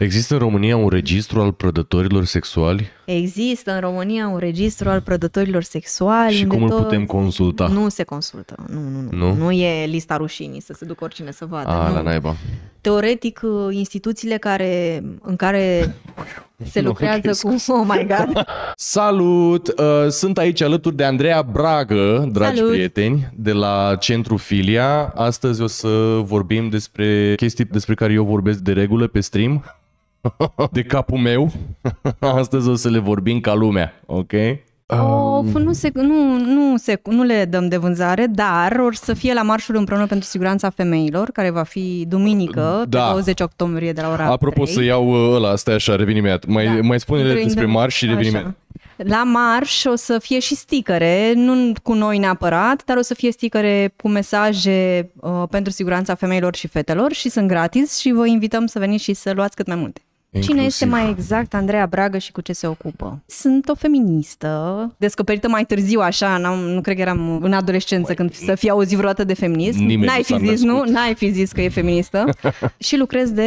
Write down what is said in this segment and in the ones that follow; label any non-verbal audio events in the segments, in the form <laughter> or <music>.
Există în România un registru al prădătorilor sexuali? Există în România un registru al prădătorilor sexuali. Și unde cum îl tot- putem consulta? Nu se consultă. Nu, nu, nu. Nu? Nu e lista rușinii să se ducă oricine să vadă. A, nu. la naiba. Teoretic, uh, instituțiile care, în care <laughs> se Nu, lucrează ok, cu... Oh my God! <laughs> Salut! Uh, Sunt aici alături de Andreea Bragă, dragi Salut! prieteni, de la Centru Filia. Astăzi o să vorbim despre chestii despre care eu vorbesc de regulă pe stream. De capul meu. Astăzi o să le vorbim ca lumea, ok? Of, nu, se, nu, nu, se, nu le dăm de vânzare, dar or să fie la Marșul împreună pentru siguranța femeilor, care va fi duminică, Da. pe 20 octombrie de la ora Apropo 3. să iau uh, ăla, stai așa, revin imediat. Mai, Da. mai spune During despre the- marș și revin Așa. imediat. La marș o să fie și sticăre, nu cu noi neapărat, dar o să fie sticăre cu mesaje uh, pentru siguranța femeilor și fetelor și sunt gratis și vă invităm să veniți și să luați cât mai multe. Cine Inclusiv. este mai exact Andreea Bragă și cu ce se ocupă? Sunt o feministă, descoperită mai târziu așa, n-am, nu cred că eram în adolescență când să fie auzit vreodată de feminism. Nimeni N-ai nu fi s-a zis, nu? născut. N-ai fi zis că e feministă. <laughs> și lucrez de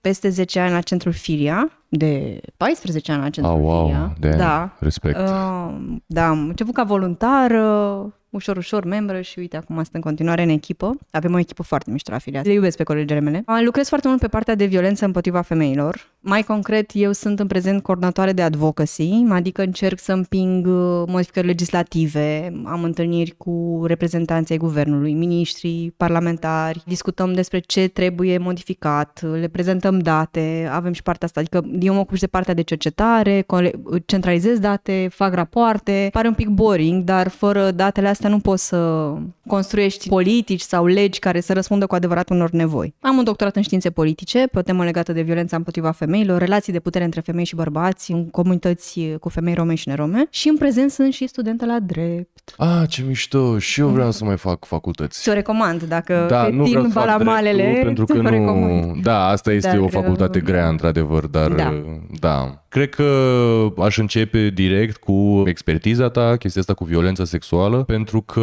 peste 10 ani la Centrul Filia, de 14 ani la Centrul Ah, wow, Filia. de da. respect. Uh, da, am început ca voluntară, ușor, ușor membră și uite, acum sunt în continuare în echipă. Avem o echipă foarte mișto la filia. Le iubesc pe colegele mele. Uh, Lucrez foarte mult pe partea de violență împotriva femeilor. Mai concret, eu sunt în prezent coordonatoare de advocacy, adică încerc să împing uh, modificări legislative, am întâlniri cu reprezentanții ai guvernului, miniștri, parlamentari, discutăm despre ce trebuie modificat, le prezentăm date, avem și partea asta, adică eu mă ocup și de partea de cercetare, cole- centralizez date, fac rapoarte, pare un pic boring, dar fără datele astea nu poți să construiești politici sau legi care să răspundă cu adevărat unor nevoi. Am un doctorat în științe politice pe o temă legată de violența împotriva femeilor, relații de putere între femei și bărbați în comunități cu femei rome și nerome și în prezent sunt și studentă la drept. Ah, ce mișto! Și eu vreau să mai fac facultăți. Ți-o recomand dacă Da, pe nu vreau timp să fac balamalele, dreptul, pentru că ți-o recomand. nu... Da, asta este Dar, o facultate uh, grea, într-adevăr, dar Da. da. Cred că aș începe direct cu expertiza ta, chestia asta cu violența sexuală, pentru că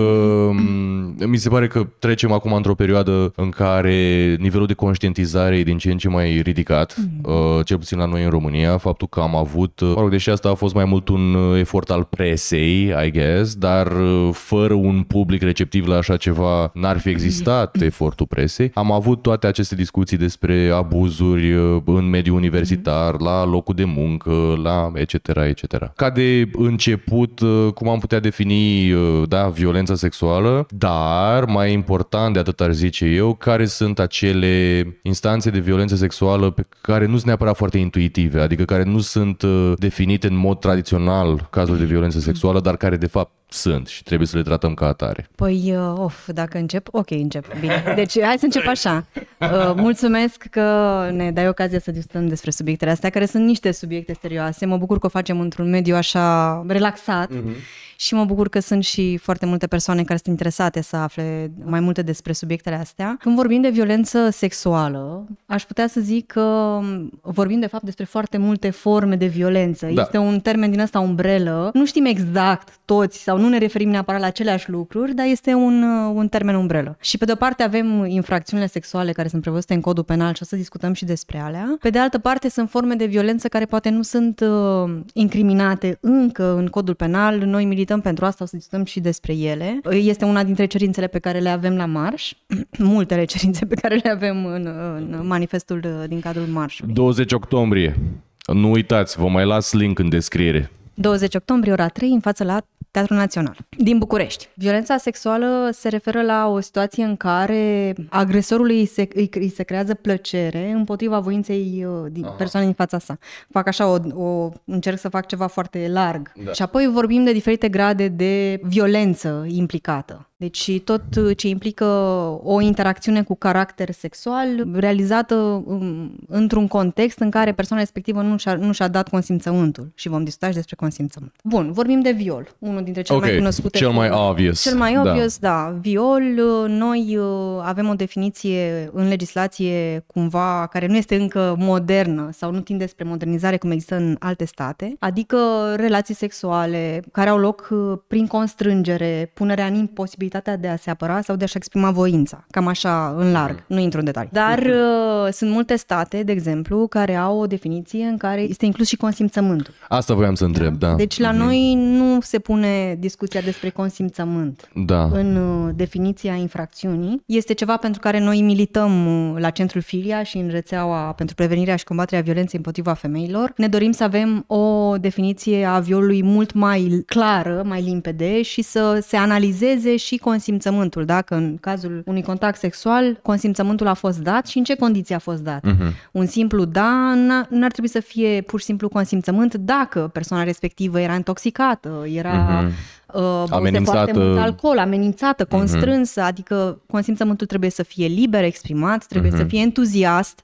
m, mi se pare că trecem acum într-o perioadă în care nivelul de conștientizare e din ce în ce mai ridicat, uh, cel puțin la noi în România. Faptul că am avut, uh, mă rog, deși asta a fost mai mult un uh, efort al presei, I guess, dar uh, fără un public receptiv la așa ceva n-ar fi existat efortul presei. Am avut toate aceste discuții despre abuzuri uh, în mediul universitar, la locul de muncă, la etc. etc. Ca de început, uh, cum am putea defini uh, da, violența sexuală, dar mai important de atât ar zice eu, care sunt acele instanțe de violență sexuală pe care nu sunt neapărat foarte intuitive, adică care nu sunt uh, definite în mod tradițional cazul de violență sexuală, dar care de fapt sunt și trebuie să le tratăm ca atare. Păi, uh, of, dacă încep, ok, încep, bine. Deci, hai să încep așa. Uh, mulțumesc că ne dai ocazia să discutăm despre subiectele astea, care sunt niște subiecte serioase. Mă bucur că o facem într-un mediu așa relaxat și mă bucur că sunt și foarte multe persoane care sunt interesate să afle mai multe despre subiectele astea. Când vorbim de violență sexuală, aș putea să zic că um, vorbim de fapt despre foarte multe forme de violență. Da. Este un termen din ăsta umbrelă. Nu știm exact toți sau nu ne referim neapărat la aceleași lucruri, dar este un, uh, un termen umbrelă. Și pe de o parte avem infracțiunile sexuale care sunt prevăzute în codul penal și o să discutăm și despre alea. Pe de altă parte sunt forme de violență care poate nu sunt uh, incriminate încă în codul penal. Noi milităm pentru asta, o să discutăm și despre ele. Este una dintre cerințele pe care le avem la marș, <clears throat> multele cerințe pe care le avem în, în manifestul uh, din cadrul marșului. 20 octombrie. Nu uitați, vă mai las link în descriere. 20 octombrie, ora 3, în față la Teatrul Național din București. Violența sexuală se referă la o situație în care agresorului îi se, îi, îi se creează plăcere împotriva voinței uh, din, persoanei din fața sa. Fac așa, o, o, încerc să fac ceva foarte larg. Da. Și apoi vorbim de diferite grade de violență implicată. Deci tot ce implică o interacțiune cu caracter sexual realizată um, într-un context în care persoana respectivă nu și-a, nu și-a dat consimțământul. Și vom discuta și despre consimțământ. Bun, vorbim de viol, unul dintre cele Ok, mai cunoscute. cel mai forme. obvious, Cel mai da. obvious, da. da. Viol, noi uh, avem o definiție în legislație cumva care nu este încă modernă sau nu tinde spre modernizare cum există în alte state, adică relații sexuale care au loc uh, prin constrângere, punerea în imposibilitate abilitatea de a se apăra sau de a-și exprima voința. Cam așa, în larg, nu intru în detalii. Dar uh, sunt multe state, de exemplu, care au o definiție în care este inclus și consimțământul. Asta voiam să întreb, da. Deci la noi nu se pune discuția despre consimțământ Da. în uh, definiția infracțiunii. Este ceva pentru care noi milităm uh, la Centrul Filia și în rețeaua pentru prevenirea și combaterea violenței împotriva femeilor. Ne dorim să avem o definiție a violului mult mai clară, mai limpede și să se analizeze și consimțământul. Dacă în cazul unui contact sexual consimțământul a fost dat și în ce condiții a fost dat. Un simplu da n- n-ar trebui să fie pur și simplu consimțământ dacă persoana respectivă era intoxicată, era uh, băuse Amenințată. foarte mult alcool, amenințată, constrânsă, adică consimțământul trebuie să fie liber exprimat, trebuie să fie entuziast,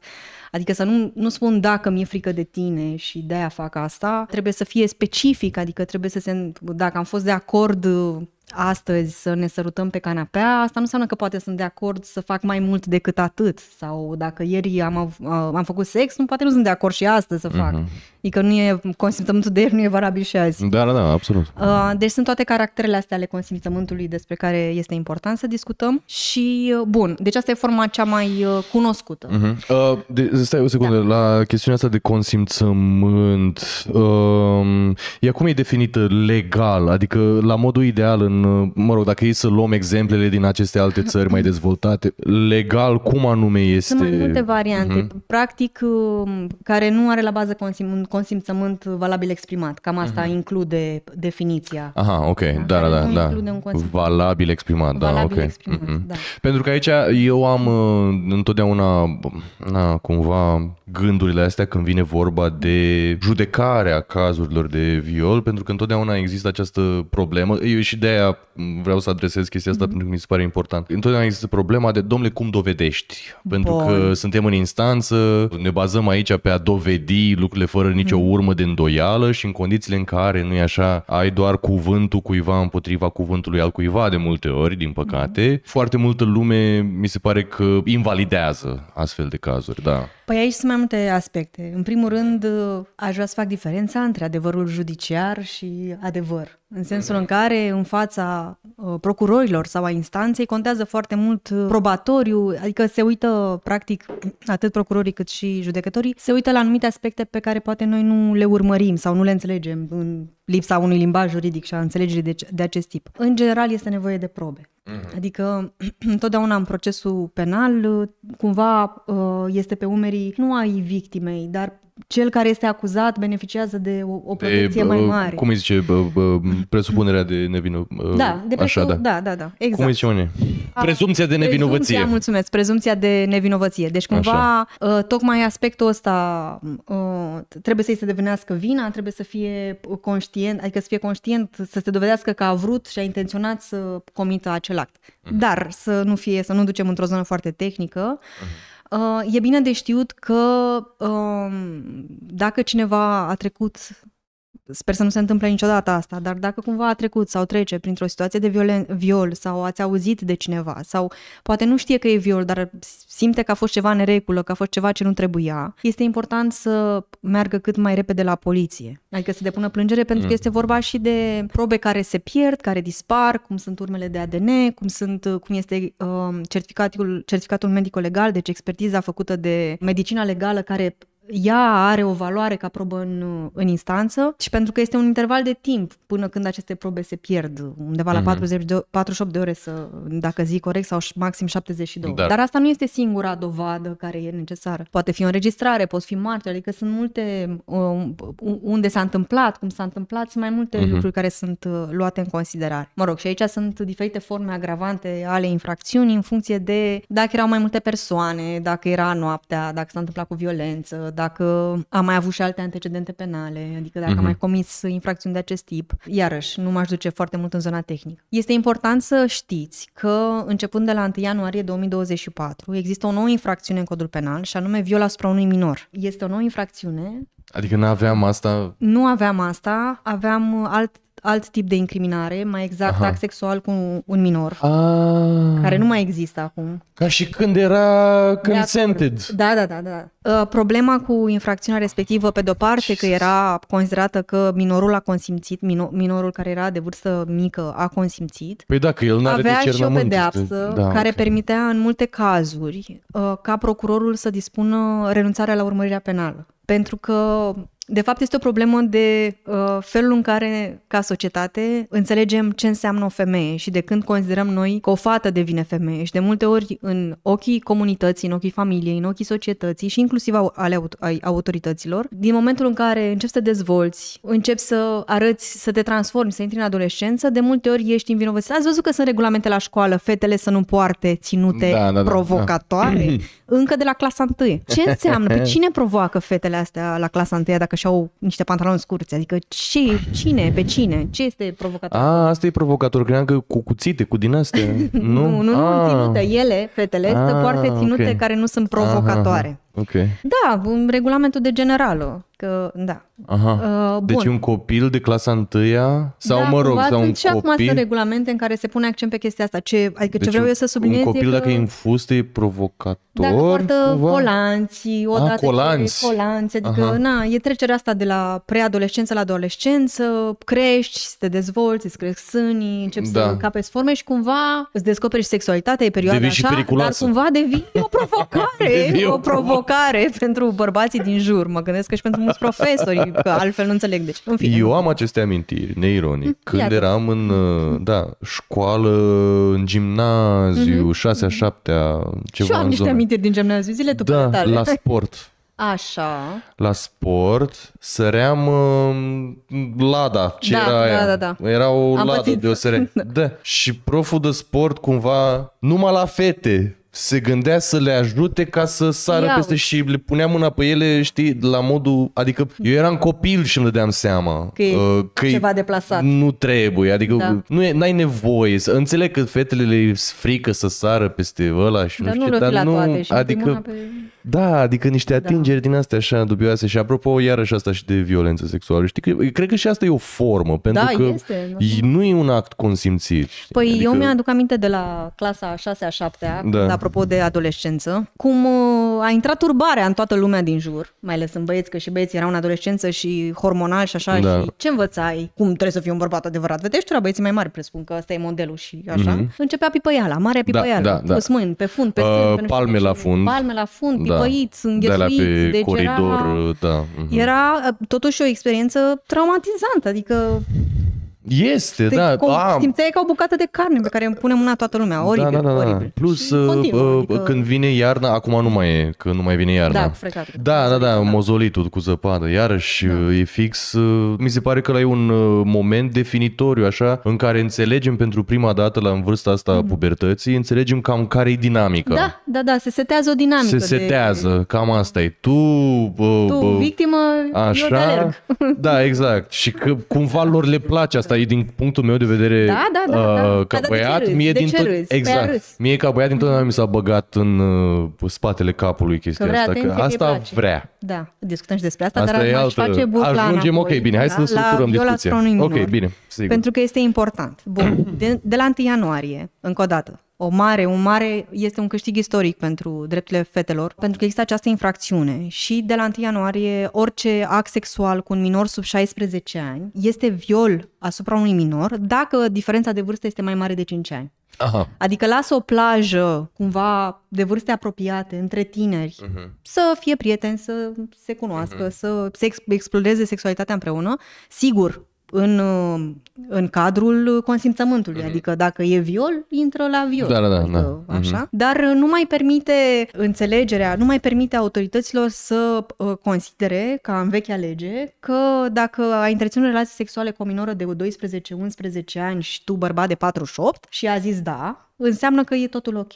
adică să nu, nu spun dacă mi-e frică de tine și de-aia fac asta, trebuie să fie specific, adică trebuie să se, dacă am fost de acord uh, astăzi să ne sărutăm pe canapea, asta nu înseamnă că poate sunt de acord să fac mai mult decât atât. Sau dacă ieri am, av- uh, am făcut sex, nu, poate nu sunt de acord și astăzi să fac. Adică nu e, consimțământul de ieri nu e valabil și azi. Da, da, da, absolut. Uh, Deci sunt toate caracterele astea ale consimțământului despre care este important să discutăm și, uh, bun, deci asta e forma cea mai uh, cunoscută. Uh-huh. Uh, de, stai o secundă, da. la chestiunea asta de consimțământ, uh, ea cum e definită legal? Adică la modul ideal, în, uh, mă rog, dacă e să luăm exemplele din aceste alte țări mai <laughs> dezvoltate, legal cum anume este? Sunt mai multe variante, practic, uh, care nu are la bază consimț- un consimțământ valabil exprimat. Cam asta include definiția. Aha, ok, da, da, care da, nu da. include un consimțământ. Valabil exprimat, da, Valabil ok. exprimat, Mhm. da. Pentru că aici eu am uh, întotdeauna, na, cumva, gândurile astea când vine vorba de judecarea cazurilor de viol, pentru că întotdeauna există această problemă. Eu și de aia vreau să adresez chestia asta pentru că mi se pare important. Întotdeauna există problema de, domnule, cum dovedești? Pentru Bun. că suntem în instanță, ne bazăm aici pe a dovedi lucrurile fără nicio urmă de îndoială și în condițiile în care, nu e așa, ai doar cuvântul cuiva împotriva cuvântului al cuiva de multe ori, din păcate, foarte multă lume mi se pare că invalidează astfel de cazuri, da. Păi aici sunt mai multe aspecte. În primul rând, uh, aș vrea să fac diferența între adevărul judiciar și adevăr. În sensul în care, în fața uh, procurorilor sau a instanței, contează foarte mult uh, probatoriu, adică se uită, practic, atât procurorii cât și judecătorii, se uită la anumite aspecte pe care poate noi nu le urmărim sau nu le înțelegem în lipsa unui limbaj juridic și a înțelegerii de, de acest tip. În general, este nevoie de probe. Adică, <clears throat> întotdeauna în procesul penal, uh, cumva uh, este pe umerii nu ai victimei, dar cel care este acuzat beneficiază de o, o protecție E, mai bă, mare. Cum îi zice? Bă, bă, presupunerea de nevino... Da, de Așa, da. da, da, da, exact. Cum îi zice, mâine? Prezumția de nevinovăție. Prezumția, mulțumesc, prezumția de nevinovăție. Deci cumva uh, tocmai aspectul ăsta uh, trebuie să-i se devenească vina, trebuie să fie conștient, adică să fie conștient, să se dovedească că a vrut și a intenționat să comită acel act. Dar să nu fie, să nu ducem într-o zonă foarte tehnică, Uh, e bine de știut că uh, dacă cineva a trecut Sper să nu se întâmple niciodată asta, dar dacă cumva a trecut sau trece printr-o situație de violen, viol sau ați auzit de cineva sau poate nu știe că e viol, dar simte că a fost ceva neregulă, că a fost ceva ce nu trebuia, este important să meargă cât mai repede la poliție. Adică să depună plângere pentru că este vorba și de probe care se pierd, care dispar, cum sunt urmele de ADN, cum, sunt, cum este uh, certificatul, certificatul medico-legal, deci expertiza făcută de medicina legală care ea are o valoare ca probă în, în instanță și pentru că este un interval de timp până când aceste probe se pierd, undeva la 40 de, 48 de ore, să, dacă zic corect, sau maxim 72. Dar- Dar asta nu este singura dovadă care e necesară. Poate fi o înregistrare, pot fi martori, adică sunt multe uh, unde s-a întâmplat, cum s-a întâmplat, sunt mai multe lucruri care sunt uh, luate în considerare. Mă rog, și aici sunt diferite forme agravante ale infracțiunii în funcție de dacă erau mai multe persoane, dacă era noaptea, dacă s-a întâmplat cu violență, dacă a mai avut și alte antecedente penale, adică dacă a mai comis infracțiuni de acest tip. Iarăși, nu m-aș duce foarte mult în zona tehnică. Este important să știți că începând de la 1 ianuarie 2024 există o nouă infracțiune în codul penal și anume viol asupra unui minor. Este o nouă infracțiune Adică n-aveam asta... nu aveam asta, aveam alt, alt tip de incriminare, mai exact Aha. act sexual cu un minor, Ah, care nu mai există acum. ca și când era consented. Da, da, da, da. Uh, Problema cu infracțiunea respectivă, pe de-o parte, că era considerată că minorul a consimțit, mino- minorul care era de vârstă mică a consimțit, Păi da, că el n-are avea și o discernământ. pedeapsă Da, care ok. permitea în multe cazuri uh, ca procurorul să dispună renunțarea la urmărirea penală. Pentru că de fapt, este o problemă de uh, felul în care, ca societate, înțelegem ce înseamnă o femeie și de când considerăm noi că o fată devine femeie. Și de multe ori, în ochii comunității, în ochii familiei, în ochii societății și inclusiv au- ale aut- ai autorităților, din momentul în care începi să te dezvolți, începi să arăți, să te transformi, să intri în adolescență, de multe ori ești învinovățit. Ați văzut că sunt regulamente la școală, fetele să nu poarte ținute Da, da, da, provocatoare? <laughs> Încă de la clasa 1. Ce înseamnă? Pe <laughs> cine provoacă fetele astea la clasa 1 dacă și-au niște pantaloni scurți? Adică ce, cine, pe cine? Ce este provocator? A, asta e provocator. Credeam că cu cuțite, cu din astea. <laughs> nu? nu, nu, nu Ah. ținute. Ele, fetele, să Ah, poarte ținute ok. care nu sunt provocatoare. Ok. Da, un regulamentul de generală. Că, da. Aha. Uh, bun. Deci un copil de clasa întâia sau, da, mă rog, cumva sau un sunt și acum sunt copil... regulamente în care se pune accent pe chestia asta. Ce, adică Deci ce vreau un, eu să subliniez un copil e că... dacă e în fustă e provocator Dacă poartă cumva? colanți, odată ce colanți. colanți, adică Aha. na, e trecerea asta de la preadolescență la adolescență, crești, te dezvolți, îți cresc sânii, începi Da. să capeți forme și cumva îți descoperi și sexualitatea, e perioada Devii și așa, dar periculoasă. cumva devii o provocare, <laughs> Devii o o provocare <laughs> pentru bărbații din jur. Mă gândesc că și pentru mulți profesori, că altfel nu înțeleg de ce. În fine, Eu am aceste amintiri, neironic. Când iată. eram în, uh, da, școală, în gimnaziu, șasea, șaptea, ceva și eu am în niște zonă. amintiri din gimnaziu, zile tu pe Da, tale. la sport. <laughs> Așa. La sport săream uh, lada, ce Da, era da, aia? da, da. Era o Am ladă pățit. de o săre. <laughs> da. Și proful de sport cumva, numai la fete, se gândea să le ajute ca să sară Ia peste uite. și le punea mâna pe ele, știi, la modul, adică eu eram copil și îmi dădeam seama Că e uh, că e- ceva deplasat. Nu trebuie, adică Da. nu e, n-ai nevoie să înțeleg că fetele le frică să sară peste ăla și Dar nu nu știu, le fi dar la nu, toate și adică mâna pe... da, adică niște atingeri din astea așa dubioase și apropo iarăși asta și de violență sexuală. Știi că cred că și asta e o formă, pentru Da, că este, e- nu e un act consimțit. știi? Păi adică, eu mi-aduc aminte de la clasa 6-a, 7-a, Da. da. apropo de adolescență, cum uh, a intrat turbarea în toată lumea din jur, mai ales în băieți, că și băieții erau în adolescență și hormonal și așa, Da. și ce învățai? Cum trebuie să fii un bărbat adevărat? Vedeți tu la băieții mai mari, presupun că ăsta e modelul și așa. Mm-hmm. Începea pipăiala, mare pipăială, Mhm. da, da. pus mâini, pe fund, pe Uh, stâng, pe nu știu palme ce. la fund. Palme la fund, Da. pipăiți, de alea înghesuiți, pe deci coridor, era... da. mhm. Era uh, totuși o experiență traumatizantă, adică Este, te da. com- a, simțeai ca o bucată de carne pe care îmi pune mâna toată lumea. Oribil, da, da, da, da. oribil. Plus, Și uh, continuă, uh, adică... când vine iarna, acum nu mai e, că nu mai vine iarna. Da, cu frecatul. Da, da, da, mozolitul cu zăpadă. Iarăși da. e fix, uh, mi se pare că ăla e un uh, moment definitoriu, așa, în care înțelegem pentru prima dată la în vârsta asta a pubertății, înțelegem cam care e dinamica. Mhm. Da, da, da, se setează o dinamică. Se setează, cam asta e. Tu, bă, De... Tu, bă, victimă, eu de Așa, alerg. da, exact. Și că cumva lor le place asta, e din punctul meu de vedere Da, da, da, da. uh, Da, ca dar de ce băiat, râzi? mie De din ce tot, râzi? Pe aia exact. râzi. Mie ca băiat dintotdeauna mi s-a băgat în uh, spatele capului chestia Că vrea asta, atenție, că că îi asta place. vrea. Da, discutăm și despre asta, Asta dar e aș altă... face bucla Ajungem, înapoi, ok, bine, hai să da, structurăm la viola discuția. asupra unui Ok, minor. bine, sigur. Pentru că este important. Bun, de, de la 1 ianuarie, încă o dată, o mare, un mare, este un câștig istoric pentru drepturile fetelor, pentru că există această infracțiune și de la 1 ianuarie orice act sexual cu un minor sub 16 ani este viol asupra unui minor dacă diferența de vârstă este mai mare de 5 ani. Aha. Adică lasă o plajă cumva de vârste apropiate între tineri uh-huh. să fie prieteni, să se cunoască, uh-huh. să se ex- exploreze sexualitatea împreună. Sigur, în, uh, în cadrul consimțământului, uh-huh. adică dacă e viol, intră la viol. Da, da, da, adică, da. Așa. Dar uh, nu mai permite înțelegerea, nu mai permite autorităților să uh, considere, ca în vechea lege, că dacă ai întreținut relații sexuale cu o minoră de 12-11 ani și tu bărbat de 48 și a zis da, înseamnă că e totul ok.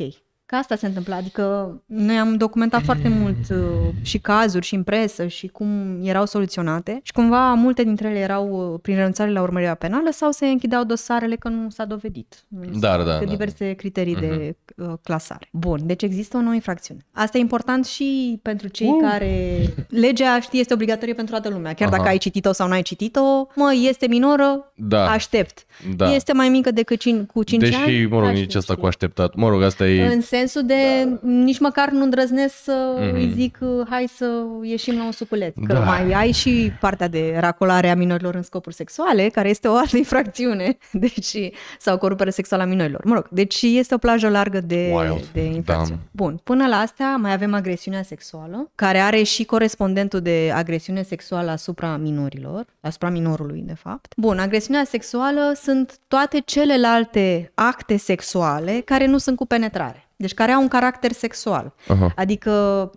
Că asta se întâmplă, adică noi am documentat foarte <clears throat> mult uh, și cazuri și în presă și cum erau soluționate și cumva multe dintre ele erau uh, prin renunțare la urmărirea penală sau se închideau dosarele că nu s-a dovedit. Nu Da, s-a- da, da, Pe da. diverse criterii de uh, clasare. Bun, deci există o nouă infracțiune. Asta e important și pentru cei Uh. care... <laughs> Legea știi este obligatorie pentru toată lumea. Chiar Aha. dacă ai citit-o sau nu ai citit-o, mă, este minoră, Da. aștept. Da. Este mai mică decât cin- cu 5 Deși, ani. mă rog, aștept, nici asta știi? cu așteptat. Mă rog, asta e... În sensul de nici măcar nu îndrăznesc să Mhm. îi zic uh, hai să ieșim la un suculeț. Că Da. mai ai și partea de racolare a minorilor în scopuri sexuale, care este o altă <laughs> infracțiune. Deci, sau corupere sexuală a minorilor. Mă rog, deci este o plajă largă de, Wild. de infracțiuni. Da. Bun, până la astea mai avem agresiunea sexuală, care are și corespondentul de agresiune sexuală asupra minorilor, asupra minorului, de fapt. Bun, agresiunea sexuală sunt toate celelalte acte sexuale care nu sunt cu penetrare. Deci care au un caracter sexual. Aha. Adică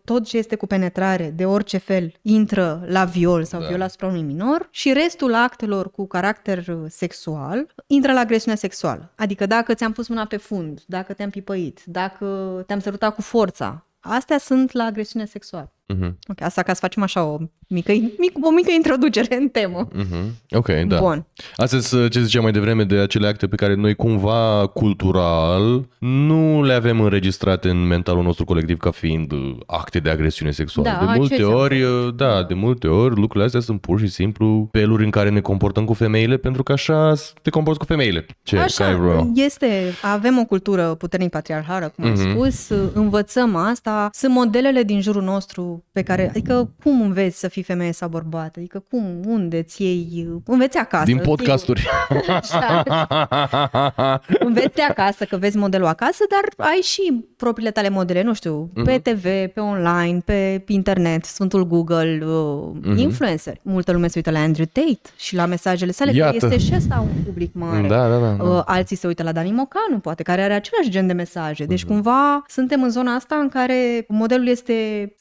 tot ce este cu penetrare de orice fel intră la viol sau da. viol asupra unui minor și restul actelor cu caracter uh, sexual intră la agresiunea sexuală. Adică dacă ți-am pus mâna pe fund, dacă te-am pipăit, dacă te-am sărutat cu forța, astea sunt la agresiune sexuală. Mhm, Ok, asta ca să facem așa o mică, mic, o mică introducere în temă. mhm. Ok, da. Bun. Astea sunt ce ziceam mai devreme de acele acte pe care noi cumva cultural nu le avem înregistrate în mentalul nostru colectiv ca fiind uh, acte de agresiune sexuală. Da, de multe acestea ori, uh, da, de multe ori lucrurile astea sunt pur și simplu feluri în care ne comportăm cu femeile pentru că așa te comporți cu femeile. Ce? Așa, Care vreo? este, avem o cultură puternic patriarhală, cum am Mhm. spus, învățăm asta, sunt modelele din jurul nostru pe care, adică cum înveți să fii femeie sau bărbat, adică cum, unde ți iei, înveți acasă. Din sigur. podcasturi. Așa. <laughs> Înveți acasă, că vezi modelul acasă, dar ai și propriile tale modele, nu știu, Mhm. pe TV, pe online, pe internet, Sfântul Google, uh, influencer. Multă lume se uită la Andrew Tate și la mesajele sale, că Mhm. Iată. este și ăsta un public mare. Da, da, da, da. Uh, alții se uită la Dani Mocanu, poate, care are același gen de mesaje. Deci, Mhm. cumva, suntem în zona asta în care modelul este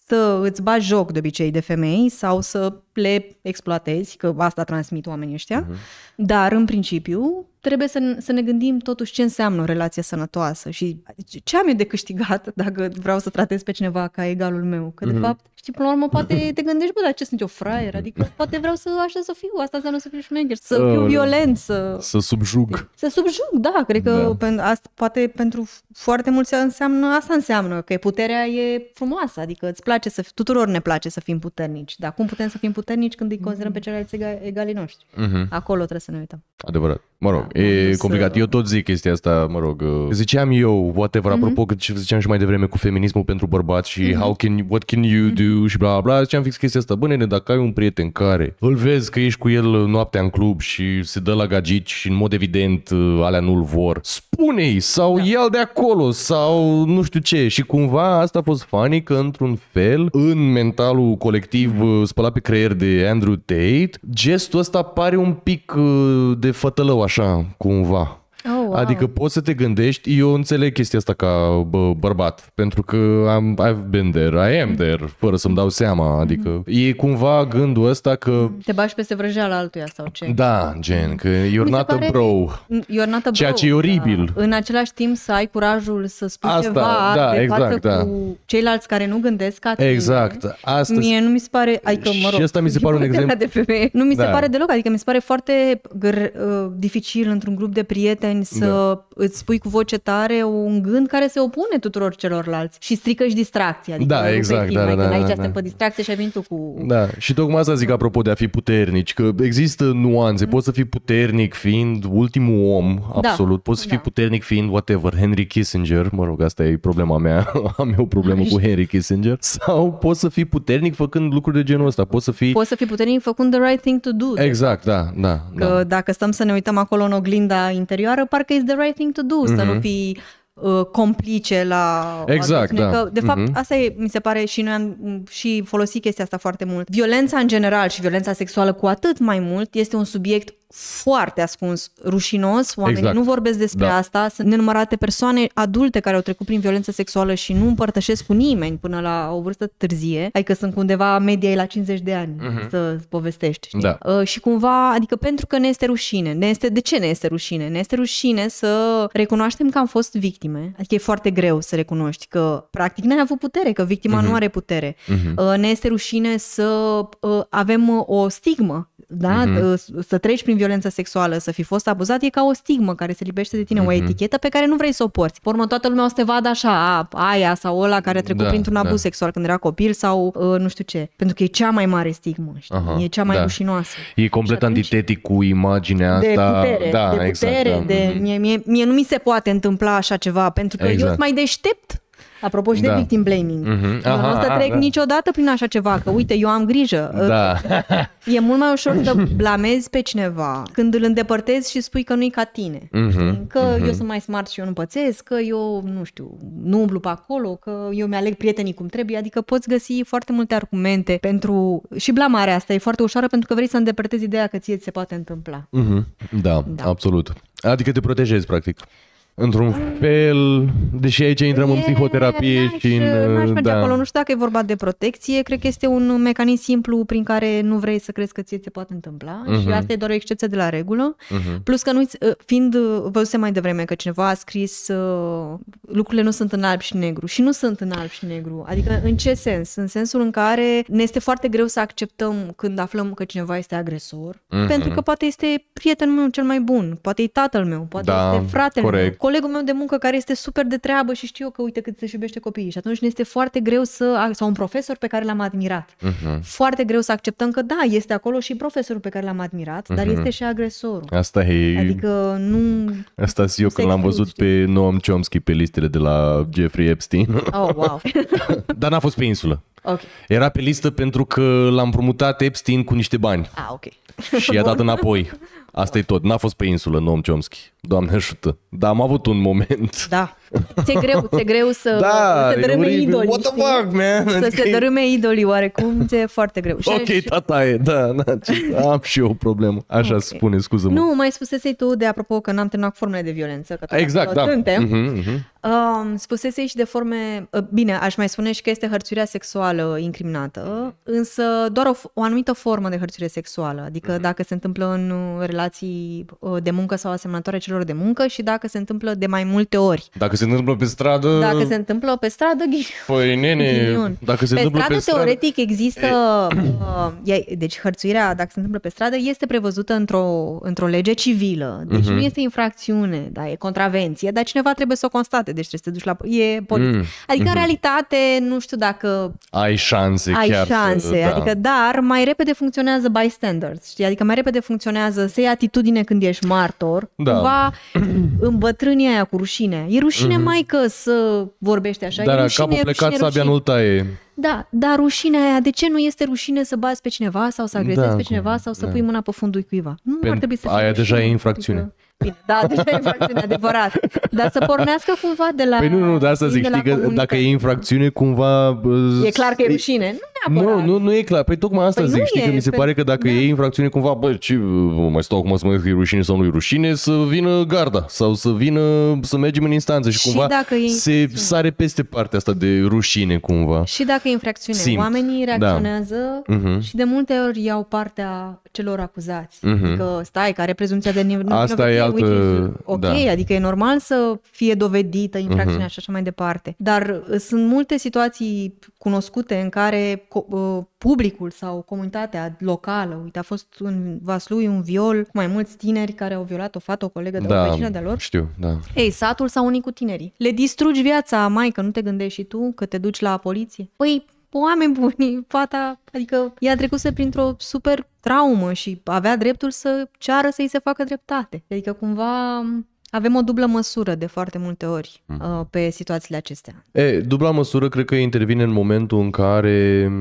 să îți bagi joc de obicei de femei sau să le exploatezi, că asta transmit oamenii ăștia. Mhm. Dar, în principiu, trebuie să, să ne gândim totuși ce înseamnă o relație sănătoasă și ce am eu de câștigat dacă vreau să tratez pe cineva ca egalul meu. Că, Mhm. de fapt, știi, până la urmă, poate <laughs> te gândești, bă, dar ce sunt eu fraier? Adică, poate vreau să așa să fiu, asta înseamnă să fiu șmecher, să fiu Aoleu. violent, să... Să subjug. Să subjug, da, cred că Da. pen, asta, poate pentru foarte mulți înseamnă, asta înseamnă, că puterea e frumoasă, adică îți place să, tuturor ne place să fim puternici, dar cum putem să fim puternici când îi considerăm pe ceilalți ega, egalii noștri? Mhm. Acolo trebuie să ne uităm. Adevărat. Mă rog, Da, e am dus, complicat. uh, Eu tot zic chestia asta, mă rog. uh, Ziceam eu, whatever, Mhm. apropo, că ce ziceam și mai devreme cu feminismul pentru bărbați și how can you, what can you Mhm. do și bla bla, ziceam fix chestia asta. Bă, nene, dacă ai un prieten care îl vezi că ești cu el noaptea în club și se dă la gagici și în mod evident uh, alea nu-l vor, spune-i sau da. ia de acolo sau nu știu ce. Și cumva asta a fost funny că într-un fel, în mentalul colectiv uh, spălat pe creier de Andrew Tate, gestul ăsta pare un pic uh, de fătălău așa, cumva. Oh, wow. Adică poți să te gândești, eu înțeleg chestia asta ca bă, bărbat, pentru că am, I've been there, I am there, fără să-mi dau seama, adică e cumva gândul ăsta că, Te bagi peste vrăjeala altuia sau ce? da, gen, că you're Mi se not a pare- bro. You're not a Ceea bro, ce e oribil. Da. În același timp să ai curajul să spui Asta, ceva da, de exact, față da. cu ceilalți care nu gândesc ca tine. Exact, asta Mie nu mi se pare, adică, mă rog, Și ăsta mi se pare un partea exemplu- mea de femeie. Nu mi se Da. pare deloc, adică mi se pare foarte gr- uh, dificil într-un grup de prieteni să Da. îți spui cu voce tare un gând care se opune tuturor celorlalți și strică și distracția. Adică Da, nu pe exact, film, da, adică da, aici da, suntem da. pe distracție și ai venit tu cu... Da, și tocmai asta zic apropo de a fi puternici, că există nuanțe, poți să fii puternic fiind ultimul om, Da, absolut, poți să fii da. puternic fiind whatever, Henry Kissinger, mă rog, asta e problema mea, <laughs> am eu o problemă cu Henry Kissinger, sau poți să fii puternic făcând lucruri de genul ăsta, poți să fii... Poți să fii puternic făcând the right thing to do. Exact, da, da, Că da. dacă stăm să ne uităm acolo în oglinda interioară, parcă e the right thing to do, să nu fii uh, complice la o Mhm. Exact, atitudine. da. Că, de fapt, Mhm. asta e, mi se pare, și noi am m, și folosit chestia asta foarte mult. Violența în general și violența sexuală cu atât mai mult este un subiect foarte ascuns, rușinos, oamenii Exact. nu vorbesc despre Da. asta, sunt nenumărate persoane adulte care au trecut prin violență sexuală și nu împărtășesc cu nimeni până la o vârstă târzie, adică sunt undeva media e la 50 de ani să povestești. Știi? Da. Uh, și cumva, adică pentru că ne este rușine, ne este, de ce ne este rușine? Ne este rușine să recunoaștem că am fost victime, adică e foarte greu să recunoști că practic n-ai avut putere, că victima nu are putere. Uh, ne este rușine să uh, avem uh, o stigmă, da? Uh, să treci prin violență sexuală, să fi fost abuzat, e ca o stigmă care se lipește de tine, o etichetă pe care nu vrei să o porți. Pe urmă, toată lumea o să te vadă așa, a, aia sau ăla care a trecut Da, printr-un abuz da. sexual când era copil sau uh, nu știu ce. Pentru că e cea mai mare stigmă, știi? Aha, e cea mai da. rușinoasă. E complet Și atunci- antitetic cu imaginea de asta. putere, da, de putere, exact, da. de, mie, mie, mie nu mi se poate întâmpla așa ceva, pentru că eu Exact. sunt mai deștept. Apropo și de Da. victim blaming. Mhm. Eu Aha, nu o să aha, trec da. niciodată prin așa ceva, că uite, eu am grijă. Da. <laughs> E mult mai ușor să blamezi pe cineva când îl îndepărtezi și spui că nu-i ca tine. Mhm, Știi? Că eu sunt mai smart și eu nu pățesc, că eu, nu știu, nu umblu pe acolo, că eu mi-aleg prietenii cum trebuie. Adică poți găsi foarte multe argumente pentru... Și blamarea asta e foarte ușoară pentru că vrei să îndepărtezi ideea că ție ți se poate întâmpla. Mhm. Da, Da. absolut. Adică te protejezi, practic. Într-un fel, deși aici intrăm în E, psihoterapie n-aș- și în... N-aș merge da. acolo, nu știu dacă e vorba de protecție, cred că este un mecanism simplu prin care nu vrei să crezi că ție ți se poate întâmpla Mhm. și asta e doar o excepție de la regulă. Plus că nu fiind, uh, văzusem mai devreme că cineva a scris uh, lucrurile nu sunt în alb și negru și nu sunt în alb și negru. Adică în ce sens? În sensul în care ne este foarte greu să acceptăm când aflăm că cineva este agresor, Mhm. pentru că poate este prietenul meu cel mai bun, poate e tatăl meu, poate Da, este fratele meu, corect. Colegul meu de muncă care este super de treabă și știu eu că uite cât își iubește copiii și atunci ne este foarte greu să, sau un profesor pe care l-am admirat, Mhm. foarte greu să acceptăm că da, este acolo și profesorul pe care l-am admirat, dar este și agresorul. Asta e... Adică nu... Asta și eu se când l-am exclud, văzut pe Noam Chomsky pe listele de la Jeffrey Epstein. Oh, wow. <laughs> Dar n-a fost pe insulă. ok. Era pe listă pentru că l-am promutat Epstein cu niște bani Ah, ok. și i-a dat înapoi. <laughs> Asta e tot. N-a fost pe insulă Noam Chomsky. Doamne ajută. Dar am avut un moment. Da. Ți-e greu, ți-e greu să, Da, să e dărâme oribil. idolii, What the știi? fuck, man? Să Adică se e- dărâme idolii oarecum, ți-e foarte greu. Și Ok, tata e, da, da, ce- am și eu o problemă. Așa Ok. spune, scuză-mă. Nu, mai spusesei tu de apropo că n-am terminat cu formele de violență. Că tot exact, acolo da. Suntem. Mhm, mhm. Um, spusese și de forme... uh, Bine, aș mai spune și că este hărțuirea sexuală incriminată, însă doar o, f- o anumită formă de hărțuire sexuală, adică Mhm. dacă se întâmplă în uh, relații uh, de muncă sau asemănătoare celor de muncă și dacă se întâmplă de mai multe ori. Dacă se întâmplă pe stradă... Dacă se întâmplă pe stradă, ghi- Păi, nene, ghinion. dacă se pe întâmplă stradă, pe stradă... teoretic, există... <coughs> Uh, e, deci, hărțuirea, dacă se întâmplă pe stradă, este prevăzută într-o, într-o lege civilă. Deci Mhm. nu este infracțiune, da, e contravenție, dar cineva trebuie să o constate, deci trebuie să te duci la... E poliție. Mm, Adică, în realitate, nu știu dacă Ai șanse ai chiar șanse, să, da. adică, dar mai repede funcționează bystanders, știi? Adică mai repede funcționează să iei atitudine când ești martor, Da. cumva îmbătrâni aia cu rușine. E rușine mai că să vorbești așa, e Dar rușine, capul e plecat, rușine, sabia rușine. nu-l taie. Da, dar rușinea aia, de ce nu este rușine să bați pe cineva sau să agresezi Da, pe cineva sau să da. pui mâna pe fundul cuiva? Nu Pen- ar trebui să fie aia rușine, deja e adică- infracțiune. Bine, da, <laughs> deja e infracțiune, adevărat. Dar să pornească cumva de la Păi nu, nu, de asta zic, de la știi că comunitate. dacă e infracțiune, cumva... bă, E clar că e rușine. Nu neapărat. Nu, nu, nu e clar. Păi tocmai asta Păi zic, nu știi, e, că mi se pe- pare că dacă da. e infracțiune cumva, bă, ce, mai stau acum să mă că e rușine sau nu e rușine, să vină garda sau să vină, să mergem în instanță și, Și cumva dacă e se infracțiune. sare peste partea asta de rușine cumva. Și dacă e infracțiune, Simt. oamenii Da. reacționează Mhm. și de multe ori iau partea celor acuzați. Mhm. Adică stai, care prezumția de nevinovăție, Asta e altă- which is Ok, da. adică e normal să fie dovedită infracțiunea Mhm. și așa mai departe. Dar uh, sunt multe situații cunoscute în care co- uh, publicul sau comunitatea locală, uite, a fost în Vaslui un viol cu mai mulți tineri care au violat o fată, o colegă de o Da, vecină de-a lor. știu, da. Ei, satul s-a unit cu tinerii. Le distrugi viața, mai că nu te gândești și tu că te duci la poliție. Păi, oameni buni, fata, adică ea trecuse printr-o super traumă și avea dreptul să ceară să-i se facă dreptate. Adică cumva avem o dublă măsură de foarte multe ori uh, pe situațiile acestea. E, dubla măsură cred că intervine în momentul în care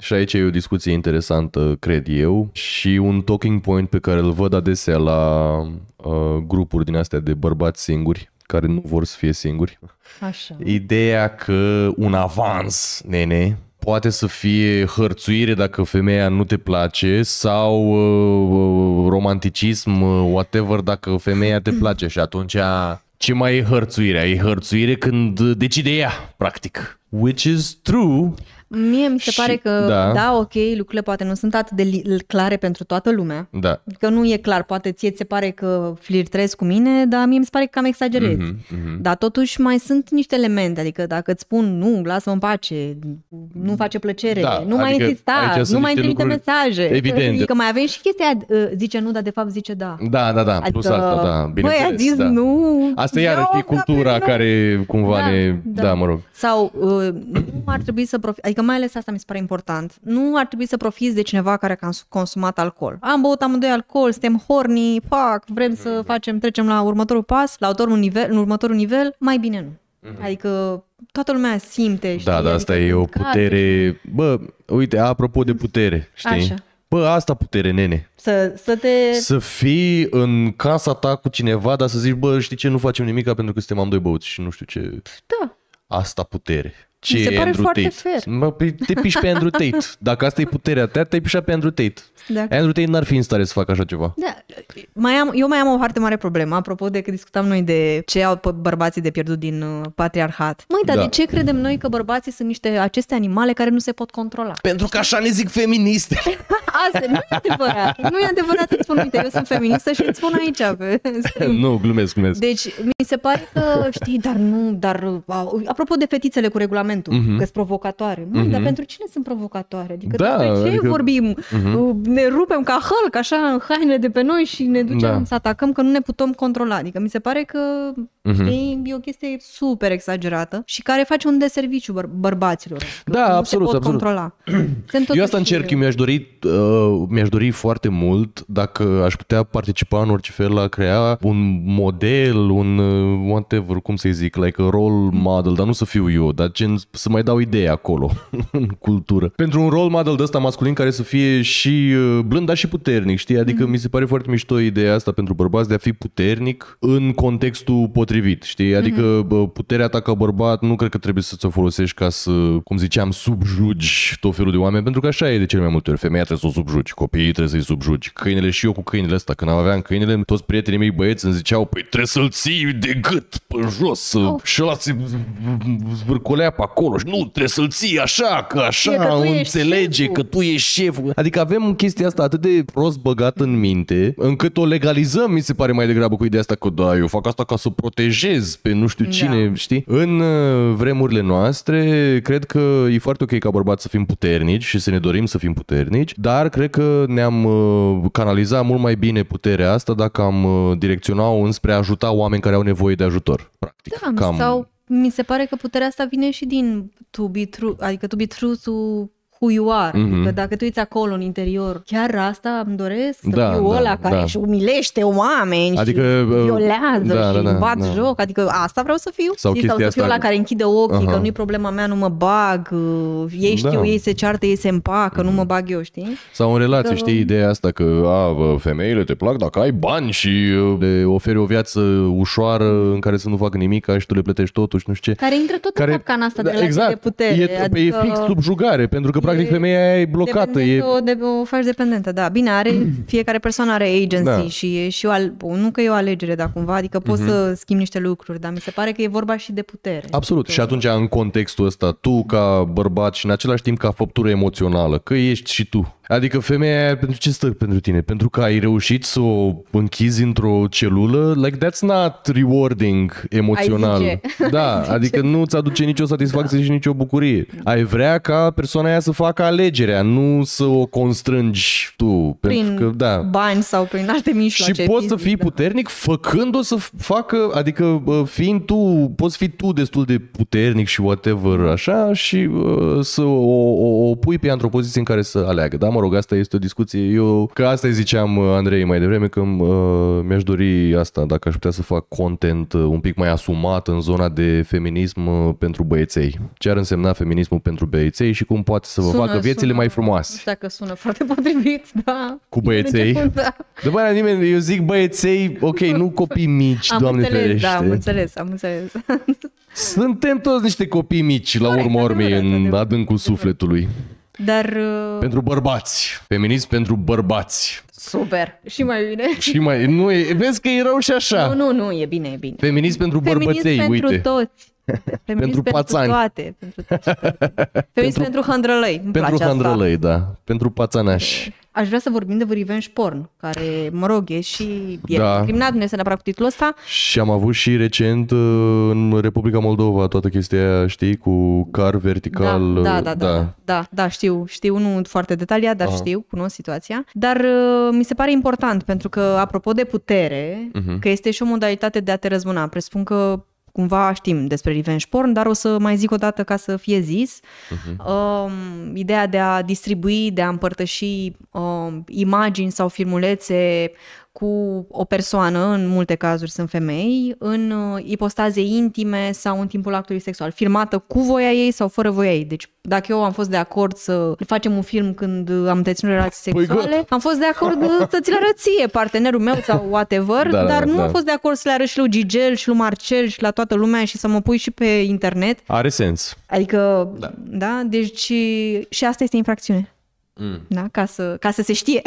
și aici e o discuție interesantă, cred eu, și un talking point pe care îl văd adesea la uh, grupuri din astea de bărbați singuri, care nu vor să fie singuri. Așa. Ideea că un avans, nene, poate să fie hărțuire dacă femeia nu te place sau uh, romanticism, uh, whatever, dacă femeia te place și atunci ce mai e hărțuirea? E hărțuire când decide ea, practic. Which is true, Mie mi se Și- pare că, da. da. ok, lucrurile poate nu sunt atât de li- clare pentru toată lumea. da. Că nu e clar, poate ție ți se pare că flirtezi cu mine, dar mie mi se pare că cam exagerezi. Mhm, Mm-hmm. Dar totuși mai sunt niște elemente, adică dacă îți spun nu, lasă-mă în pace, nu face plăcere, Da, nu mai adică insista, aici sunt nu mai niște trimite lucruri mesaje. evidente. Că mai avem și chestia aia, uh, zice nu, dar de fapt zice da. Da, da, da, plus asta, da, băi, bineînțeles. a zis da. nu. Asta e iarăși eu e ca cultura pe nu. care cumva Da, ne... Da, da. mă rog. Sau uh, nu ar trebui să profiți, adică mai ales asta mi se pare important, nu ar trebui să profiți de cineva care a cons- consumat alcool. Am băut amândoi alcool, suntem horny, pac, vrem să facem, trecem la următorul pas, la următorul nivel, în următorul nivel, mai bine nu. Adică toată lumea simte, știi? Da, da, asta adică e o gata, putere... Bă, uite, apropo de putere, știi? Așa. Bă, asta putere, nene. Să, să te... Să fii în casa ta cu cineva, dar să zici, bă, știi ce, nu facem nimica pentru că suntem amândoi băuți și nu știu ce... Da. Asta putere. Ce Mi se e pare Andrew foarte Tate? fair. Mă, păi te piși pe Andrew Tate. Dacă asta e puterea ta, te-ai pișat pe Andrew Tate. Da. Andrew Tate n-ar fi în stare să facă așa ceva. Da, mai am, eu mai am o foarte mare problemă, apropo de că discutam noi de ce au p- bărbații de pierdut din uh, patriarhat. Măi, dar Da. de ce credem noi că bărbații sunt niște aceste animale care nu se pot controla? Pentru că așa ne zic feministe. <laughs> Asta nu e adevărat. Nu e adevărat, îți spun, uite, eu sunt feministă și îți spun aici. Pe... nu, glumesc, glumesc. Deci, mi se pare că, știi, dar nu, dar, au- apropo de fetițele cu regulamentul, uh-huh. că sunt provocatoare. Măi, uh-huh. dar pentru cine sunt provocatoare? Adică, Mhm. Da, despre ce adică- vorbim? Uh-huh. Ne rupem ca hălc, așa, în hainele de pe noi și ne ducem Da. să atacăm, că nu ne putem controla. Adică, mi se pare că, Mhm. știi, e o chestie super exagerată și care face un deserviciu băr- bărbaților. Că Da, nu absolut, se pot absolut. controla. <clears throat> Sunt Eu asta totuși- încerc, eu mi-aș dori, uh, mi-aș dori foarte mult dacă aș putea participa în orice fel la a crea un model, un uh, whatever, cum să-i zic, like a role model, dar nu să fiu eu, dar gen să mai dau idee acolo <laughs> în cultură. Pentru un role model de ăsta masculin care să fie și uh, blând, dar și puternic, știi? Adică mi se pare foarte mișto ideea asta pentru bărbați de a fi puternic în contextul potrivit, știi? Adică bă, puterea ta ca bărbat nu cred că trebuie să ți-o folosești ca să, cum ziceam, subjugi tot felul de oameni, pentru că așa e de cele mai multe ori. Femeia trebuie să o subjugi, copiii trebuie să-i subjugi, câinele și eu cu câinele ăsta. Când aveam câinele, toți prietenii mei băieți îmi ziceau, păi trebuie să-l ții de gât pe jos oh. și ăla se zvârcolea pe acolo și nu, trebuie să-l ții așa, că așa E că tu ești înțelege șeful. că tu ești șeful. Adică avem chestia asta atât de prost băgat în minte, încât o legalizăm, mi se pare mai degrabă cu ideea asta că da, eu fac asta ca să protejez pe nu știu cine, Da. știi? În uh, vremurile noastre, cred că e foarte ok ca bărbați să fim puternici și să ne dorim să fim puternici, dar cred că ne-am uh, canalizat mult mai bine puterea asta dacă am uh, direcționa-o înspre a ajuta oameni care au nevoie de ajutor. Practic. Da, Cam... sau mi se pare că puterea asta vine și din to be true, adică to be true to who you are. Mhm. Mm-hmm. Adică dacă tu ești acolo în interior, chiar asta îmi doresc să Da, fiu da, ăla care da. își umilește oameni Adică, și uh, violează da, și da, da, bat da. joc. Adică asta vreau să fiu. Sau Știi? sau chestia să fiu asta- ăla care închide ochii, Aha. că nu-i problema mea, nu mă bag. uh, Ei știu, Da. ei se ceartă, ei se împacă, nu mă bag eu, știi? Sau în relație, Că- știi, ideea asta că a, bă, femeile te plac dacă ai bani și uh, le oferi o viață ușoară în care să nu facă nimic și tu le plătești totul și nu știu ce. Care intră tot în capcana asta de relație exact. de putere. E, adică... e fix subjugare, pentru că practic femeia aia e blocată. E... Dependentă, o, de, o faci dependentă, da. Bine, are, <clears throat> fiecare persoană are agency Da. și e și o, al, nu că e o alegere, dar cumva, adică poți să schimbi niște lucruri, dar mi se pare că e vorba și de putere. Absolut. Și atunci, în contextul ăsta, tu ca bărbat și în același timp ca făptură emoțională, că ești și tu. Adică femeia aia, pentru ce stă pentru tine? Pentru că ai reușit să o închizi într-o celulă? Like, that's not rewarding emoțional. zice. Da, <laughs> adică nu ți aduce nicio satisfacție și nicio bucurie. Ai vrea ca persoana aia să facă alegerea, nu să o constrângi tu. prin Pentru că, da. bani sau prin alte mijloace Și poți să fizic, fii da. puternic făcând-o să facă, adică bă, fiind tu, poți fi tu destul de puternic și whatever așa și uh, să o, o, o pui pe ea într-o poziție în care să aleagă. Da, mă rog, asta este o discuție. Eu, că asta îi ziceam uh, Andrei mai devreme, că uh, mi-aș dori asta, dacă aș putea să fac content uh, un pic mai asumat în zona de feminism uh, pentru băieței. Ce ar însemna feminismul pentru băieței și cum poate să vă Sună- facă viețile sună- mai Nu frumoase. știu dacă sună foarte potrivit, da. Cu băieței? Da. După aia nimeni, eu zic băieței, ok, nu copii mici, Am doamne înțeles, ferește. da, am înțeles, am înțeles. Suntem toți niște copii mici, la urmă urmei, adevărat, în adevărat. adâncul sufletului. Dar uh, Pentru bărbați. Feminism pentru bărbați. super. Și mai bine. Și mai, nu e, vezi că e rău și așa. Nu, nu, nu, e bine, e bine. Feminism pentru bărbăței, Feminism uite. <laughs> pentru toți. Feminism Pentru pațani. toate. Pentru toate. Feminism pentru hândrălăi. Îmi Pentru place asta. handrălăi, da. Pentru pațanași. Aș vrea să vorbim de revenge porn, care, mă rog, e și e Da. criminal, nu este neapărat cu titlul ăsta. Și am avut și recent uh, în Republica Moldova toată chestia aia, știi, cu car vertical. da, uh, da, da, da, da, da, știu, știu, nu foarte detaliat, dar știu, cunosc situația. Dar uh, mi se pare important, pentru că, apropo de putere, că este și o modalitate de a te răzbuna. Presupun că cumva știm despre revenge porn, dar o să mai zic o dată ca să fie zis. Um, ideea de a distribui, de a împărtăși um, imagini sau filmulețe cu o persoană, în multe cazuri sunt femei, în uh, ipostaze intime sau în timpul actului sexual, filmată cu voia ei sau fără voia ei. Deci dacă eu am fost de acord să facem un film când am întreținut relații Păi, sexuale, gata. am fost de acord uh, să ți-l arăt ție, partenerul meu sau whatever, Da, da, dar nu da. am fost de acord să le arăt și lui Gigel și lui Marcel și la toată lumea și să mă pui și pe internet. Are sens. Adică, da, da? deci și asta este infracțiune. Mm. Da? Ca, să, ca să se știe.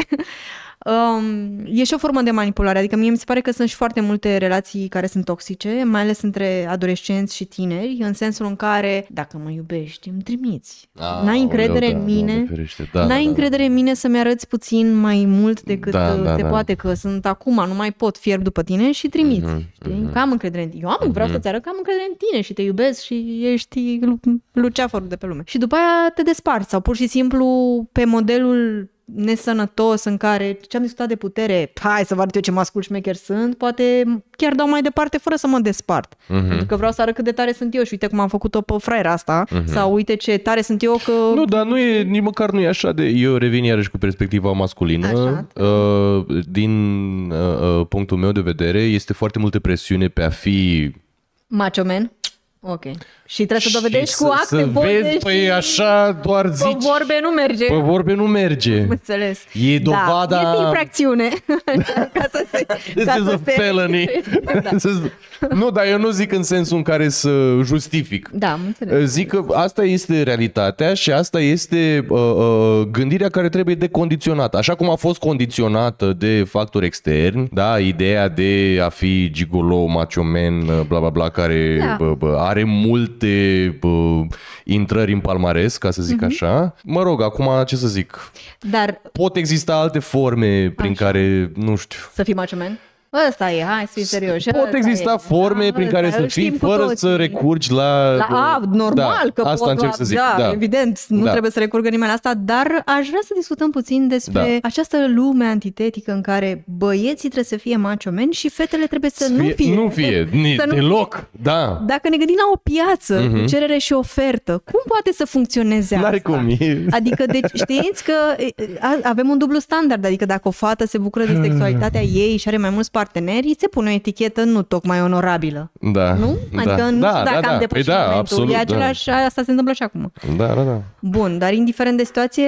Um, e și o formă de manipulare, adică mie mi se pare că sunt și foarte multe relații care sunt toxice, mai ales între adolescenți și tineri, în sensul în care, dacă mă iubești, îmi trimiți. Aoleu, N-ai încredere da, în mine, Doamne ferește. Da, n-ai da, da, încredere în mine să-mi arăți puțin mai mult decât Da, uh, da, se da. poate, că sunt acum, nu mai pot fierb după tine și trimiți. Știi? Că am încredere în tine. Eu am, vreau să-ți arăt că am încredere în tine și te iubesc și ești lu- luceafărul de pe lume. Și după aia te desparți sau pur și simplu pe modelul nesănătos în care ce am discutat de putere, hai să vă arăt eu ce mascul șmecher sunt, poate chiar dau mai departe fără să mă despart. Mhm. Pentru că vreau să arăt cât de tare sunt eu și uite cum am făcut-o pe fraiera asta sau uite ce tare sunt eu că... Nu, dar nu e, nici măcar nu e așa de... Eu revin iarăși cu perspectiva masculină. Așa. Uh, din uh, uh, punctul meu de vedere, este foarte multă presiune pe a fi... Macho man? Ok. Și trebuie să dovedești și cu să, acte să bune vezi, și păi așa doar pe zici... vorbe nu merge. Pe vorbe nu merge. Am Înțeles. E dovada- Da, este infracțiune. <laughs> ca să se... This ca is să a se- felony. Da. <laughs> nu, dar eu nu zic în sensul în care să justific. Da, am înțeles. Zic că asta este realitatea și asta este uh, uh, gândirea care trebuie decondiționată. Așa cum a fost condiționată de factori externi, da, ideea de a fi gigolo, macho man, uh, bla bla bla, care Da. bă, bă, are multe bă, intrări în palmares, ca să zic Mhm. așa. Mă rog, acum ce să zic? Dar Pot exista alte forme prin care, nu știu, să fii macho man? Ăsta e, hai să fii serios. Pot ăsta exista e. forme Da, prin ăsta care e, să îl fii știm cu fără toții. să recurgi la... La, a, normal da, că asta pot încerc la, să zic. Da, Da, evident, nu Da. trebuie să recurgă nimeni la asta, dar aș vrea să discutăm puțin despre Da. această lume antitetică în care băieții trebuie să fie macho men și fetele trebuie să, nu fie. Nu fie, <laughs> ni, Să nu deloc. Da. Dacă ne gândim la o piață cu cerere și ofertă, cum poate să funcționeze Mhm. N-are asta? cum. E... Adică, deci, <laughs> știți că e, a- avem un dublu standard, adică dacă o fată se bucură de sexualitatea <sighs> ei și are mai mulți parteneri, îi se pune o etichetă nu tocmai onorabilă. Da. Nu? Adică da. nu da, știu dacă da, am da. depășit păi da, momentul. absolut, e același, asta se întâmplă și acum. Da, da, da. Bun, dar indiferent de situație,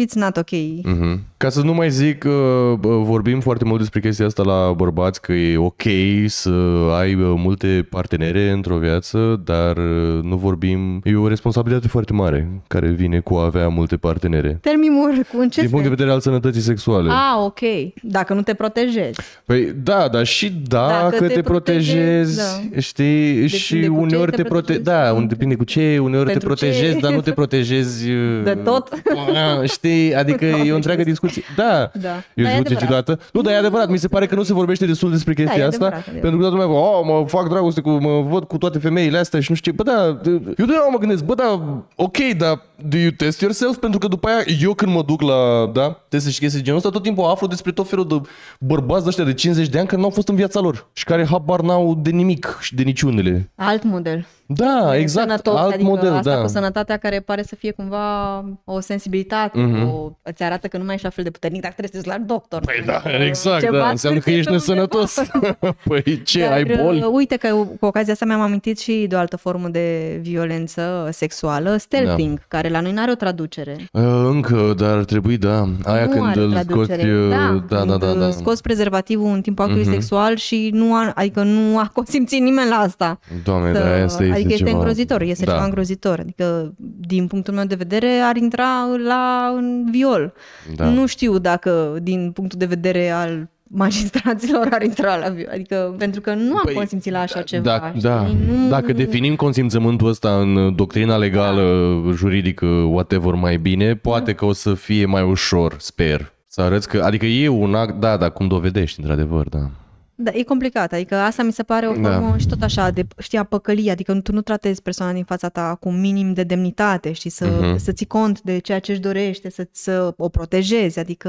it's not ok. Mhm. Ca să nu mai zic, uh, bă, vorbim foarte mult despre chestia asta la bărbați, că e ok să ai uh, multe partenere într-o viață, dar uh, nu vorbim... E o responsabilitate foarte mare care vine cu a avea multe partenere. Tell me more, cu în ce Din punct de sens? vedere al sănătății sexuale. Ah, ok. Dacă nu te protejezi. Păi da, dar și dacă, Dacă te, te protejezi, protejezi, știi, și cu ce uneori te te protejezi. protejezi. Da, un, depinde cu ce, uneori Pentru te protejezi, ce? dar nu te <laughs> protejezi... De tot? Ah, Știi, <laughs> adică e o întreagă discuție. Da, Da. e o Da, e discuție adevărat. ciudată. Nu, dar e adevărat, mi se pare că nu se vorbește destul despre chestia e asta, adevărat, adevărat. pentru că toată lumea, oh, mă fac dragoste cu, mă văd cu toate femeile astea și nu știu ce. Bă, da, eu de mă gândesc, bă, da, ok, dar do you test yourself? Pentru că după aia, eu când mă duc la, da, teste și chestii de genul ăsta, tot timpul aflu despre tot felul de bărbați de ăștia de 50 de ani care nu au fost în viața lor și care habar n-au de nimic și de niciunele. Alt model. Da, E exact, sănătos, alt adică model, asta da. cu sănătatea care pare să fie cumva o sensibilitate, Mhm. o, îți arată că nu mai ești la fel de puternic dacă trebuie să te duci la doctor. Păi da, exact, Ceva da, înseamnă că ești scârție pe nesănătos. <laughs> păi ce, Dar, ai boli? uh, Uite că cu ocazia asta mi-am amintit și de o altă formă de violență sexuală, stealthing, care la noi nu are o traducere. Uh, Încă, dar ar trebui, da. Aia nu când are îl scoți... traducere. uh, da, da, da, da, când, da. uh, Scoți prezervativul în timpul actului sexual și nu a, adică nu a <laughs> consimțit nimeni la asta. Doamne, Să- da, asta e Adică este ceva... îngrozitor, este Da. ceva îngrozitor. Adică, din punctul meu de vedere, ar intra la în viol. Da. Nu știu dacă, din punctul de vedere al magistraților, ar intra la viol. Adică, pentru că nu am Păi, consimțit la așa ceva. Da, știi? da. Nu... Dacă definim consimțământul ăsta în doctrina legală, juridică, whatever mai bine, poate că o să fie mai ușor, sper. Să arăți că, adică e un act, da, dar cum dovedești, într-adevăr, da. Da, e complicat, adică asta mi se pare o Da. formă și tot așa de, știi, a păcălie, adică tu nu tratezi persoana din fața ta cu un minim de demnitate, știi, să, Mhm. să ții cont de ceea ce își dorește, să, să o protejezi, adică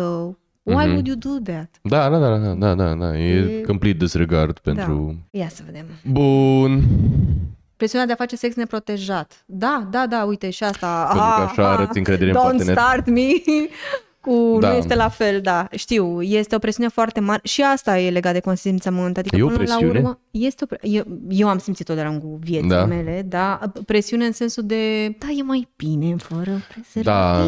why Mhm. would you do that? Da, da, da, da, da, da, da. E, E- complete disregard pentru... Da. Ia să vedem. Bun. Presiunea de a face sex neprotejat. Da, da, da, uite și asta. Pentru că așa arăți încredere în Don't partener. start me cu Da. nu este la fel, da. Știu, este o presiune foarte mare și asta e legat de consimțământ. Adică E o până presiune? la urmă este o pre- eu, eu am simțit-o de-a lungul vieții Da. mele, da. Presiune în sensul de, da, e mai bine fără Da.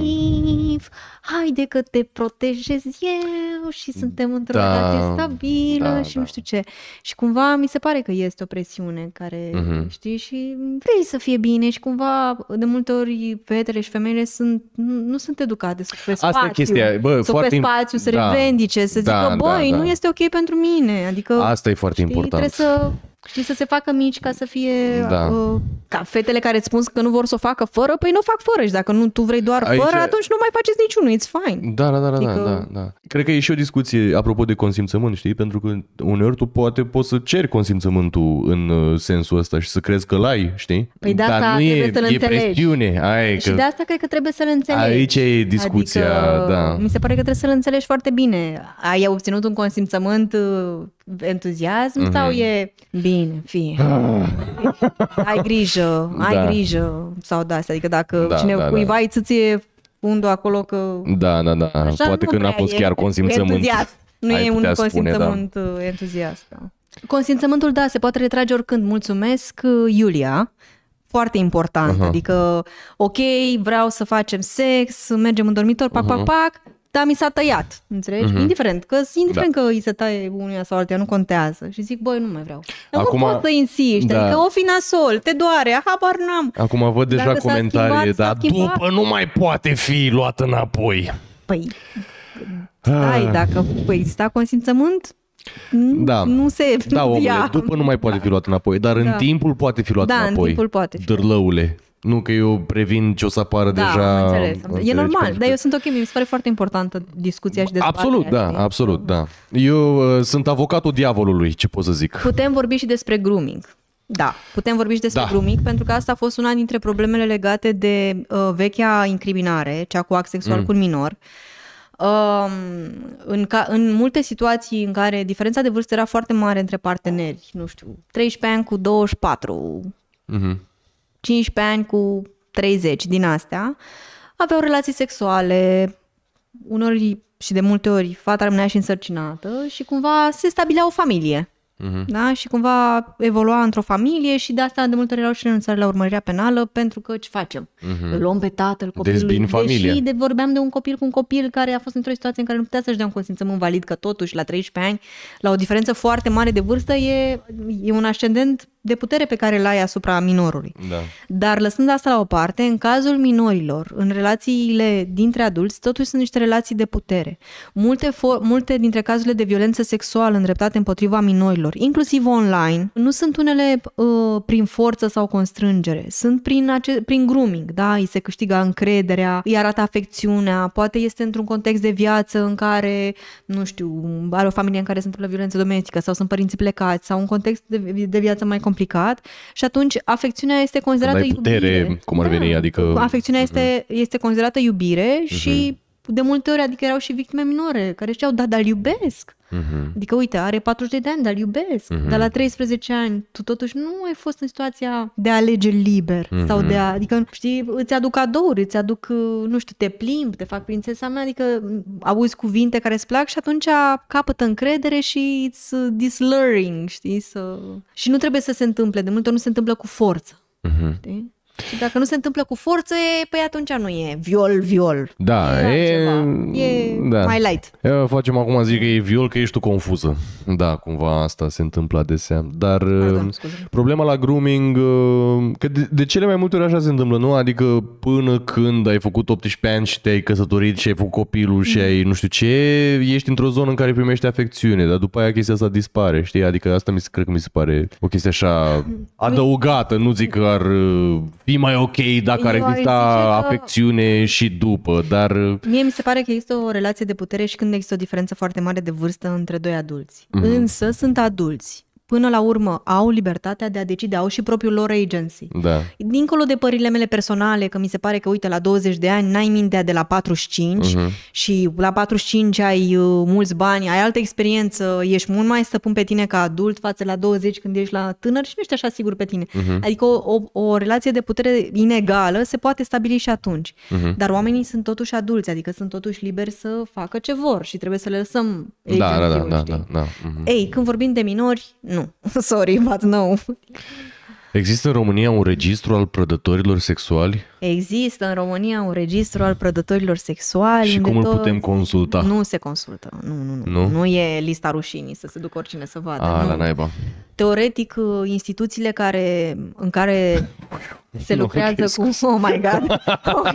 Prezervativ. Haide că te protejez eu și suntem într-o Da. relație stabilă Da, și da. nu știu ce. Și cumva mi se pare că este o presiune care, Mhm. știi, și vrei să fie bine și cumva de multe ori fetele și femeile sunt, nu, nu sunt educate să ocupe Asta e spațiu. chestia, bă, să foarte ocupe im- spațiu, să da. revendice, să zică, Da, băi, da, da. nu este ok pentru mine. Adică, Asta e foarte știi, important. trebuie să Știi, să se facă mici ca să fie Da. uh, ca fetele care îți spun că nu vor să o facă fără, păi nu o fac fără și dacă nu tu vrei doar Aici- fără, atunci nu mai faceți niciunul, it's fine. Da, da, da, da, Adică- da, da. Cred că e și o discuție apropo de consimțământ, știi? Pentru că uneori tu poate poți să ceri consimțământul în uh, sensul ăsta și să crezi că l-ai, știi? Păi de Dar asta nu e, trebuie să-l e înțelegi. presiune. Aia e Și că... de asta cred că trebuie să-l înțelegi. Aici e discuția, adică, da. Mi se pare că trebuie să-l înțelegi foarte bine. Ai obținut un consimțământ uh, entuziasm Mhm. sau e bine, fie. ai grijă, ai Da. grijă sau de asta. Adică dacă Da, cine da, da. cuiva îți țâție fundul acolo că Da, da, da. Așa Poate nu că n-a prea fost e chiar consimțământ. Entuziast. Nu Ai e un putea spune, da. consimțământ uh, entuziast. Da. Consimțământul, da, se poate retrage oricând. Mulțumesc, uh, Iulia. Foarte important. Aha. Adică, ok, vreau să facem sex, mergem în dormitor, pac, pac, pac, dar mi s-a tăiat, înțelegi? Indiferent, că indiferent Da. că îi se taie unuia sau altuia, nu contează. Și zic, băi, nu mai vreau. Dar Acum- nu poți să insiști, da. adică o fi nasol, te doare, habar n-am. Acum văd deja Dacă s-a comentarii, schimbat, s-a dar schimbat. după nu mai poate fi luat înapoi. Păi, stai, dacă păi, exista consimțământ, nu- Da. nu se Da, omule, ia. după nu mai poate fi luat înapoi, dar în Da. timpul poate fi luat Da, în înapoi. timpul poate fi. Dârlăule. Nu că eu previn ce o să apară Da, deja. am înțeles. am- E înțelegi? normal, Pentru dar că- eu sunt ok, mi se pare foarte importantă discuția și dezbaterea. Absolut, da, știi? absolut, da. Eu uh, sunt avocatul diavolului, ce pot să zic. Putem vorbi și despre grooming. Da, putem vorbi și despre Da. grooming, pentru că asta a fost una dintre problemele legate de uh, vechea incriminare, cea cu act sexual mm. cu un minor. Um, în, ca, în multe situații în care diferența de vârstă era foarte mare între parteneri, nu știu, 13 ani cu 24, Mhm. 15 ani cu 30 din astea, aveau relații sexuale, unori și de multe ori fata rămânea și însărcinată și cumva se stabilea o familie. Mhm. Da? Și cumva evolua într-o familie și de asta de multe ori erau și renunțări la urmărirea penală pentru că ce facem? Îl luăm pe tatăl copilului. Dezbin familia. Deși de, vorbeam de un copil cu un copil care a fost într-o situație în care nu putea să-și dea un consimțământ valid, că totuși la 13 ani, la o diferență foarte mare de vârstă, e, e un ascendent de putere pe care îl ai asupra minorului. Da. Dar lăsând asta la o parte, în cazul minorilor, în relațiile dintre adulți, totuși sunt niște relații de putere. Multe, fo- multe dintre cazurile de violență sexuală îndreptate împotriva minorilor, inclusiv online, nu sunt unele uh, prin forță sau constrângere, sunt prin, ace- prin grooming, da? Îi se câștigă încrederea, îi arată afecțiunea, poate este într-un context de viață în care, nu știu, are o familie în care se întâmplă violență domestică sau sunt părinții plecați sau un context de, de viață mai complicat și atunci afecțiunea este considerată ai putere, iubire. cum ar veni, adică- Afecțiunea este, este considerată iubire și de multe ori, adică erau și victime minore care știau, da, dar îl iubesc. Mhm. Adică, uite, are 40 de ani, dar îl iubesc. Dar la 13 ani, tu totuși nu ai fost în situația de a alege liber. Sau de a, adică, știi, îți aduc cadouri, îți aduc, uh, nu știu, te plimb, te fac prințesa mea, adică m, auzi cuvinte care îți plac și atunci capătă încredere și it's uh, dislurring, știi? Să... Și nu trebuie să se întâmple, de multe ori nu se întâmplă cu forță. Mhm. Știi? Și dacă nu se întâmplă cu forță, e, păi atunci nu e viol, viol. Da, e, e, altceva. e da. mai light. Eu facem acum zic că e viol, că ești tu confuză. Da, cumva asta se întâmplă adesea. Dar Pardon, uh, scuze. problema la grooming, uh, că de, de cele mai multe ori așa se întâmplă, nu? Adică până când ai făcut 18 ani și te-ai căsătorit și ai făcut copilul și ai nu știu ce, ești într-o zonă în care primești afecțiune, dar după aia chestia asta dispare, știi? Adică asta mi se, cred că mi se pare o chestie așa adăugată, nu zic că ar uh, fi mai ok dacă ar Eu aș exista zice că- afecțiune și după, dar uh, Mie mi se pare că există o relație de putere și când există o diferență foarte mare de vârstă între doi adulți. Mhm. Însă sunt adulți. Până la urmă au libertatea de a decide, au și propriul lor agency. da. Dincolo de părerile mele personale, că mi se pare că, uite, la 20 de ani n-ai mintea de la 45 Mhm. și la 45 ai uh, mulți bani, ai altă experiență, ești mult mai stăpân pe tine ca adult față la 20 când ești la tânăr și nu ești așa sigur pe tine. Mhm. Adică o, o, o relație de putere inegală se poate stabili și atunci. Mhm. Dar oamenii sunt totuși adulți, adică sunt totuși liberi să facă ce vor și trebuie să le lăsăm Da, da, da, agențiul, da, știi? da, da. mhm. Ei, când vorbim de minori, nu. <laughs> Sorry, but no. Există în România un registru al prădătorilor sexuali Există în România un registru al prădătorilor sexuali. și unde cum îl tot- putem consulta? Nu se consultă. Nu, nu, nu. Nu? Nu e lista rușinii să se ducă oricine să vadă. A, nu. la naiba. Teoretic, uh, instituțiile care, în care <laughs> se Nu, lucrează ok, cu... Oh my God! <laughs> Ok!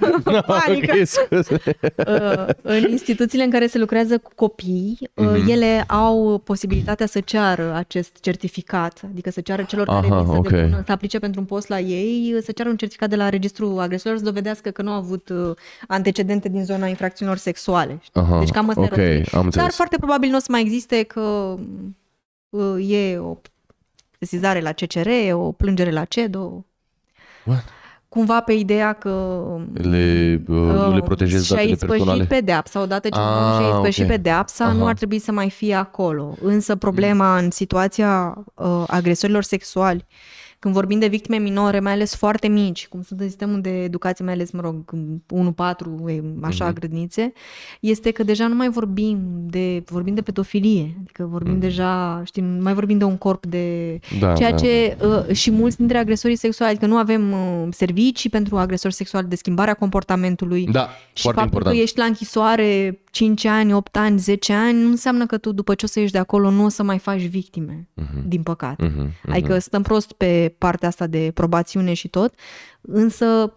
<laughs> Panică! Ok, scuze. Uh, în instituțiile în care se lucrează cu copii, uh, Mhm. ele au posibilitatea să ceară acest certificat, adică să ceară celor care Aha, vin să, ok. depună, să aplice pentru un post la ei, uh, să ceară un certificat de la Registrul Agresorilor să dovedească că nu au avut uh, antecedente din zona infracțiunilor sexuale. știi? Aha, deci cam asta ok, e răspunsul. am Dar înțeles. foarte probabil nu o să mai existe că uh, e o sesizare la CCR, o plângere la CEDO, What? cumva pe ideea că Le, uh, nu le protejezi și ai datele ispășit personale? pedeapsa. Odată ce Ah, ah, și ai ispășit ok. pedeapsa, Aha. nu ar trebui să mai fie acolo. Însă problema în situația uh, agresorilor sexuali, când vorbim de victime minore, mai ales foarte mici, cum sunt în sistemul de educație, mai ales, mă rog, 1-4, e, așa, Mhm. grădinițe, este că deja nu mai vorbim de, vorbim de pedofilie, adică vorbim deja, știi, nu mai vorbim de un corp de... Mhm. Da, ceea da, ce uh, și mulți dintre agresorii sexuali, adică nu avem uh, servicii pentru agresori sexuali de schimbarea comportamentului, Da, și foarte faptul important. că ești la închisoare 5 ani, 8 ani, 10 ani, nu înseamnă că tu după ce o să ieși de acolo nu o să mai faci victime, din păcate. Mhm, mhm. Adică stăm prost pe partea asta de probațiune și tot, însă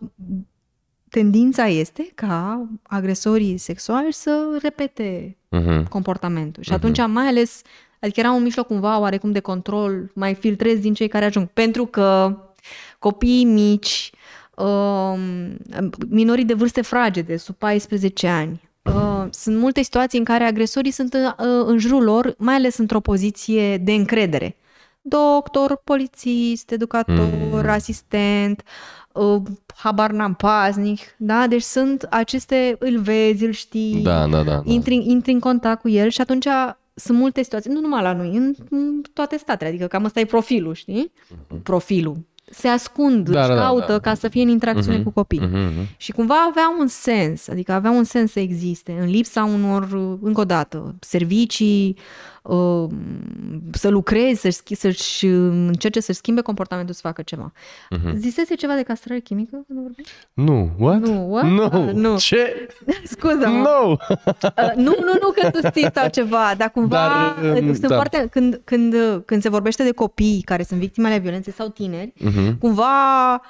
tendința este ca agresorii sexuali să repete Mhm. comportamentul. Și atunci, mai ales, adică era un mijloc cumva oarecum de control, mai filtrezi din cei care ajung. Pentru că copiii mici, um, minorii de vârste fragede, sub 14 ani, uh, sunt multe situații în care agresorii sunt uh, în jurul lor, mai ales într-o poziție de încredere. Doctor, polițist, educator, Mm. asistent, uh, habar n-am, paznic, da? Deci sunt aceste, îl vezi, îl știi, Da, da, da. da. intri, intri în contact cu el și atunci sunt multe situații, nu numai la noi, în, în toate statele, adică cam ăsta e profilul, știi? Profilul. Se ascund, Da, își da, da, caută da. ca să fie în interacțiune cu copii. Mhm, mhm. Și cumva avea un sens, adică avea un sens să existe, în lipsa unor, încă o dată, servicii, uh, să lucrezi, să-și, schi- să-și încerce să-și schimbe comportamentul, să facă ceva. Zisese ceva de castrare chimică când vorbim? Nu, what? Nu, what? Nu. Ah, nu. Ce? <laughs> Scuză-mă. Nu. Uh, nu, nu, nu că tu știi sau ceva, dar cumva Dar, dar, um, sunt da. foarte, când, când, când se vorbește de copii care sunt victime ale violenței sau tineri, Mhm. cumva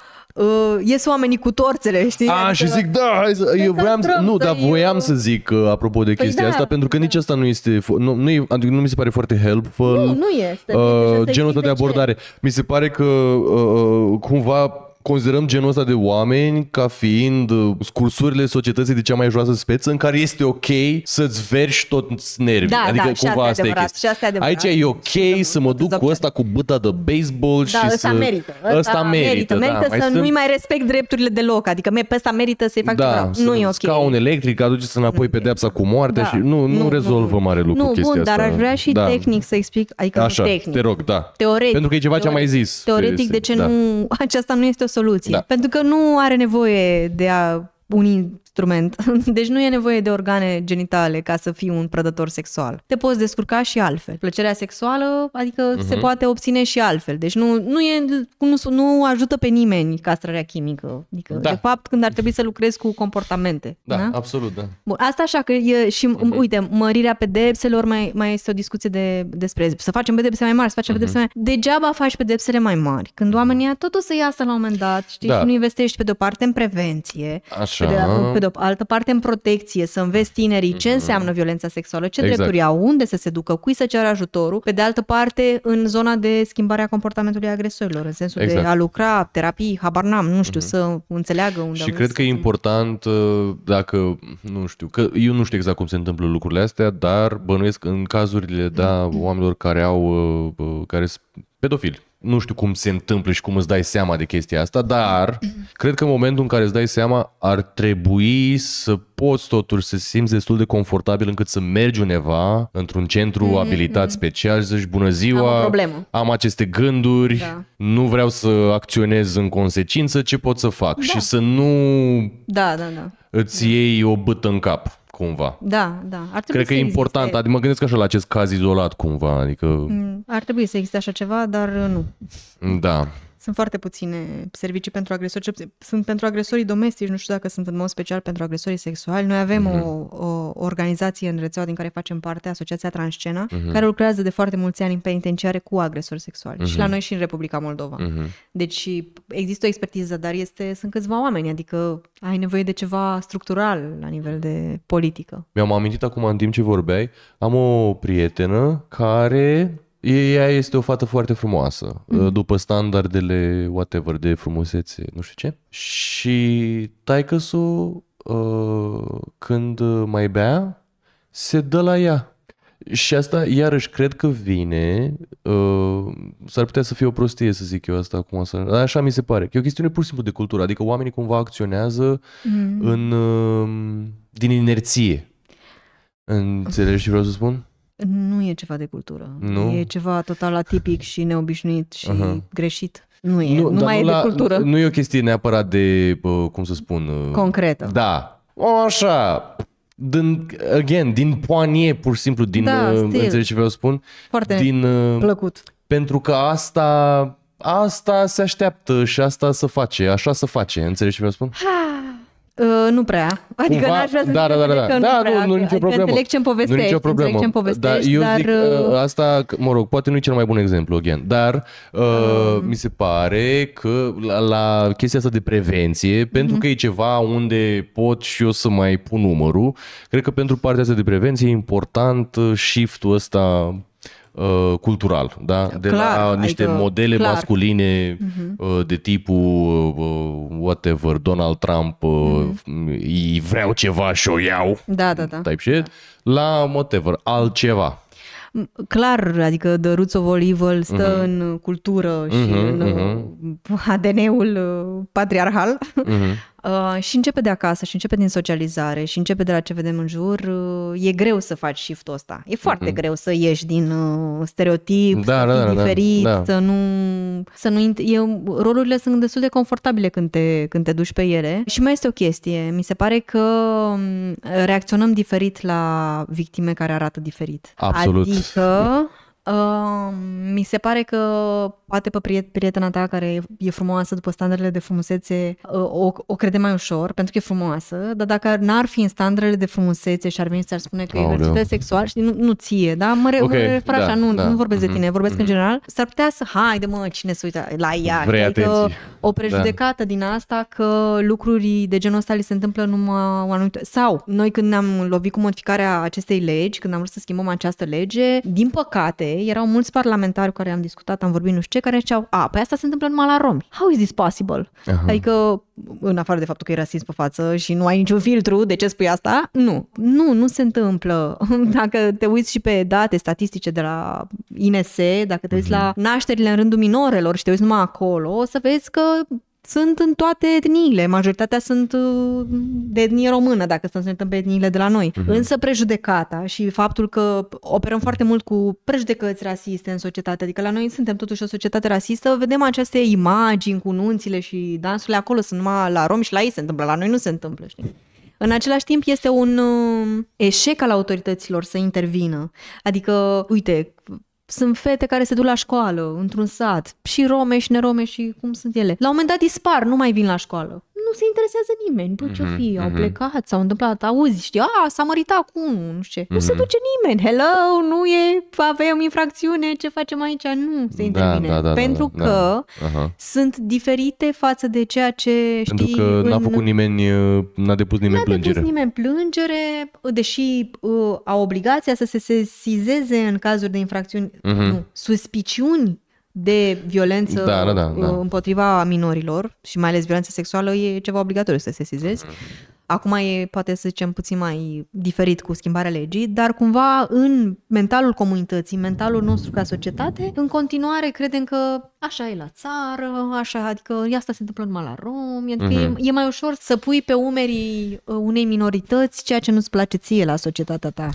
uh, ies oamenii cu torțele, știi? A, Adică- și zic, da, hai să, eu vreau să, castrăm, nu, să dar eu- voiam să zic uh, apropo de Păi chestia da, asta, pentru că nici asta nu este, fo- nu, nu, e, adică nu mi se pare foarte helpful. Nu, nu este. uh, Este și asta genul ăsta de explică ce. abordare. Mi se pare că uh, cumva considerăm genul ăsta de oameni ca fiind uh, scursurile societății de cea mai joasă speță în care este ok să-ți vergi toți nervii. Da, adică da, și cumva asta asta e e adevărat, chestia. și asta e adevărat. Aici e ok Scuză-mă, să mă duc cu doctor. ăsta cu băta de baseball Da, și ăsta să... merită. Ăsta merită, da. merită Mai să sunt- nu-i mai respect drepturile deloc. Adică me- pe ăsta merită să-i fac ce da, vreau. să- Nu e ok. scaun electric, aduceți înapoi pedeapsa cu moartea Da. și nu, nu, rezolvă mare lucru Nu, chestia bun, asta. dar aș vrea și da. tehnic să explic, adică Așa, nu tehnic. te rog, da. Teoretic. Pentru că e ceva ce am mai zis. Teoretic, Pe- de ce da. nu... <laughs> Aceasta nu este o soluție. Da. Pentru că nu are nevoie de a unii instrument. <laughs> Deci nu e nevoie de organe genitale ca să fii un prădător sexual. Te poți descurca și altfel. Plăcerea sexuală, adică uh-huh. se poate obține și altfel. Deci nu, nu, e, nu, nu ajută pe nimeni castrarea chimică. Adică, da. de fapt, când ar trebui să lucrezi cu comportamente. Da, da? absolut, da. Bun, asta așa că e și, uh-huh. uite, mărirea pedepselor mai, mai este o discuție de, despre să facem pedepse mai mari, să facem uh-huh. pedepse mai mari. Degeaba faci pedepsele mai mari. Când oamenii tot o să iasă la un moment dat, știi, da. și nu investești pe de-o parte în prevenție, Așa. Pe, de, pe de-o altă parte în protecție, să înveți tinerii ce înseamnă violența sexuală, ce exact. drepturi au, unde să se ducă, cui să ceară ajutorul, pe de altă parte în zona de schimbare a comportamentului agresorilor, în sensul exact. de a lucra, terapii, habar n-am, nu știu, uh-huh. să înțeleagă unde Și cred că e important uh, dacă, nu știu, că eu nu știu exact cum se întâmplă lucrurile astea, dar bănuiesc în cazurile, da, oamenilor care au, uh, uh, care sunt pedofili, nu știu cum se întâmplă și cum îți dai seama de chestia asta, dar cred că în momentul în care îți dai seama ar trebui să poți totuși să simți destul de confortabil încât să mergi undeva într-un centru mm-hmm. abilitat special și să zici bună ziua, am, am aceste gânduri, da. nu vreau să acționez în consecință, ce pot să fac? Da. Și să nu da, da, da. îți iei o bâtă în cap cumva. Da, da. Ar Cred că e important, adică mă gândesc așa la acest caz izolat cumva, adică... Mm, ar trebui să existe așa ceva, dar nu. Da. Sunt foarte puține servicii pentru agresori. Sunt pentru agresorii domestici, nu știu dacă sunt în mod special pentru agresorii sexuali. Noi avem uh-huh. o, o organizație în rețeaua din care facem parte, Asociația Transcena, uh-huh. care lucrează de foarte mulți ani în penitenciare cu agresori sexuali. Uh-huh. Și la noi și în Republica Moldova. Uh-huh. Deci există o expertiză, dar este, sunt câțiva oameni, adică ai nevoie de ceva structural la nivel de politică. Mi-am amintit acum în timp ce vorbeai, am o prietenă care ea este o fată foarte frumoasă, mm. după standardele whatever de frumusețe, nu știu ce. Și taică uh, când mai bea, se dă la ea. Și asta, iarăși, cred că vine, uh, s-ar putea să fie o prostie să zic eu asta acum, să, dar așa mi se pare, că e o chestiune pur și simplu de cultură, adică oamenii cumva acționează mm. în, uh, din inerție. Înțelegi ce vreau să spun? Nu e ceva de cultură. Nu? E ceva total atipic și neobișnuit și uh-huh. greșit. Nu e, nu, nu mai nu e de cultură. Nu e o chestie neapărat de, cum să spun... Concretă. Da. O, așa, din, again, din poanie, pur și simplu, din, da, uh, înțelegi ce vreau să spun? Foarte din, uh, plăcut. Pentru că asta, asta se așteaptă și asta să face, așa să face, înțelegi ce vreau să spun? Ha. Uh, nu prea. Adică Cumva, n-aș vrea să da, da, da, da, da, da, nu, nu, nicio adică problemă. Înțeleg ce-mi povestești, nu nicio problemă. ce povestești, da, eu dar... Zic, uh, asta, mă rog, poate nu e cel mai bun exemplu, again, dar uh, uh. mi se pare că la, la chestia asta de prevenție, uh-huh. pentru că e ceva unde pot și eu să mai pun numărul, cred că pentru partea asta de prevenție e important uh, shift-ul ăsta uh, cultural, da? De clar, la niște adică, modele clar. masculine uh-huh. de tipul uh, whatever, Donald Trump, uh, uh-huh. vreau ceva și o iau, da, da, da. type shit, la whatever, altceva. Clar, adică The Roots of All Evil stă uh-huh. în cultură și uh-huh, în uh-huh. ADN-ul patriarhal. Uh-huh. Uh, și începe de acasă, și începe din socializare, și începe de la ce vedem în jur. Uh, e greu să faci shift-ul ăsta. E foarte mm-hmm. greu să ieși din uh, stereotip, da, să da, fii da, diferit, da, da. să nu... Să nu e, rolurile sunt destul de confortabile când te, când te duci pe ele. Și mai este o chestie. Mi se pare că um, reacționăm diferit la victime care arată diferit. Absolut. Adică Uh, mi se pare că poate pe prietena ta care e frumoasă după standardele de frumusețe uh, o, o crede mai ușor pentru că e frumoasă, dar dacă n-ar fi în standardele de frumusețe și ar veni să ar spune că Aoleu. e exercită sexual și nu, nu ție, da? Mă, okay, mă refer așa, da, nu, da. nu vorbesc mm-hmm. de tine, vorbesc mm-hmm. în general, s-ar putea să, haide mă, cine se uită la ea, Vrei adică o prejudecată da. din asta că lucruri de genul ăsta li se întâmplă numai o anumită... Sau, noi când ne-am lovit cu modificarea acestei legi, când am vrut să schimbăm această lege, din păcate, erau mulți parlamentari cu care am discutat, am vorbit nu știu ce, care ziceau, a, păi asta se întâmplă numai la romi. How is this possible? Aha. Adică, în afară de faptul că e rasism pe față și nu ai niciun filtru, de ce spui asta? Nu, nu, nu se întâmplă. <laughs> Dacă te uiți și pe date statistice de la INS, dacă te uiți mm-hmm. la nașterile în rândul minorelor și te uiți numai acolo, o să vezi că sunt în toate etniile. Majoritatea sunt uh, de etnie română, dacă să ne uităm pe etniile de la noi. Uh-huh. Însă prejudecata și faptul că operăm foarte mult cu prejudecăți rasiste în societate, adică la noi suntem totuși o societate rasistă, vedem aceste imagini cu nunțile și dansurile acolo, sunt numai la romi și la ei se întâmplă, la noi nu se întâmplă, știi? În același timp este un uh, eșec al autorităților să intervină. Adică, uite, sunt fete care se duc la școală într-un sat, și rome și nerome și cum sunt ele. La un moment dat dispar, nu mai vin la școală nu se interesează nimeni. Bă, ce-o fi? Mm-hmm. Au plecat, s-au întâmplat, auzi, știi, a, s-a măritat cu unul, nu știu ce. Mm-hmm. Nu se mhm. duce nimeni. Hello, nu e, avem infracțiune, ce facem aici? Nu se da, intervine. Da, da, da, Pentru da, da, că da. sunt diferite față de ceea ce știi... Pentru că n-a făcut nimeni, n-a depus nimeni n-a plângere. N-a depus nimeni plângere, deși uh, au obligația să se sesizeze în cazuri de infracțiuni, mm-hmm. nu, suspiciuni de violență da, da, da, da. împotriva minorilor și mai ales violență sexuală e ceva obligatoriu să se sesizezi. Mm-hmm. Acum e, poate să zicem, puțin mai diferit cu schimbarea legii, dar cumva în mentalul comunității, mentalul nostru ca societate, în continuare credem că așa e la țară, așa, adică asta se întâmplă numai la romi, adică uh-huh. e, e mai ușor să pui pe umerii uh, unei minorități ceea ce nu-ți place ție la societatea ta.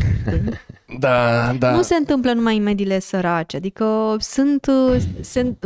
<laughs> da, da. Nu se întâmplă numai în mediile sărace, adică sunt, uh, sunt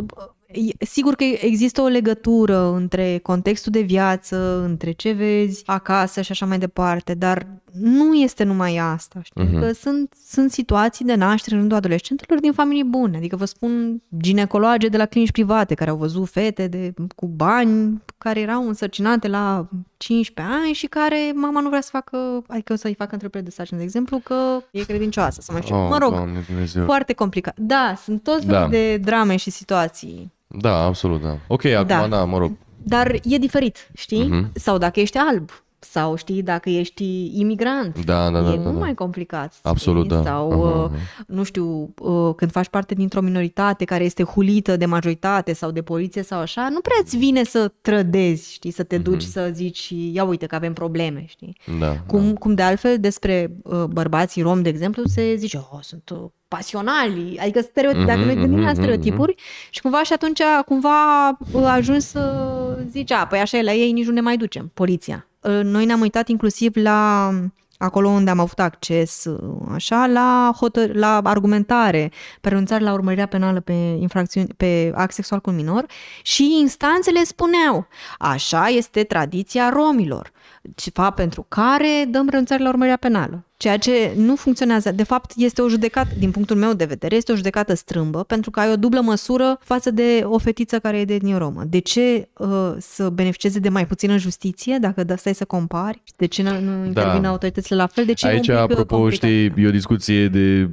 Sigur că există o legătură între contextul de viață, între ce vezi acasă și așa mai departe, dar nu este numai asta. Știi? Uh-huh. Că sunt, sunt situații de naștere în rândul adolescentelor din familii bune. Adică vă spun ginecologe de la clinici private care au văzut fete de, cu bani care erau însărcinate la 15 ani și care mama nu vrea să facă, adică să-i facă întrebări de sarcină, de exemplu, că e credincioasă. Să mai știu. Oh, mă rog, Doamne, foarte complicat. Da, sunt tot da. de drame și situații da, absolut, da. Ok, acum, da, da mă rog. Dar e diferit, știi? Uh-huh. Sau dacă ești alb, sau știi, dacă ești imigrant, da, da, da, e da, mult da. mai complicat. Absolut, da. Sau, uh-huh. nu știu, uh, când faci parte dintr-o minoritate care este hulită de majoritate sau de poliție sau așa, nu prea îți vine să trădezi, știi, să te uh-huh. duci să zici, ia uite că avem probleme, știi? Da, cum, da. cum de altfel despre uh, bărbații rom, de exemplu, se zice, oh, sunt uh, pasionali, adică stereotip, mm-hmm, dacă noi gândim mm-hmm, la stereotipuri mm-hmm. și cumva și atunci cumva a ajuns să zice, a, păi așa e la ei, nici nu ne mai ducem, poliția. Ă, noi ne-am uitat inclusiv la acolo unde am avut acces, așa, la, hotăr- la argumentare pe renunțare la urmărirea penală pe infracțiuni, pe act sexual cu minor și instanțele spuneau, așa este tradiția romilor, ceva pentru care dăm renunțare la urmărirea penală. Ceea ce nu funcționează. De fapt, este o judecată, din punctul meu de vedere, este o judecată strâmbă, pentru că ai o dublă măsură față de o fetiță care e de etnie romă. De ce uh, să beneficieze de mai puțină justiție, dacă de stai să compari? De ce nu, nu intervin da. autoritățile la fel? De ce aici, apropo, complicat? știi, e o discuție de...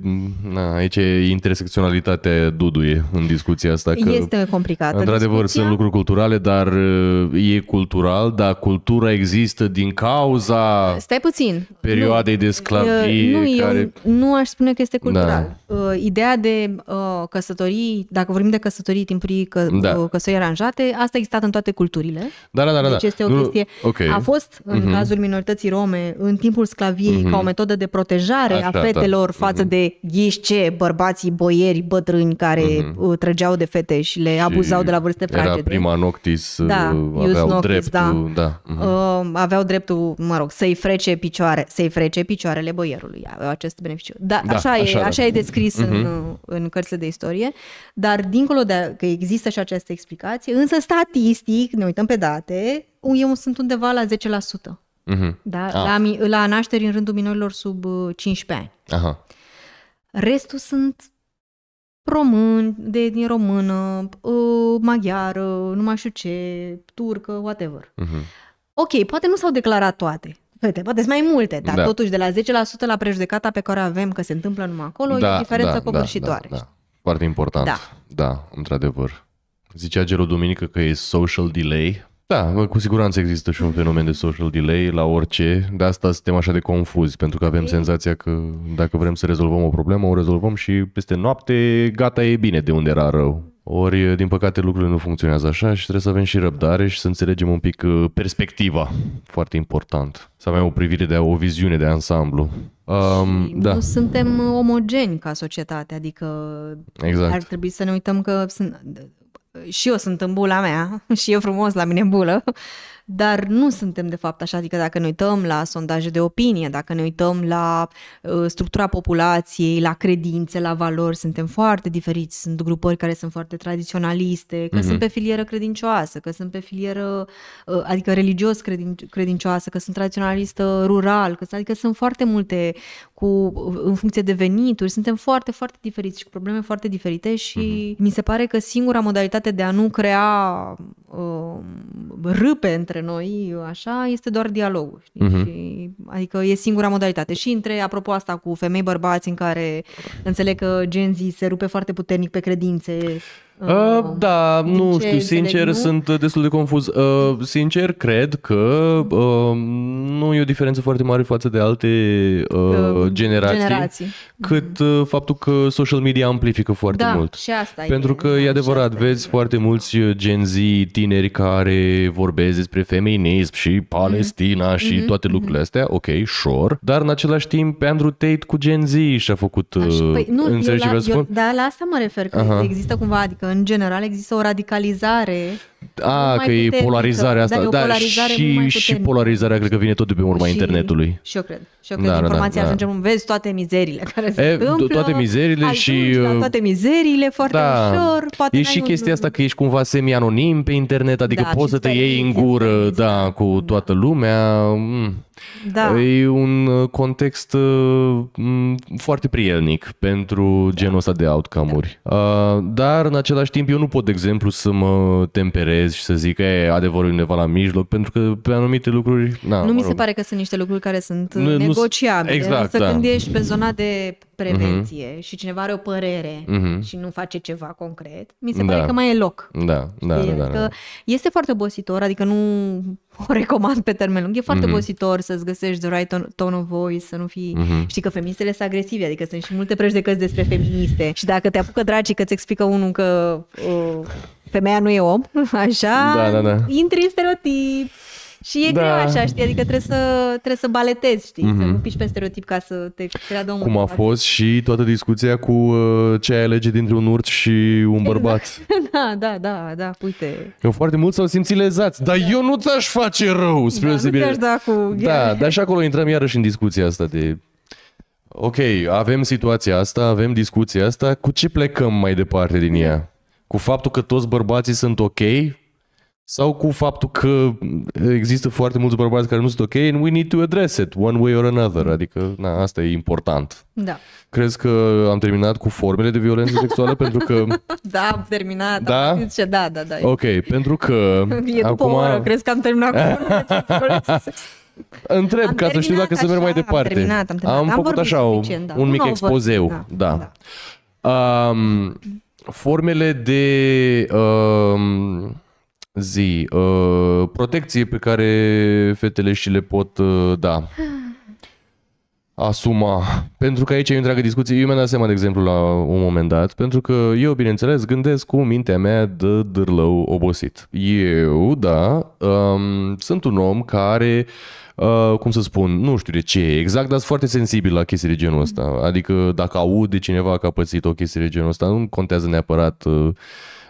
Na, aici e intersecționalitatea duduie în discuția asta. Că, este complicată Într-adevăr, discuția. sunt lucruri culturale, dar uh, e cultural, dar cultura există din cauza... Stai puțin. Perioadei nu. de sclavie sclavie nu, care... eu nu aș spune că este cultural. Da. Uh, ideea de uh, căsătorii, dacă vorbim de căsătorii timpurii, că, da. uh, căsătorii aranjate, asta a existat în toate culturile. Da, da, da. da. Deci este o nu, chestie... Okay. A fost, în uh-huh. cazul minorității rome, în timpul sclaviei, uh-huh. ca o metodă de protejare Așa, a da. fetelor da. față uh-huh. de ghiși ce, bărbații boieri bătrâni care uh-huh. trăgeau de fete și le și abuzau de la vârste fragede. Era prima noctis, da, uh, aveau noctis, dreptul... Da. Da. Uh-huh. Uh, aveau dreptul, mă rog, să-i frece picioare, să-i frece picioarele boierului acest beneficiu. Da, da așa, așa, e, așa da. e descris uh-huh. în, mhm. în cărțile de istorie, dar dincolo de că există și această explicație, însă statistic, ne uităm pe date, eu sunt undeva la 10%. Uh-huh. Mhm. Da? Ah. La, la nașteri în rândul minorilor sub 15 uh, ani. Aha. Restul sunt români, de etnie română, uh, maghiară, nu mai știu ce, turcă, whatever. Uh-huh. Ok, poate nu s-au declarat toate, Fete, poate sunt mai multe, dar da. totuși de la 10% la prejudecata pe care o avem că se întâmplă numai acolo, da, e o diferență da, covârșitoare. Da, da, da. Foarte important. Da. da, într-adevăr. Zicea Gero Duminică că e social delay. Da, cu siguranță există și un fenomen de social delay la orice. De asta suntem așa de confuzi, pentru că avem e... senzația că dacă vrem să rezolvăm o problemă, o rezolvăm și peste noapte gata e bine de unde era rău. Ori, din păcate, lucrurile nu funcționează așa și trebuie să avem și răbdare și să înțelegem un pic uh, perspectiva. Foarte important. Să avem o privire de o viziune de ansamblu. Um, da. Nu suntem omogeni ca societate, adică exact. ar trebui să ne uităm că sunt, și eu sunt în bula mea <laughs> și e frumos la mine în bulă, dar nu suntem de fapt așa, adică dacă ne uităm la sondaje de opinie, dacă ne uităm la uh, structura populației, la credințe, la valori, suntem foarte diferiți. Sunt grupări care sunt foarte tradiționaliste, că uh-huh. sunt pe filieră credincioasă, că sunt pe filieră, uh, adică religios credin, credincioasă, că sunt tradiționalistă rural, că, adică sunt foarte multe cu, în funcție de venituri, suntem foarte, foarte diferiți și cu probleme foarte diferite și uh-huh. mi se pare că singura modalitate de a nu crea uh, râpe între noi, așa, este doar dialogul. Știi? Uh-huh. Și, adică e singura modalitate. Și între, apropo asta cu femei bărbați în care înțeleg că Gen Z se rupe foarte puternic pe credințe, Uh, da, nu știu, sincer, nu? sunt destul de confuz. Uh, sincer, cred că uh, nu e o diferență foarte mare față de alte uh, uh, generații, generații, cât uh, faptul că social media amplifică foarte da, mult. și asta Pentru e, că da, e adevărat, vezi e. foarte mulți Gen Z tineri care vorbesc despre feminism și Palestina mm-hmm. și mm-hmm. toate lucrurile astea, ok, sure, dar în același timp Andrew Tate cu Gen Z și-a făcut, Așa, păi, nu, înțelegi eu la, ce eu, Da, la asta mă refer, că Aha. există cumva, adică în general există o radicalizare a, că e polarizarea asta. Da, e o polarizare și, și polarizarea cred că vine tot de pe urma și, internetului. Și eu cred. Și eu cred da, informația da, da. ajunge, vezi toate mizerile care se e, întâmplă. Toate mizerile și... La uh, toate mizerile foarte da, ușor. Poate e și chestia asta că ești cumva semi-anonim pe internet, adică da, poți să te iei în gură da, cu da. toată lumea. Mm. Da. E un uh, context uh, foarte prielnic pentru genul ăsta de outcome-uri. Da. Dar în același timp eu nu pot, de exemplu, să mă temperez și să zic că e adevărul undeva la mijloc, pentru că pe anumite lucruri... Na, nu mi se pare că sunt niște lucruri care sunt nu, negociabile. Exact, Însă da. când ești pe zona de prevenție uh-huh. și cineva are o părere uh-huh. și nu face ceva concret, mi se pare da. că mai e loc. Da, da, da, da, da. Este foarte obositor, adică nu <laughs> o recomand pe termen lung. E foarte uh-huh. obositor să-ți găsești the right tone of voice, să nu fii... Uh-huh. Știi că feministele sunt agresive, adică sunt și multe prejudecăți despre feministe. Și dacă te apucă dragii că-ți explică unul că uh, femeia nu e om, <laughs> așa, da, da, da. intri în stereotip. Și e da. greu așa, știi? Adică trebuie să, trebuie să baletezi, știi? Mm-hmm. Să nu piși pe stereotip ca să te creadă un Cum a fost și toată discuția cu uh, ce ai alege dintre un urt și un exact. bărbat. <laughs> da, da, da, da, uite. Eu foarte mult s-au simțit lezați, dar da. eu nu ți-aș face rău, spre da, nu ți-aș da cu... Da, dar și acolo intrăm iarăși în discuția asta de Ok, avem situația asta, avem discuția asta, cu ce plecăm mai departe din ea? Cu faptul că toți bărbații sunt ok sau cu faptul că există foarte mulți bărbați care nu sunt ok and we need to address it one way or another. Adică, na, asta e important. Da. Crezi că am terminat cu formele de violență sexuală? <laughs> pentru că... Da, am terminat. Da? Am ce, da, da, da. Ok, pentru că... <laughs> E după acum... o oră, crezi că am terminat cu formele de violență sexuală? <laughs> Întreb am ca să știu dacă să merg mai departe. Am terminat, am terminat. Am, am făcut așa suficient, da. un mic expozeu. Da. da. Um, formele de... Um, zi, uh, protecție pe care fetele și le pot uh, da asuma. Pentru că aici e o întreagă discuție. Eu mi-am dat seama, de exemplu, la un moment dat, pentru că eu, bineînțeles, gândesc cu mintea mea de dârlău obosit. Eu, da, um, sunt un om care Uh, cum să spun, nu știu de ce exact, dar sunt foarte sensibil la chestii de genul ăsta. Adică dacă aud de cineva că a pățit o chestie de genul ăsta, nu contează neapărat uh,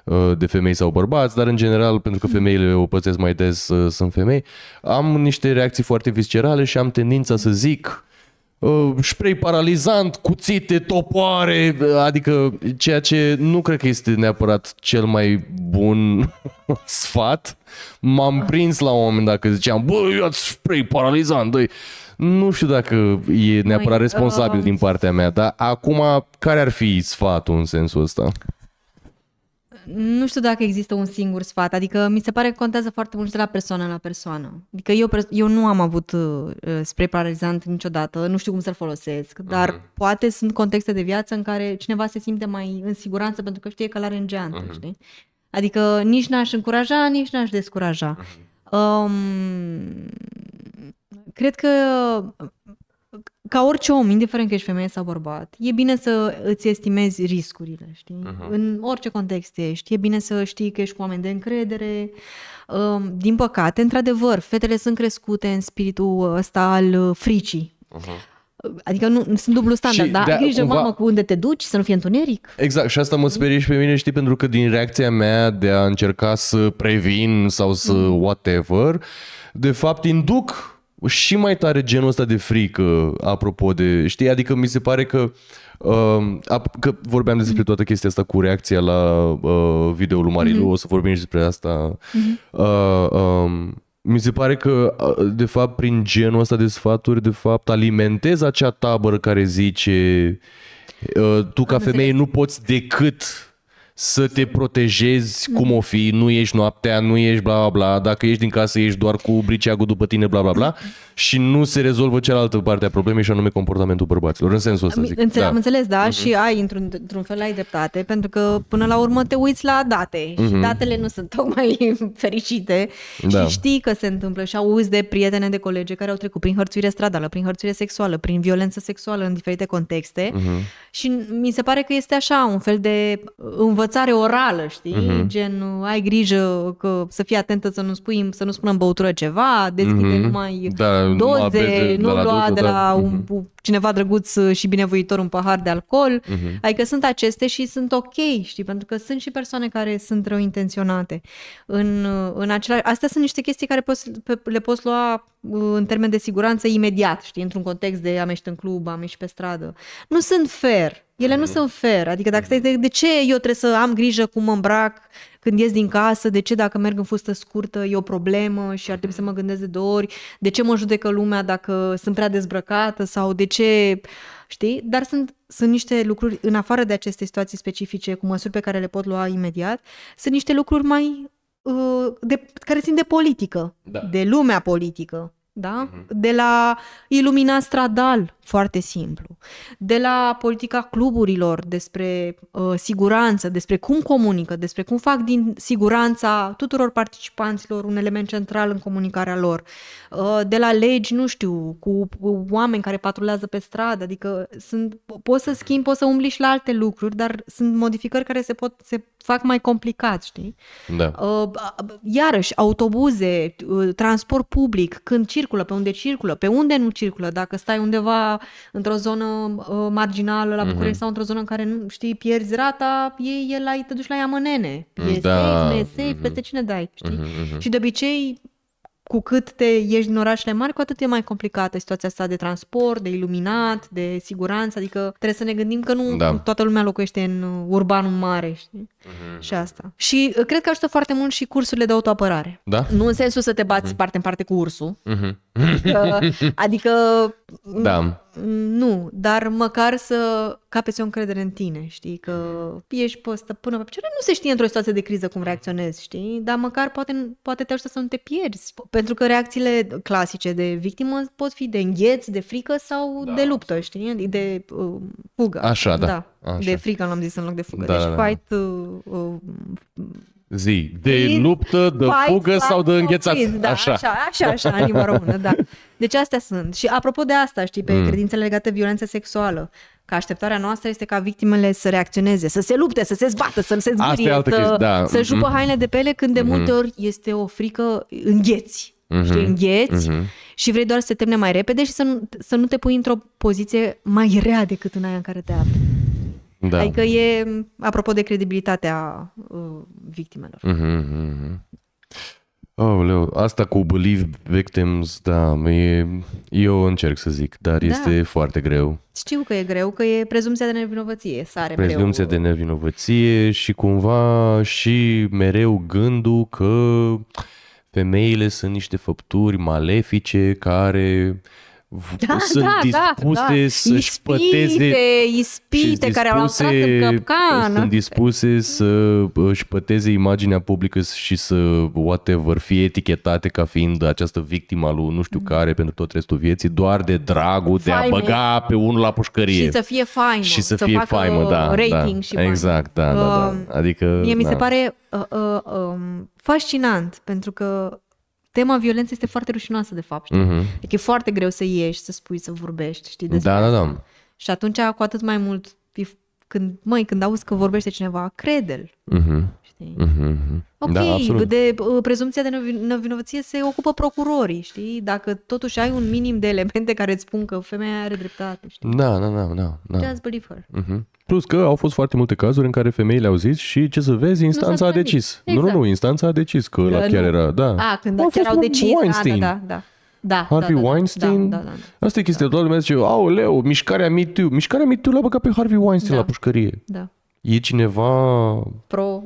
Uh, de femei sau bărbați, dar în general, pentru că femeile o pățesc mai des, uh, sunt femei, am niște reacții foarte viscerale și am tendința să zic uh, spray paralizant, cuțite, topoare, adică ceea ce nu cred că este neapărat cel mai bun <laughs> sfat. M-am prins la un moment dat că ziceam, bă, ia spray paralizant, dă nu știu dacă e neapărat responsabil uh... din partea mea, dar acum care ar fi sfatul în sensul ăsta? Nu știu dacă există un singur sfat, adică mi se pare că contează foarte mult de la persoană la persoană. Adică eu, eu nu am avut uh, spray paralizant niciodată, nu știu cum să-l folosesc, dar uh-huh. poate sunt contexte de viață în care cineva se simte mai în siguranță pentru că știe că l-are în geantă, uh-huh. știi? Adică nici n-aș încuraja, nici n-aș descuraja. Uh-huh. Um, cred că ca orice om, indiferent că ești femeie sau bărbat, e bine să îți estimezi riscurile, știi? Uh-huh. În orice context ești, e bine să știi că ești cu oameni de încredere. Din păcate, într-adevăr, fetele sunt crescute în spiritul ăsta al fricii. Uh-huh. Adică nu sunt dublu standard, Și dar de-a- ai grijă, cumva- mamă, cu unde te duci, să nu fie întuneric. Exact, și asta mă sperie și pe mine, știi, pentru că din reacția mea de a încerca să previn sau să whatever, de fapt induc și mai tare genul ăsta de frică, apropo de, știi, adică mi se pare că Uh, ap- că vorbeam despre toată chestia asta cu reacția la uh, videoul lui Marilu, o să vorbim și despre asta. Uh, um, mi se pare că, uh, de fapt, prin genul ăsta de sfaturi, de fapt, alimentezi acea tabără care zice uh, tu ca femeie nu poți decât să te protejezi cum o fi, nu ești noaptea, nu ești bla bla bla, dacă ești din casă ești doar cu briceagul după tine bla bla bla și nu se rezolvă cealaltă parte a problemei și anume comportamentul bărbaților, în sensul ăsta zic. Înțeleg, da. Am înțeles, da, și ai, într-un, într-un fel, ai dreptate, pentru că până la urmă te uiți la date și datele nu sunt tocmai <laughs> fericite Da. și știi că se întâmplă și auzi de prietene, de colegi care au trecut prin hărțuire stradală, prin hărțuire sexuală, prin violență sexuală în diferite contexte și mi se pare că este așa, un fel de învățare orală, știi? Gen, ai grijă că să fii atentă să nu spui, să nu spună în băutură ceva, deschide numai Da, numai doze, bere nu de la lua doză, de da. la un, cineva drăguț și binevoitor un pahar de alcool. Mhm. Adică sunt aceste și sunt ok, știi, pentru că sunt și persoane care sunt rău intenționate. În, în acela... Astea sunt niște chestii care poți, pe, le poți lua uh, în termen de siguranță imediat, știi, într-un context de am ieșit în club, am ieșit pe stradă. Nu sunt fair. Ele Mhm. nu sunt fair. Adică dacă stai de, de ce eu trebuie să am grijă cum mă îmbrac când ies din casă, de ce dacă merg în fustă scurtă e o problemă și ar trebui să mă gândesc de două ori, de ce mă judecă lumea dacă sunt prea dezbrăcată sau de ce, știi? Dar sunt, sunt niște lucruri, în afară de aceste situații specifice, cu măsuri pe care le pot lua imediat, sunt niște lucruri mai uh, de, care țin de politică, Da. de lumea politică. Da? De la iluminat stradal, foarte simplu. De la politica cluburilor, despre uh, siguranță, despre cum comunică, despre cum fac din siguranța tuturor participanților un element central în comunicarea lor. Uh, de la legi, nu știu, cu, cu oameni care patrulează pe stradă, adică sunt, poți să schimbi, poți să umbli și la alte lucruri, dar sunt modificări care se pot se fac mai complicat, știi? Da. Uh, iarăși, autobuze, uh, transport public, când circulă, pe unde circulă, pe unde nu circulă, dacă stai undeva într-o zonă uh, marginală la București Mhm. sau într-o zonă în care nu știi, pierzi rata, e, e la, te duci la ea mănene. E Da. safe, nu e safe, Mhm. peste cine dai, știi? Mhm, Și de obicei, cu cât te ieși din orașele mari, cu atât e mai complicată situația asta de transport, de iluminat, de siguranță, adică trebuie să ne gândim că nu Da. toată lumea locuiește în uh, urbanul mare, știi? Și asta. Și uh, cred că ajută foarte mult și cursurile de autoapărare. Da? Nu în sensul să te bați parte în parte cu ursul, Mhm. că, <laughs> adică Da. nu, dar măcar să capeți o încredere în tine, știi, că ești pe stăpână pe picioare, nu se știe într-o situație de criză cum reacționezi, știi, dar măcar poate, poate te ajută să nu te pierzi, pentru că reacțiile clasice de victimă pot fi de îngheț, de frică sau da. de luptă, știi, de uh, fugă. Așa, da. da. Așa. De frică l-am zis în loc de fugă, Da, deci da, da. fight, uh, uh, Zi, de Fight, luptă, de fight, fugă flight sau de sau înghețat. freeze, Da, Așa. așa, așa, așa, în limba română, da. Deci astea sunt. Și apropo de asta, știi, pe mm. credințele legate de violență sexuală, că așteptarea noastră este ca victimele să reacționeze, să se lupte, să se zbată, să se Asta e zburie, altă să, chestie, da. să Mhm. jupă hainele de pe ele, când de multe ori este o frică, îngheți. Știi, îngheți și vrei doar să te termine mai repede și să nu, să nu te pui într-o poziție mai rea decât în aia în care te afli. Da. Adică e, apropo de credibilitatea uh, victimelor. Mhm, mhm. Aoleu, asta cu believe victims, da, e, eu încerc să zic, dar Da. este foarte greu. Știu că e greu, că e prezumția de nevinovăție, sare Prezumția de mereu. nevinovăție și cumva și mereu gândul că femeile sunt niște făpturi malefice care v- Da, sunt da, da, dispuse da. să-și păteze Ispite, și ispite care au tras în capcană. sunt dispuse să își păteze imaginea publică și să whatever fie etichetate ca fiind această victimă a lui nu știu care pentru tot restul vieții doar de dragul de a Faime. băga pe unul la pușcărie. Și să fie faimă. și să, fie facă faimă, da, rating da. și bani. Exact, da, da, da. Um, Adică, Mie mi se da. pare uh, uh, um, fascinant, pentru că tema violenței este foarte rușinoasă, de fapt. Știi? Mhm. Adică e foarte greu să ieși, să spui, să vorbești, știi, despre Da, da, asta. da. Și atunci, cu atât mai mult, e când, măi, când auzi că vorbește cineva, crede-l. Mhm. Știi? Mhm. Ok, Da, absolut. de uh, prezumția de nevi- nevinovăție se ocupă procurorii, știi? Dacă totuși ai un minim de elemente care îți spun că femeia are dreptate, știi? Da, da, da, da. da. Just believe her. Mhm. Plus că au fost foarte multe cazuri în care femeile au zis și ce să vezi, instanța s-a a dovedit. decis. Nu, nu, Exact. nu, instanța a decis că ăla Că chiar nu. era, da. A, când A chiar fost au decis, Weinstein. da, da, da. Da, Harvey da, da, da, Weinstein. Da, da, da. Asta e chestia, toată lumea zice, aoleu, mișcarea Me Too. Mișcarea Me Too l-a băgat pe Harvey Weinstein Da. la pușcărie. da. E cineva... Pro.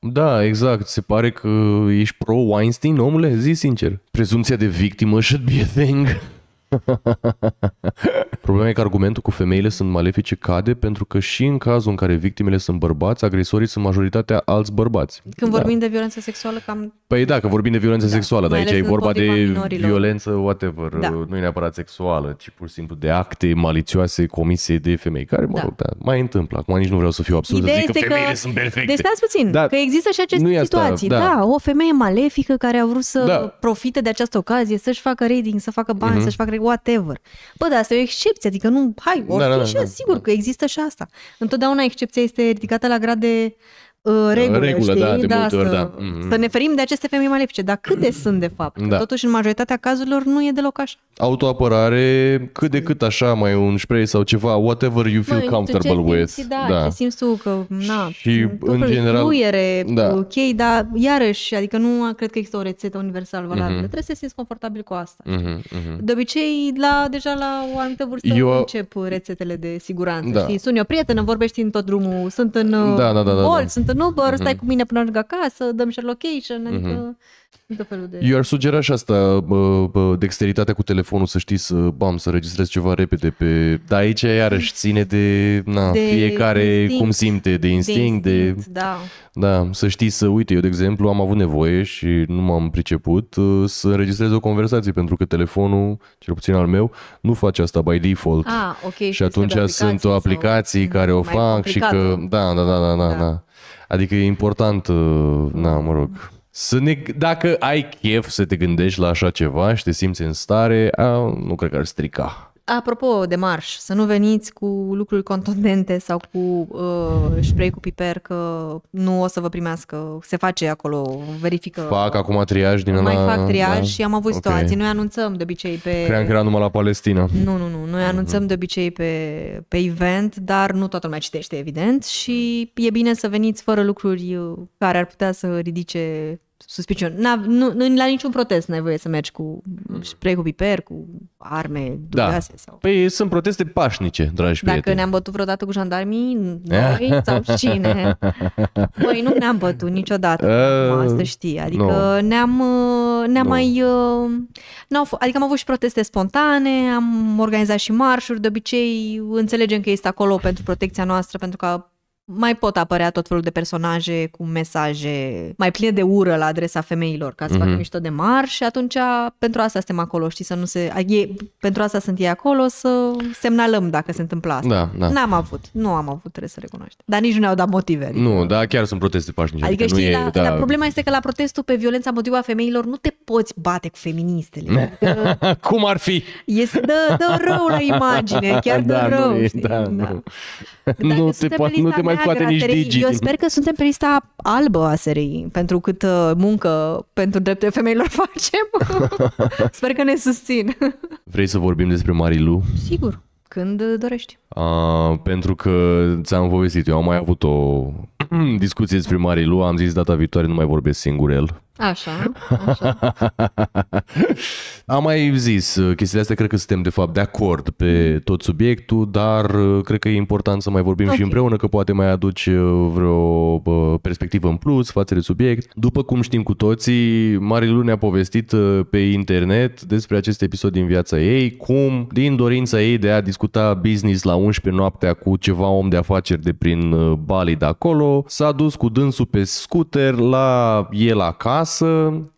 Da, exact. Se pare că ești pro-Weinstein, omule? Zi sincer. Prezumția de victimă should be a thing. <laughs> Problema e că argumentul cu femeile sunt malefice cade pentru că și în cazul în care victimele sunt bărbați, agresorii sunt majoritatea alți bărbați. Când da. vorbim de violență sexuală, cam Păi da, că vorbim de violență Da, sexuală, dar mai aici e ales vorba de împotriva minorilor. violență whatever, Da. nu e neapărat sexuală, ci pur și simplu de acte malicioase comise de femei, care, mă Da. rog, da, mai întâmplă. Acum nici nu vreau să fiu absurd, să Ideea zic că este că- femeile sunt perfecte. Deci stați puțin, Da. că există și aceste Nu e asta, situații. da. Da. o femeie malefică care a vrut să Da. profite de această ocazie, să-și facă rating, să facă bani, Mhm. să-și facă whatever. Bă, dar asta e o excepție, adică nu, hai, o Da, fi da, da, și da, sigur da. că există și asta. Întotdeauna excepția este ridicată la grad de uh, regulă, Regulă, știi? da, de multe să, ori, da. Mhm. să ne ferim de aceste femei malefice. Dar câte sunt, de fapt? Că Da. Totuși, în majoritatea cazurilor, nu e deloc așa. Autoapărare, cât de cât așa, mai un spray sau ceva, whatever you feel Băi, comfortable ce with. simți, da, ce simți tu că, na, Și, tot în felul de general- fluiere, da. ok, dar iarăși, adică nu cred că există o rețetă universal valabilă. Mhm. Trebuie să te simți confortabil cu asta. Mhm, mhm. De obicei, la, deja la o anumită vârstă Eu- Eu... încep rețetele de siguranță. Da. Știi? Suni o prietenă, vorbești în tot drumul, sunt în uh, Da, da, da, da, Bolt, da. sunt în Uber, Mhm. stai cu mine până ajung acasă, dăm share location, adică sunt tot felul de... Eu ar sugera și asta, bă, bă, dexteritatea cu telefonul, să știi, să, bam, să registrezi ceva repede pe... Dar aici iarăși ține de, na, De fiecare instinct. cum simte, de instinct, de, instinct, Da. Da, să știi să, uite, eu de exemplu am avut nevoie și nu m-am priceput uh, să înregistrez o conversație pentru că telefonul, cel puțin al meu, nu face asta by default. Ah, ok. și este atunci de sunt aplicații o aplicații sau- care o mai fac și că, complicată. da, da, da, da, da, Da. da. Adică e important, uh, na, mă rog, să ne, dacă ai chef să te gândești la așa ceva și te simți în stare, a, nu cred că ar strica. Apropo de marș, să nu veniți cu lucruri contundente sau cu uh, spray cu piper, că nu o să vă primească. Se face acolo, verifică. Fac acum triaj din mai ăla, fac triaj da? și am avut Ok. situații. Noi anunțăm de obicei pe... Cream că era numai la Palestina. Nu, nu, nu. Noi anunțăm de obicei pe, pe event, dar nu toată lumea citește, evident, și e bine să veniți fără lucruri uh, care ar putea să ridice suspiciuni. N-a, nu, nu, la niciun protest n-ai voie să mergi cu spray cu piper, cu arme Da. dubioase sau... Păi sunt proteste pașnice, dragi Dacă prieteni. ne-am bătut vreodată cu jandarmii, <laughs> noi sau cine? Noi nu ne-am bătut niciodată, Uh, acum, să știi. Adică ne-am, uh, ne-am Nu. mai... uh, n-au f- adică am avut și proteste spontane, am organizat și marșuri, de obicei înțelegem că este acolo pentru protecția noastră, pentru că mai pot apărea tot felul de personaje cu mesaje mai pline de ură la adresa femeilor, ca să facă Mhm. mișto de mar și atunci pentru asta suntem acolo, știi, să nu se... E, pentru asta sunt ei acolo, să semnalăm dacă se întâmplă asta. Da, da. N-am avut, nu am avut, trebuie să recunoaștem. Dar nici nu ne-au dat motive. Adică, Nu, da, chiar sunt proteste pașnice. adică adică știi, nu e, la, da. dar problema este că la protestul pe violența împotriva femeilor nu te poți bate cu feministele. <laughs> Adică Cum ar fi? este, dă, dă rău la imagine, chiar <laughs> dă da, rău. nu, e, știi? da, Da. nu. Dacă nu, te suntem poate, pe nu lista te mai neagră scoate a nici SRI, digi. Eu din- sper că suntem pe lista albă a SRI, pentru cât uh, muncă pentru drepturile femeilor <laughs> facem. <laughs> sper că ne susțin. Vrei să vorbim despre Marilu? Sigur, când uh, dorești. Uh, pentru că ți-am povestit, eu am mai avut o <clears throat> discuție despre Marilu, am zis data viitoare nu mai vorbesc singur el. Așa, așa. <laughs> Am mai zis, uh, chestiile astea cred că suntem de fapt de acord pe tot subiectul, dar uh, cred că e important să mai vorbim Ok. și împreună, că poate mai aduci uh, vreo uh, perspectivă în plus față de subiect. După cum știm cu toții, Marilu ne-a povestit uh, pe internet despre acest episod din viața ei, cum din dorința ei de a discuta business la 11 noaptea cu ceva om de afaceri de prin uh, Bali de acolo, s-a dus cu dânsul pe scooter la el acasă, acasă,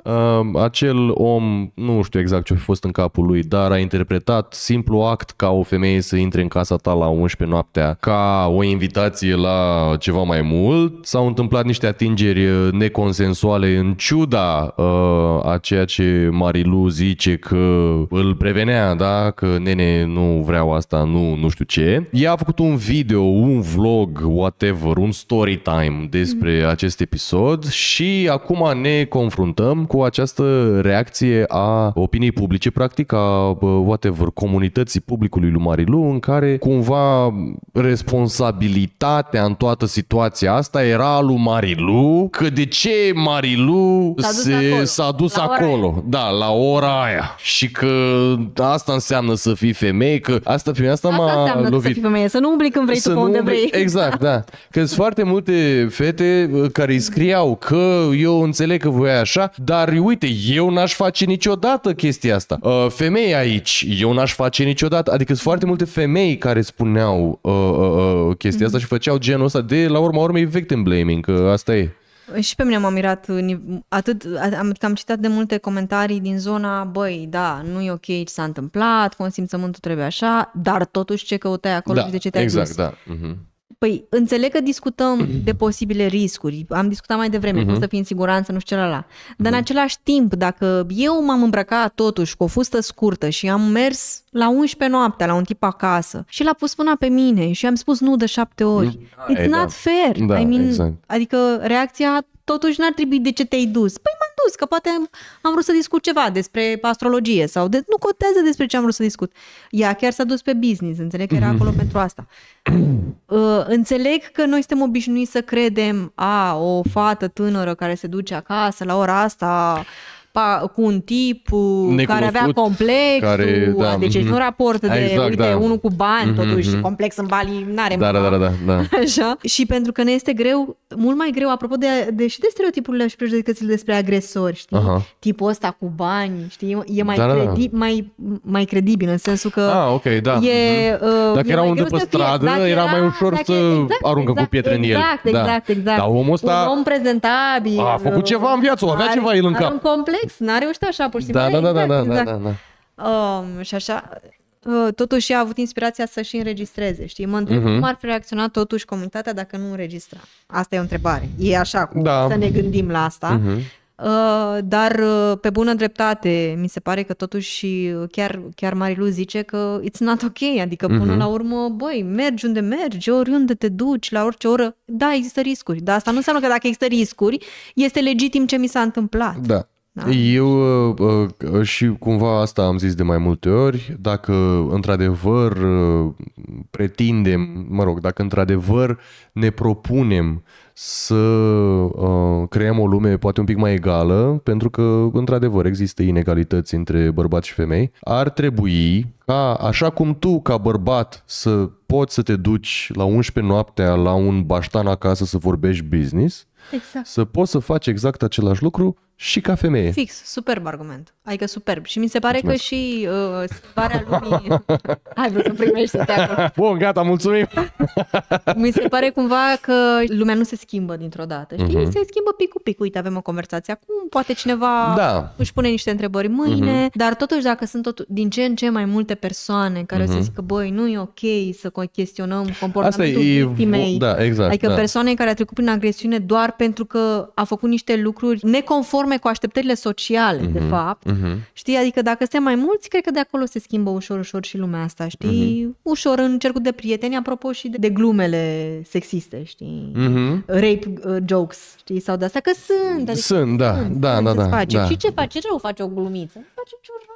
uh, acel om, nu știu exact ce a fost în capul lui, dar a interpretat simplu act ca o femeie să intre în casa ta la 11 noaptea ca o invitație la ceva mai mult. S-au întâmplat niște atingeri uh, neconsensuale în ciuda uh, a ceea ce Marilu zice că îl prevenea, da, că nene nu vreau asta, nu, nu știu ce. Ea a făcut un video, un vlog, whatever, un story time despre mm. acest episod și acum ne confruntăm cu această reacție a opiniei publice, practic a whatever, comunității publicului lui Marilu, în care cumva responsabilitatea în toată situația asta era a lui Marilu, că de ce Marilu S-a dus se, acolo. s-a dus La ora acolo, da, la ora aia și că asta înseamnă să fii femeie, că asta, femeia asta, Asta m-a înseamnă să lovit. fii femeie, să nu umbli când vrei tu pe unde umbli- vrei. Exact, da. Că sunt foarte multe fete uh, care îi scriau că eu înțeleg că voi așa, dar uite, eu n-aș face niciodată chestia asta. Uh, femei aici, eu n-aș face niciodată. Adică sunt foarte multe femei care spuneau uh, uh, uh, chestia asta și făceau genul ăsta de, la urma urmei, victim blaming, că asta e. Și pe mine m-a mirat ni- atât, am, am citat de multe comentarii din zona, băi, da, nu e ok ce s-a întâmplat, consimțământul trebuie așa, dar totuși ce căutai acolo da, și de ce te-ai exact, dus. da. Uh-huh. Păi, înțeleg că discutăm de posibile riscuri. Am discutat mai devreme Mhm. cum să fii în siguranță, nu știu ce la la. Dar în același timp, dacă eu m-am îmbrăcat totuși cu o fustă scurtă și am mers la 11 noaptea la un tip acasă și l-a pus mâna pe mine și am spus nu de șapte ori. Mm, It's e, not da. fair. Da, I mean, exact. Adică reacția totuși n-ar trebui de ce te-ai dus. Păi m-am dus, că poate am vrut să discut ceva despre astrologie sau de, nu contează despre ce am vrut să discut. Ea chiar s-a dus pe business, înțeleg că era acolo pentru asta. <clears throat> Uh, înțeleg că noi suntem obișnuiți să credem, a, o fată tânără care se duce acasă la ora asta pa, cu un tip uh, care avea Necunoscut, complex, care, da, deci mhm. nu raport de, Exact, uite, da. unul cu bani, Mhm, totuși, mhm. complex în Bali, n-are Da, da, mama. da, da, da. <laughs> Așa? Și pentru că ne este greu, mult mai greu, apropo de, de și de stereotipurile și prejudecățile despre agresori, știi? Aha. Tipul ăsta cu bani, știi? E mai, Da, da, da. credi- mai, mai credibil în sensul că Ah, ok, da. e, uh, Dacă e era mai undeva greu pe să fie. stradă, Dacă era mai ușor dacă- să aruncă cu pietre în el. Exact, Da. exact, exact. Dar omul ăsta- Un om prezentabil. A făcut ceva în viață, o avea are- ceva el în are cap. un complex, n-are ăștia așa, pur și simplu. Da, da, da, da, Exact, da, exact. da, da, da. Um, și așa, uh, totuși a avut inspirația să și înregistreze, știi? Mă întreb Mhm. cum ar fi reacționat totuși comunitatea dacă nu înregistra. Asta e o întrebare. E așa, cu, Da. să ne gândim la asta. Mhm. Uh, dar uh, pe bună dreptate, mi se pare că totuși uh, chiar, chiar Marilu zice că it's not ok, adică până Mhm. la urmă, băi, mergi unde mergi, oriunde te duci, la orice oră, da, există riscuri, dar asta nu înseamnă că dacă există riscuri, este legitim ce mi s-a întâmplat. Da. Da. Eu uh, uh, și cumva asta am zis de mai multe ori, dacă într-adevăr uh, pretindem, mă rog, dacă într-adevăr ne propunem să uh, creăm o lume poate un pic mai egală, pentru că într-adevăr există inegalități între bărbați și femei, ar trebui ca, așa cum tu ca bărbat să poți să te duci la 11 noaptea la un baștan acasă să vorbești business, Exact. să poți să faci exact același lucru și ca femeie. Fix, superb argument. Adică superb. Și mi se pare Mulțumesc. că și uh, schimbarea lumii... <laughs> Hai, vrut să primești să acolo. Bun, gata, mulțumim! <laughs> Mi se pare cumva că lumea nu se schimbă dintr-o dată, știi? Se schimbă pic cu pic. Uite, avem o conversație acum, poate cineva Da. își pune niște întrebări mâine, dar totuși dacă sunt tot, din ce în ce mai multe persoane care o să zică, băi, nu e ok să co- chestionăm comportamentul e victimei. vo- da, exact, Adică da. persoane care a trecut prin agresiune doar pentru că a făcut niște lucruri neconforme cu așteptările sociale, de fapt. Știi? Adică dacă suntem mai mulți, cred că de acolo se schimbă ușor, ușor și lumea asta, știi? Ușor în cercul de prieteni, apropo și de, de glumele sexiste, știi? Mhm. Rape uh, jokes, știi? Sau de astea, că sunt. Adică Sunt, da, da, sunt da, ce-ți da, Face. da. Și ce face? Ce rău face o glumiță? Nu face ce rău.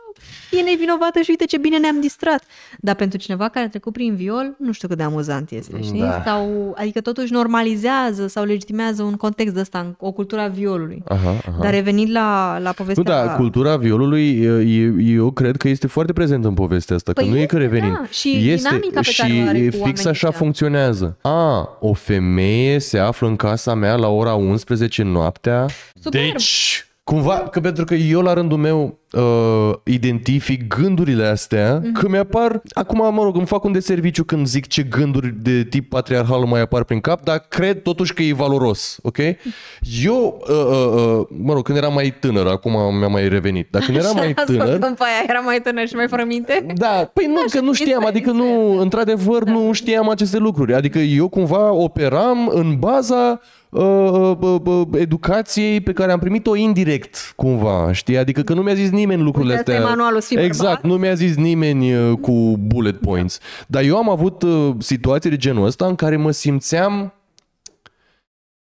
E nevinovată și uite ce bine ne-am distrat. Dar pentru cineva care a trecut prin viol, nu știu cât de amuzant este, știi? Da. Sau, adică totuși normalizează sau legitimează un context de ăsta, o cultură a violului. Aha, aha. Dar revenind la, la Nu, povestea... da, cultura violului, e- eu cred că este foarte prezentă în povestea asta, că Păi nu e este, că revenim. da, și este, dinamica pe și care o are cu fix oamenii așa ăștia. funcționează. A, o femeie se află în casa mea la ora 11 noaptea. Superb. Deci, cumva, că pentru că eu la rândul meu uh, identific gândurile astea, mm-hmm. că mi-apar, acum mă rog, îmi fac un deserviciu când zic ce gânduri de tip patriarhal mai apar prin cap, dar cred totuși că e valoros, ok? Eu, uh, uh, uh, mă rog, când eram mai tânăr, acum mi-a mai revenit, dar când eram mai tânăr... Pe aia, era mai tânăr și mai fără minte? Da, păi nu, că nu știam, adică nu, într-adevăr, nu știam aceste lucruri, adică eu cumva operam în baza uh, uh, uh, educației pe care am primit-o indirect, cumva, știi? Adică că nu mi-a zis nimeni lucrurile Uite, asta astea. e manualul Sfânt Exact, Bărbat. nu mi-a zis nimeni uh, cu bullet points. Dar eu am avut uh, situații de genul ăsta în care mă simțeam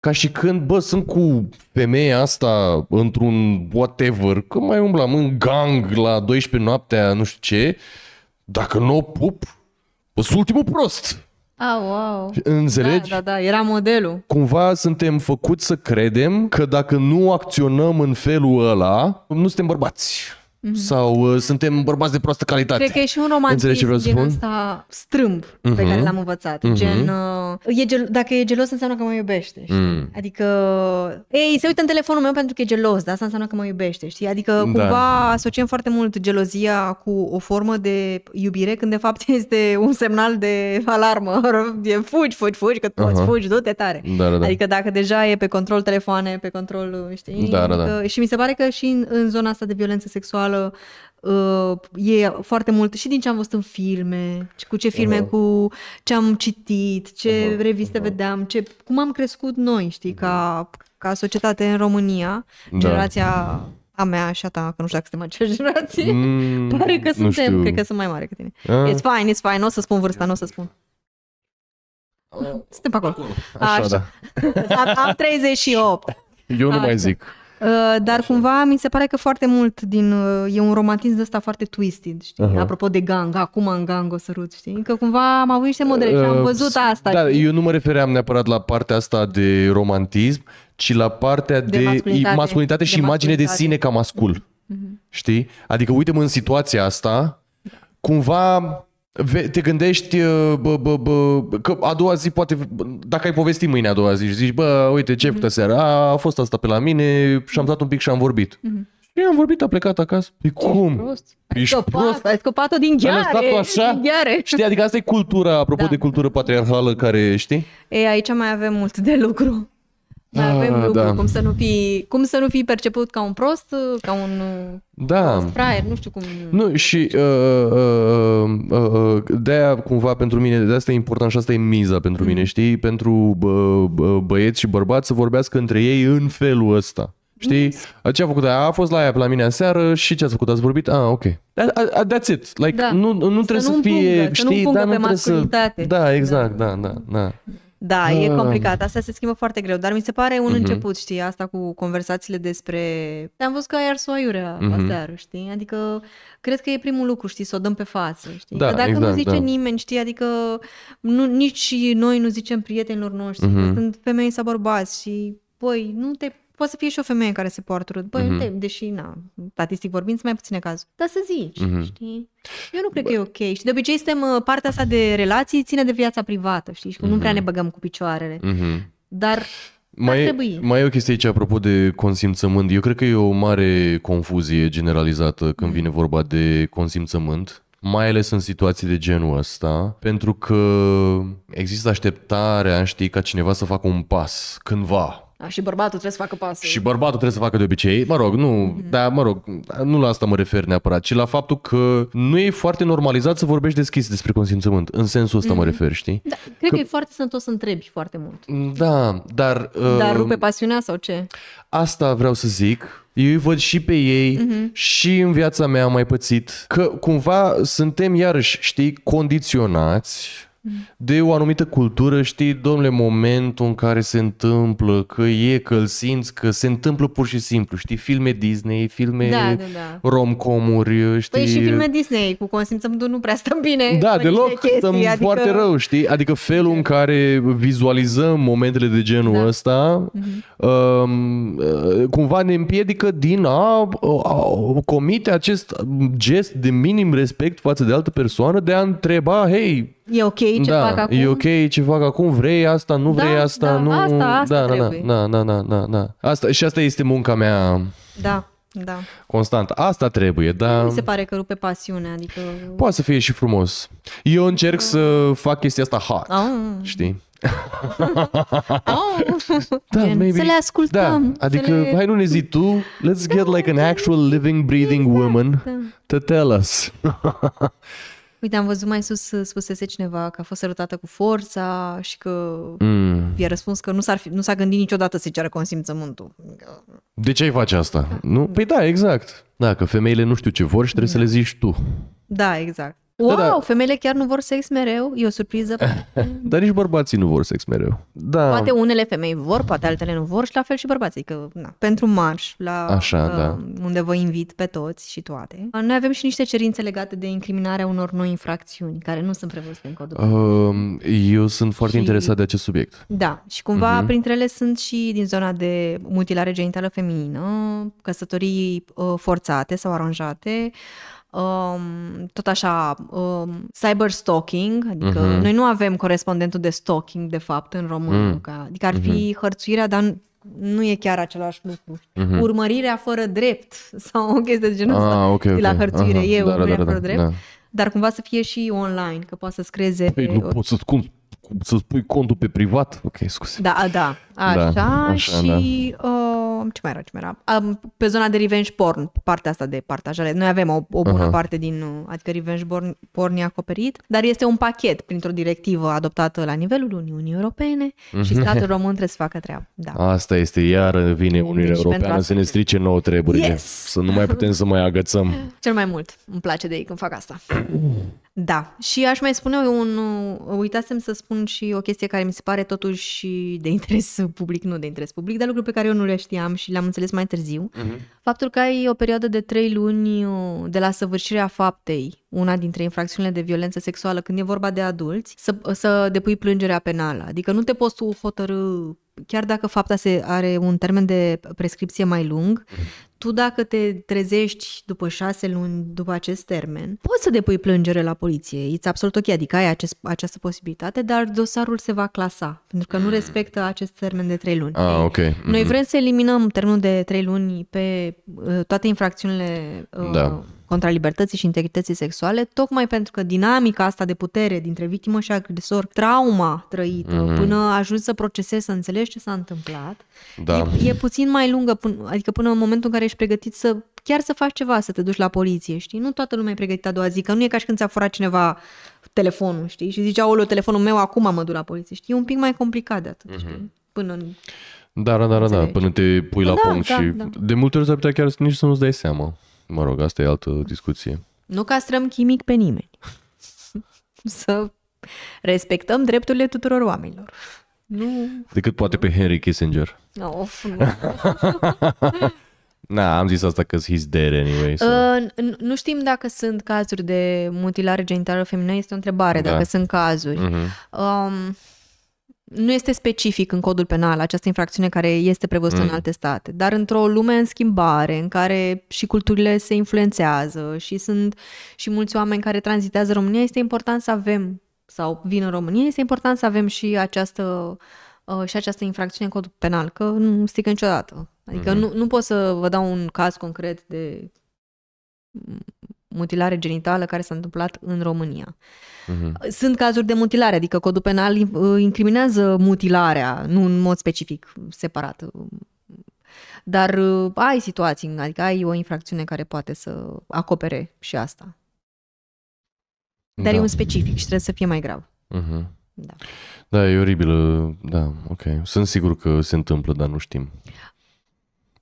ca și când, bă, sunt cu femeia asta într-un whatever, că mai umblam în gang la 12 noaptea, nu știu ce, dacă nu o pup, bă, sunt ultimul prost. Ah, wow. Înțelegi? Da, da, da, era modelul. Cumva suntem făcuți să credem că dacă nu acționăm în felul ăla, nu suntem bărbați. Mm-hmm. Sau uh, suntem bărbați de proastă calitate. Cred că e și un Înțelegi ce romantism vreau să din spun? ăsta strâmb pe Mhm. care l-am învățat. Mhm. Gen, uh, e gel- dacă e gelos înseamnă că mă iubește, știi? Mm. Adică, ei, se uită în telefonul meu pentru că e gelos, dar asta înseamnă că mă iubește, știi? Adică Da. cumva asociem foarte mult gelozia cu o formă de iubire, când de fapt <laughs> este un semnal de alarmă. <laughs> E fugi, fugi, fugi, că poți, Aha. fugi, du-te tare. Da, da, da. Adică dacă deja e pe control telefoane, pe control, știi? Da, da, da. Adică, și mi se pare că și în, în zona asta de violență sexuală uh, e foarte mult și din ce am văzut în filme, cu ce filme, Aha. cu ce am citit, ce Aha, reviste aha. vedeam, ce, cum am crescut noi, știi, ca, ca societate în România, Da. generația a mea și a ta, că nu știu dacă suntem aceeași generație. Mm, <laughs> Pare că nu suntem, știu. cred că sunt mai mare ca tine. Ah. It's fine, it's fine, nu o să spun vârsta, nu o să spun. Suntem pe acolo. Așa, Așa. da. Am, am 38. Eu nu Așa. mai zic. Uh, dar cumva mi se pare că foarte mult din uh, e un romantism de ăsta foarte twisted, știi? Aha. Apropo de gang, acum în gang o sărut, știi? Că cumva am avut niște modele și am Uh, văzut asta. Da, știi? eu nu mă refeream neapărat la partea asta de romantism, ci la partea de, De masculinitate. masculinitate și De imagine de masculinitate. sine ca mascul. Știi? Adică uite-mă în situația asta, cumva ve- te gândești uh, bă, bă, bă, că a doua zi poate, dacă ai povesti mâine a doua zi și zici, bă, uite ce ai făcut seara, a, a fost asta pe la mine și am stat un pic și am vorbit. Și am vorbit, a plecat acasă. Păi cum? Prost. Ești Ai scăpat, prost? ai scăpat-o din Ai lăsat-o gheare. așa? Din gheare. Știi, adică asta e cultura, apropo Da. de cultură patriarhală care, știi? Ei, aici mai avem mult de lucru. Mai Ah, avem lucru, da. cum, să nu fii, cum să nu fii perceput ca un prost, ca un uh, Da. fraier, nu știu cum... Nu, și uh, uh, uh, uh, de-aia cumva pentru mine, de asta e important și asta e miza pentru mine, știi? Pentru bă, bă, băieți și bărbați să vorbească între ei în felul ăsta. Știi? Ce a făcut aia? A fost la aia pe la mine aseară și ce ați făcut? Ați vorbit? Ah, ok. That, uh, that's it. Like, Da. nu, nu trebuie să, nu fie, împungă, să nu știi? împungă da, nu pe trebuie să... masculinitate. Da, exact, da, da, da. Da, e Ah. complicat. Asta se schimbă foarte greu. Dar mi se pare un Mhm. început, știi, asta cu conversațiile despre... Am văzut că ai ars o aiurea Mhm. aseară, știi? Adică, cred că e primul lucru, știi, să o dăm pe față, știi? Da, că dacă nu exact, zice da. nimeni, știi, adică nu, nici noi nu zicem prietenilor noștri, Mhm. că sunt femei sau bărbați și, băi, nu te... Poate să fie și o femeie care se poartă urât. Băi, Mhm. nu te, deși, na, statistic vorbind, sunt mai puține cazuri. Dar să zici, Mhm. știi? Eu nu cred că e ok. Și de obicei suntem, uh, partea asta de relații ține de viața privată, știi? Și nu prea ne băgăm cu picioarele. Mhm. Dar Mai e, trebui. mai e o chestie aici apropo de consimțământ. Eu cred că e o mare confuzie generalizată Mm. când vine vorba de consimțământ. Mai ales în situații de genul ăsta, pentru că există așteptarea, știi, ca cineva să facă un pas cândva. A, și bărbatul trebuie să facă pasul. Și bărbatul trebuie să facă de obicei, mă rog, nu, Mhm. dar mă rog, nu la asta mă refer neapărat, ci la faptul că nu e foarte normalizat să vorbești deschis despre consimțământ. În sensul ăsta mă refer, știi? Da, cred că... că e foarte sănătos să întrebi foarte mult. Da, dar... Dar uh, rupe pasiunea sau ce? Asta vreau să zic. Eu îi văd și pe ei Mhm. și în viața mea am mai pățit că cumva suntem iarăși, știi, condiționați Mhm. De o anumită cultură, știi, domnule, momentul în care se întâmplă, că e, că îl simți, că se întâmplă pur și simplu, știi, filme Disney, filme Da, da, da. rom-comuri, știi. Păi și filme Disney cu consimțământul nu prea stăm bine. Da, cu deloc, niște chestii, stăm adică... foarte rău, știi? Adică felul în care vizualizăm momentele de genul Da. ăsta um, uh, cumva ne împiedică din a, a, a comite acest gest de minim respect față de altă persoană de a întreba, hei, E ok ce da, fac acum? e ok ce fac acum, vrei asta, nu Da, vrei asta, da, nu... asta- asta da, da, trebuie. da, da, da, da, da. Asta, și asta este munca mea Da. Da. Constant. Asta trebuie, dar Mi se pare că rupe pasiunea, adică... poate să fie și frumos. Eu încerc să fac chestia asta hot, Oh. știi? Oh. <laughs> Da, Gen, maybe. Să le ascultăm. Da, adică, să le... hai nu ne zi tu, let's get like an actual living, breathing woman da. to tell us. <laughs> Uite, am văzut mai sus uh, spusese cineva că a fost sărutată cu forța și că Mm. i-a răspuns că nu, s-ar fi, nu s-a gândit niciodată să ceară consimțământul. De ce ai face asta? Nu? Păi da, exact. Da, că femeile nu știu ce vor și trebuie să le zici tu. Da, exact. Wow, da. femeile chiar nu vor sex mereu? E o surpriză. <laughs> Dar nici bărbații nu vor sex mereu. Da. Poate unele femei vor, poate altele nu vor și la fel și bărbații. Că, na, pentru marș, la, Așa, uh, da. unde vă invit pe toți și toate. Noi avem și niște cerințe legate de incriminarea unor noi infracțiuni, care nu sunt prevăzute în codul Um, eu sunt foarte Și- interesat de acest subiect. Da, și cumva Mhm. printre ele sunt și din zona de mutilare genitală feminină, căsătorii uh, forțate sau aranjate, um, tot așa, um, cyber stalking, adică Mhm. noi nu avem corespondentul de stalking de fapt în română, Mm. ca, adică ar fi hărțuirea, dar nu- nu e chiar același lucru. Mhm. Urmărirea fără drept <laughs> sau o chestie de genul ăsta. Ah, ok, ok. La hărțuire Aha, e da, da, urmărirea da, da, fără drept, da. dar cumva să fie și online, că poate să-ți creeze... Păi nu poți să-ți, cum, cum să-ți pui contul pe privat? Ok, scuze. Da, da, așa, Da, așa, și uh, ce mai era, ce mai era? Um, pe zona de revenge porn, partea asta de partajare. Noi avem o, o bună Aha. parte din, uh, adică revenge porn, porn e acoperit, dar este un pachet printr-o directivă adoptată la nivelul Uniunii Europene și statul român trebuie să facă treaba. Da. Asta este, iar vine Uniunea Deci, pentru Europeană asta- să ne strice nouă treburile. Yes! Să nu mai putem să mai agățăm. <laughs> Cel mai mult îmi place de ei când fac asta. Da, și aș mai spune un, uh, uitasem să spun și o chestie care mi se pare totuși de interes public, nu de interes public, dar lucruri pe care eu nu le știam și le-am înțeles mai târziu. Faptul că ai o perioadă de trei luni uh, de la săvârșirea faptei, una dintre infracțiunile de violență sexuală, când e vorba de adulți, să, să depui plângerea penală. Adică nu te poți tu hotărâ, chiar dacă fapta se are un termen de prescripție mai lung, tu dacă te trezești după șase luni după acest termen, poți să depui plângere la poliție. E absolut ok, adică ai acest, această posibilitate, dar dosarul se va clasa, pentru că nu respectă acest termen de trei luni. Ah, ok. Noi vrem să eliminăm termenul de trei luni pe uh, toate infracțiunile uh, Da. Contra libertății și integrității sexuale, tocmai pentru că dinamica asta de putere dintre victimă și agresor, trauma trăită, Mhm. mm-hmm. până ajungi să procesezi, să înțelegi ce s-a întâmplat, Da. e, e puțin mai lungă, până, adică până în momentul în care ești pregătit să chiar să faci ceva, să te duci la poliție, știi? Nu toată lumea e pregătită a doua zi, că nu e ca și când ți-a furat cineva telefonul, știi? Și zicea, aoleu, telefonul meu, acum mă duc la poliție, știi? E un pic mai complicat de atât, știi? Până în... Da, da, da, da, da, Înțelegi. până te pui la Da, punct da, și da. de multe ori s-ar putea chiar nici să nu-ți dai seama. Mă rog, asta e altă discuție. Nu castrăm chimic pe nimeni. să respectăm drepturile tuturor oamenilor. Nu... Decât poate pe Henry Kissinger. Of, nu. <laughs> Na, am zis asta că he's dead anyway. So. Uh, n- nu știm dacă sunt cazuri de mutilare genitală feminină, este o întrebare Da. dacă sunt cazuri. Mhm. Um, nu este specific în codul penal această infracțiune care este prevăzută Mm. în alte state, dar într-o lume în schimbare, în care și culturile se influențează și sunt și mulți oameni care tranzitează România, este important să avem, sau vin în România, este important să avem și această, uh, și această infracțiune în codul penal, că nu strică niciodată. Adică nu, nu pot să vă dau un caz concret de mutilare genitală care s-a întâmplat în România. Mhm. Sunt cazuri de mutilare, adică codul penal uh, incriminează mutilarea, nu în mod specific, separat. Dar uh, ai situații, adică ai o infracțiune care poate să acopere și asta. Dar da. e un specific și trebuie să fie mai grav. Mhm. Da. Da, e oribil. Da, ok. Sunt sigur că se întâmplă, dar nu știm.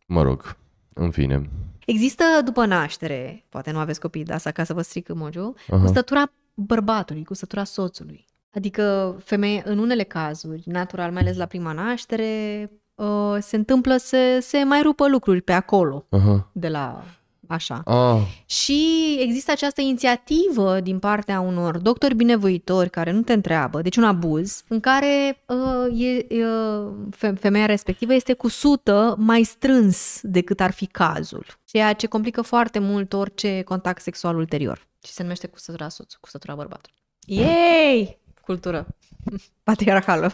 Mă rog, în fine. Există după naștere, poate nu aveți copii, dar asta ca să vă stric mojo, Aha. custătura bărbatului, custătura soțului. Adică femeie, în unele cazuri, natural, mai ales la prima naștere, uh, se întâmplă să se mai rupă lucruri pe acolo, Aha. de la așa. Ah, Și există această inițiativă din partea unor doctori binevoitori care nu te întreabă, deci un abuz, în care uh, e, uh, fe- femeia respectivă este cusută mai strâns decât ar fi cazul, ceea ce complică foarte mult orice contact sexual ulterior. Și se numește cusătura soțului, cusătura bărbatului. Yay! Cultură <laughs> patriarhală.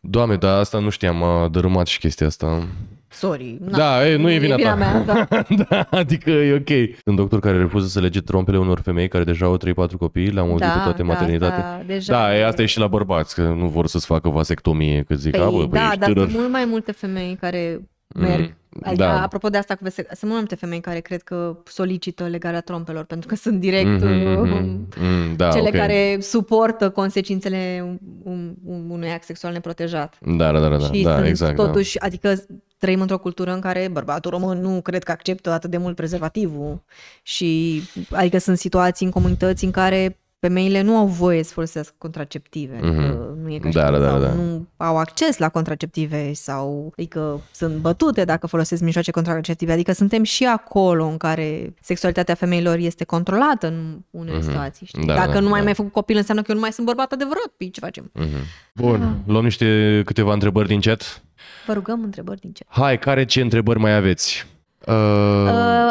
doamne, dar asta nu știam, a dărâmat și chestia asta. Sorry. Na, Da, e, nu e vina ta. mea, da. <laughs> da, adică e ok. Sunt doctor care refuză să lege trompele unor femei care deja au 3-4 copii, le-am auzit Da, pe toate da, maternitate. asta deja Da, e- e, asta e și la bărbați, că nu vor să-ți facă vasectomie, că zic, Păi, a, bă, bă, da, ești dar tânăr. sunt mult mai multe femei care merg. Mm, Adică, da. apropo de asta, cu vese- sunt mult mai multe femei care cred că solicită legarea trompelor pentru că sunt direct Mhm, uh, mhm, mm, da, cele ok. care suportă consecințele un, un, unui act sexual neprotejat. Da, da, da, da, și da, sunt exact. da. totuși, adică trăim într-o cultură în care bărbatul român nu cred că acceptă atât de mult prezervativul și adică sunt situații în comunități în care femeile nu au voie să folosească contraceptive, adică nu e ca și Da, cum, da, da, sau da. nu au acces la contraceptive sau adică sunt bătute dacă folosesc mijloace contraceptive, adică suntem și acolo în care sexualitatea femeilor este controlată în unele situații. Știi? Da, dacă da, nu mai da. mai făcut copil înseamnă că eu nu mai sunt bărbat adevărat, păi ce facem? Mhm. Bun, luăm niște câteva întrebări din chat. Vă rugăm întrebări din ce? Hai, care ce întrebări mai aveți? Uh,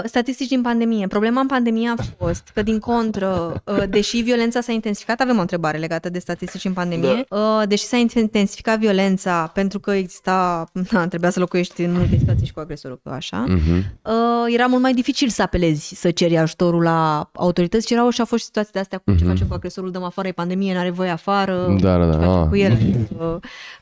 Uh, statistici din pandemie. Problema în pandemie a fost că, din contră, uh, deși violența s-a intensificat, avem o întrebare legată de statistici în pandemie, da. uh, deși s-a intensificat violența pentru că exista, <laughs> na, trebuia să locuiești în multe situații și cu agresorul, că așa, mhm. uh, era mult mai dificil să apelezi, să ceri ajutorul la autorități și erau și au fost situații de astea cu ce facem cu agresorul, dăm afară, e pandemie, n-are voie afară, Mhm. Da, da, da. ce facem Ah. cu el. Uh,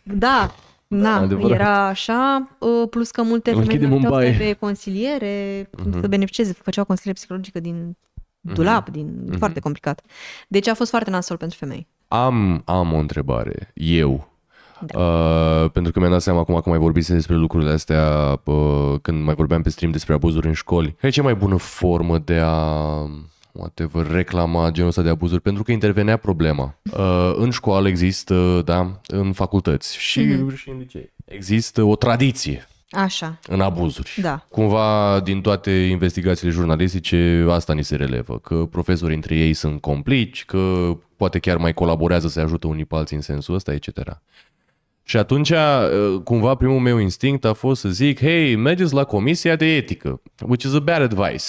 da, Na, adevărat. era așa, uh, plus că multe Îl femei închidem nu în puteau să baie. aibă consiliere, să beneficieze, făceau consiliere psihologică din dulap, din foarte complicat. Deci a fost foarte nasol pentru femei. Am, am o întrebare. Eu. Da. Uh, pentru că mi-am dat seama acum că mai vorbise despre lucrurile astea uh, când mai vorbeam pe stream despre abuzuri în școli. Care e cea mai bună formă de a whatever, reclama genul ăsta de abuzuri? Pentru că intervenea problema. Uh, în școală există, da, în facultăți și, mm-hmm. și în licee. Există o tradiție Așa, în abuzuri. Da. Cumva, din toate investigațiile jurnalistice, asta ni se relevă, că profesorii între ei sunt complici, că poate chiar mai colaborează să ajută unii pe alții în sensul ăsta, etc. Și atunci, uh, cumva, primul meu instinct a fost să zic, hei, mergeți la comisia de etică, which is a bad advice.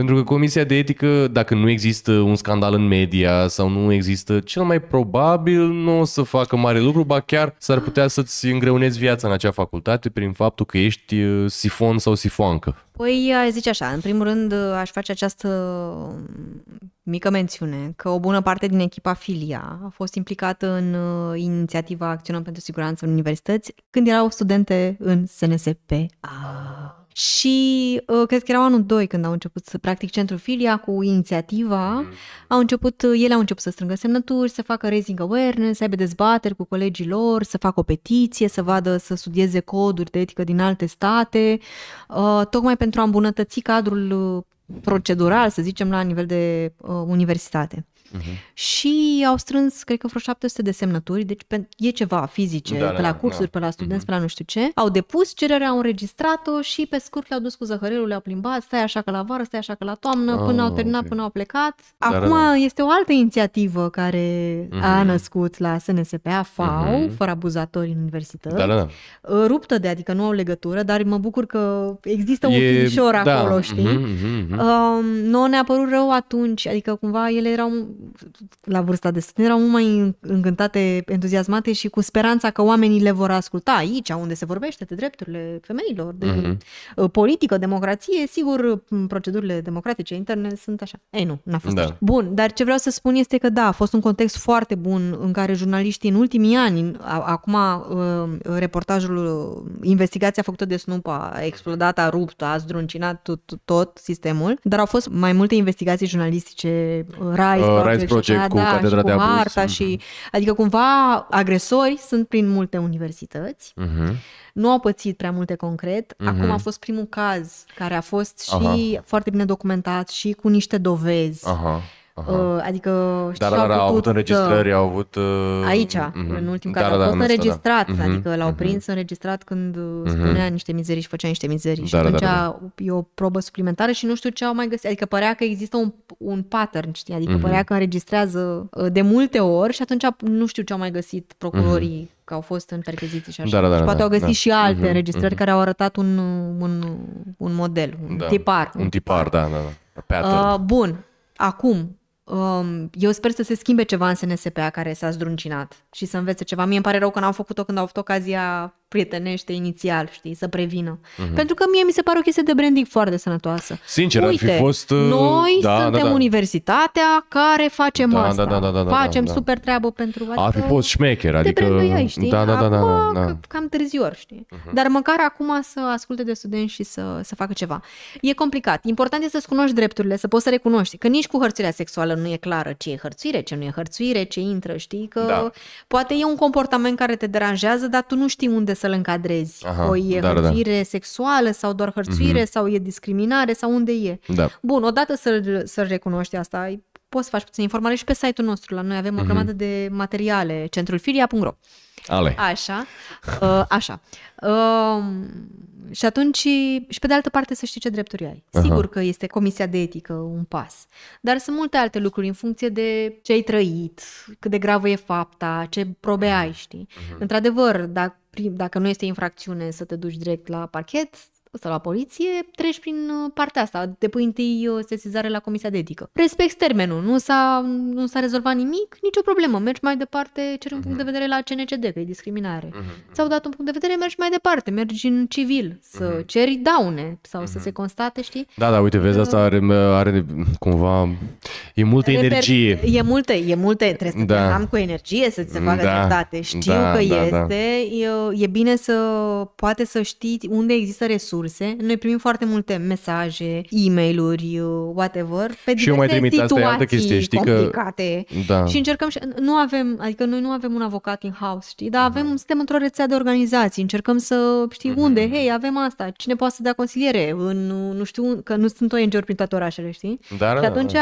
Pentru că comisia de etică, dacă nu există un scandal în media sau nu există, cel mai probabil nu o să facă mare lucru, ba chiar s-ar putea să-ți îngreunezi viața în acea facultate prin faptul că ești uh, sifon sau sifoancă. Păi, aș zice așa, în primul rând aș face această mică mențiune că o bună parte din echipa Filia a fost implicată în uh, inițiativa Acționăm pentru Siguranță în Universități când erau studente în SNSP. Ah. Și uh, cred că erau anul 2 când au început să practic centrul Filia cu inițiativa. Au început, uh, ele au început să strângă semnături, să facă raising awareness, să aibă dezbateri cu colegii lor, să facă o petiție, să vadă, să studieze coduri de etică din alte state, uh, tocmai pentru a îmbunătăți cadrul uh, procedural, să zicem, la nivel de uh, universitate. Uh-huh. Și au strâns, cred că vreo 700 de semnături, deci pe, e ceva fizice, Da, da, da, pe la da, cursuri, da. pe la studenți, uh-huh. pe la nu știu ce. Au depus cererea, au înregistrat-o și pe scurt le-au dus cu zăhărelul, le-au plimbat, stai așa că la vară, stai așa că la toamnă, Ah, până au terminat, ok. până au plecat. Da, da, Acum da. este o altă inițiativă care uh-huh. a născut la SNSP, FAU, uh-huh. fără abuzatori în universități. Da, da, da. Uh, Ruptă de, adică nu au legătură, dar mă bucur că există un E- finișor da, acolo, știi? mhm, mhm, mhm. Um, nu ne-a părut rău atunci, adică cumva ele erau, la vârsta de student, erau mult mai încântate, entuziasmate și cu speranța că oamenii le vor asculta aici, unde se vorbește de drepturile femeilor, de Mhm. uh, politică, democrație, sigur, m, procedurile democratice interne sunt așa. Ei, nu, n-a fost Da. așa. Bun, dar ce vreau să spun este că da, a fost un context foarte bun în care jurnaliștii în ultimii ani, în- a- acum uh, reportajul, uh, investigația făcută de Snoop a explodat, a rupt, a zdruncinat tot, tot sistemul, dar au fost mai multe investigații jurnalistice, uh, Rise Uh, Project, Rise Project și- cu da, catedra și de cu abuz. harta și, adică cumva agresori sunt prin multe universități, Mhm. nu au pățit prea multe concret. Acum a fost primul caz care a fost și Aha. foarte bine documentat și cu niște dovezi. Aha. Aha. Uh, adică Dar, și dar, dar, au avut putut să- înregistrări, au avut... uh, Aici, mhm. în ultimul Da, caz, da, a da, fost în ăsta, înregistrat, da. Mhm, adică l-au prins înregistrat când uh, spunea niște mizerii și făcea niște mizerii și Da, da, atunci da, e o probă suplimentară și nu știu ce au mai găsit, adică părea că există un, un pattern, știi, adică Mhm. părea că înregistrează uh, de multe ori și atunci nu știu ce au mai găsit procurorii că au fost în percheziții și așa. Mhm. Da, da, da, și poate da, au găsit da. și alte Mhm, înregistrări care au arătat un, un, un model, un Da. tipar. Un tipar, da, da, da. Pattern. Uh, bun, acum, um, eu sper să se schimbe ceva în SNSPA care s-a zdruncinat și să învețe ceva. Mie îmi pare rău că n-au făcut-o când au avut ocazia prietenește inițial, știi, să prevină. Uh-huh. Pentru că mie mi se pare o chestie de branding foarte sănătoasă. Sincer, Uite, ar fi fost... uh, noi da, suntem da, da. universitatea care facem Da, asta. da, da, da, da, facem da. super treabă pentru... Ar fi fost șmecher, te adică... branduiai, știi? Da, da, da, da, Acum, da, da. că- cam târziu ori, știi? Uh-huh. Dar măcar acum să asculte de studenți și să, să facă ceva. E complicat. Important este să-ți cunoști drepturile, să poți să recunoști. Că nici cu hărțuirea sexuală nu e clară ce e hărțuire, ce nu e hărțuire, ce intră, știi? Că Da. poate e un comportament care te deranjează, dar tu nu știi unde să-l încadrezi. Aha, o e da, da, da. hărțuire sexuală sau doar hărțuire sau e discriminare sau unde e. Da. Bun, odată să, să recunoști asta, ai- poți să faci puțin informare și pe site-ul nostru. La noi avem o grămadă de materiale, centrulfilia.ro. Ale. Așa, <laughs> uh, așa. Uh, și atunci, și pe de altă parte să știi ce drepturi ai. Aha. Sigur că este comisia de etică un pas, dar sunt multe alte lucruri în funcție de ce ai trăit, cât de gravă e fapta, ce probe ai, știi. Într-adevăr, dacă, dacă nu este infracțiune să te duci direct la parchet, sau la poliție, treci prin uh, partea asta, depui întâi uh, sesizare la Comisia de Etică. Respecti termenul, nu s-a, nu s-a rezolvat nimic, nicio problemă, mergi mai departe, ceri un punct de vedere la CNCD, că e discriminare. Ți-au dat un punct de vedere, mergi mai departe, mergi în civil, să ceri daune sau să se constate, știi? Da, da, uite, vezi, asta are, are cumva... E multă Reper- energie. E multe, e multe, trebuie să Da. te am cu energie să ți se facă Da, dreptate. Știu da, că da, da. este, e, e bine să poate să știi unde există resurse. Noi primim foarte multe mesaje, e-mail-uri, whatever, pe Și eu mai diverse trimit, asta e altă situații chestie, știi că- complicate. Da. Și încercăm, și, nu avem, adică noi nu avem un avocat in-house, știi, dar avem, suntem într-o rețea de organizații, încercăm să știi unde, hei, avem asta, cine poate să dea consiliere, în, nu știu, că nu sunt ONG-uri prin toate orașele, știi? Da, da, și da, atunci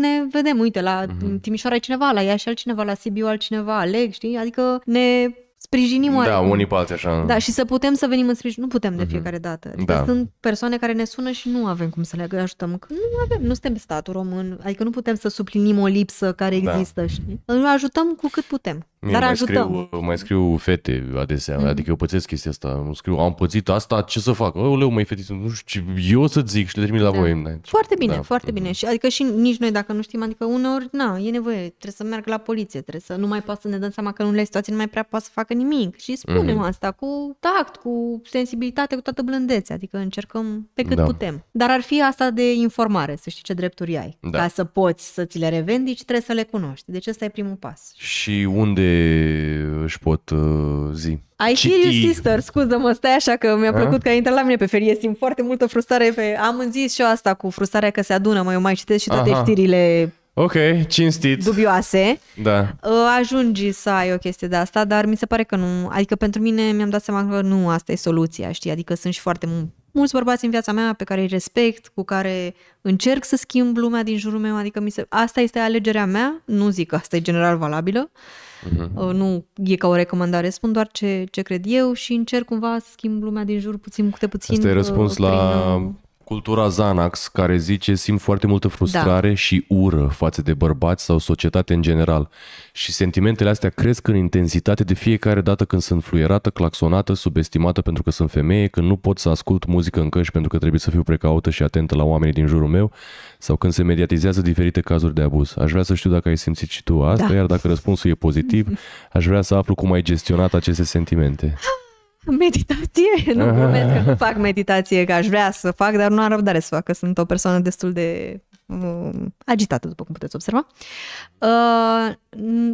ne vedem, uite, la Timișoara e cineva, la Iași altcineva, la Sibiu altcineva, aleg, știi? Adică ne sprijinim Da, oarecum. unii pe alții așa. Da, și să putem să venim în sprijin. Nu putem de fiecare dată. Adică Da. sunt persoane care ne sună și nu avem cum să le ajutăm. Că nu avem, nu suntem statul român. Adică nu putem să suplinim o lipsă care Da. există, știi? Îl ajutăm cu cât putem. Mie dar mai ajutăm. Scriu, mai scriu fete adesea, Mhm. adică eu pățesc chestia asta. Îmi scriu, am pățit asta, ce să fac? O, leu, mai fetiță, nu știu ce, eu să zic și le trimit la Da. voi. Da. Foarte bine, Da. foarte bine. Și adică și nici noi dacă nu știm, adică uneori, na, e nevoie, trebuie să meargă la poliție, trebuie să nu mai poate să ne dăm seama că în unele situații nu mai prea poate să facă nimic. Și spunem asta cu tact, cu sensibilitate, cu toată blândețea, adică încercăm pe cât Da. putem. Dar ar fi asta de informare, să știi ce drepturi ai. Da. Ca să poți să ți le revendici, trebuie să le cunoști. Deci ăsta e primul pas. Și unde își pot uh, zi? I hear you, sister, scuză-mă, stai așa că mi-a plăcut că ai intrat la mine pe ferie, simt foarte multă frustrare pe... Am zis și eu asta cu frustrarea că se adună, mai eu mai citesc și toate Aha. știrile Ok, cinstit. dubioase. Da. Uh, Ajungi să ai o chestie de asta, dar mi se pare că nu, adică pentru mine mi-am dat seama că nu asta e soluția, știi, adică sunt și foarte mu- mulți bărbați în viața mea pe care îi respect, cu care încerc să schimb lumea din jurul meu, adică mi se, asta este alegerea mea, nu zic că asta e general valabilă, uh, nu e ca o recomandare, spun doar ce, ce cred eu și încerc cumva să schimb lumea din jur puțin câte puțin. Asta e răspuns uh, la prin, uh, cultura Xanax, care zice simt foarte multă frustrare și ură față de bărbați sau societate în general. Și sentimentele astea cresc în intensitate de fiecare dată când sunt fluierată, claxonată, subestimată pentru că sunt femeie, când nu pot să ascult muzică în căști pentru că trebuie să fiu precaută și atentă la oamenii din jurul meu, sau când se mediatizează diferite cazuri de abuz. Aș vrea să știu dacă ai simțit și tu asta, Da. iar dacă răspunsul e pozitiv, <laughs> aș vrea să aflu cum ai gestionat aceste sentimente. Meditație? <laughs> Nu, glumesc că nu fac meditație, că aș vrea să fac, dar nu am răbdare să fac, că sunt o persoană destul de uh, agitată, după cum puteți observa. Uh,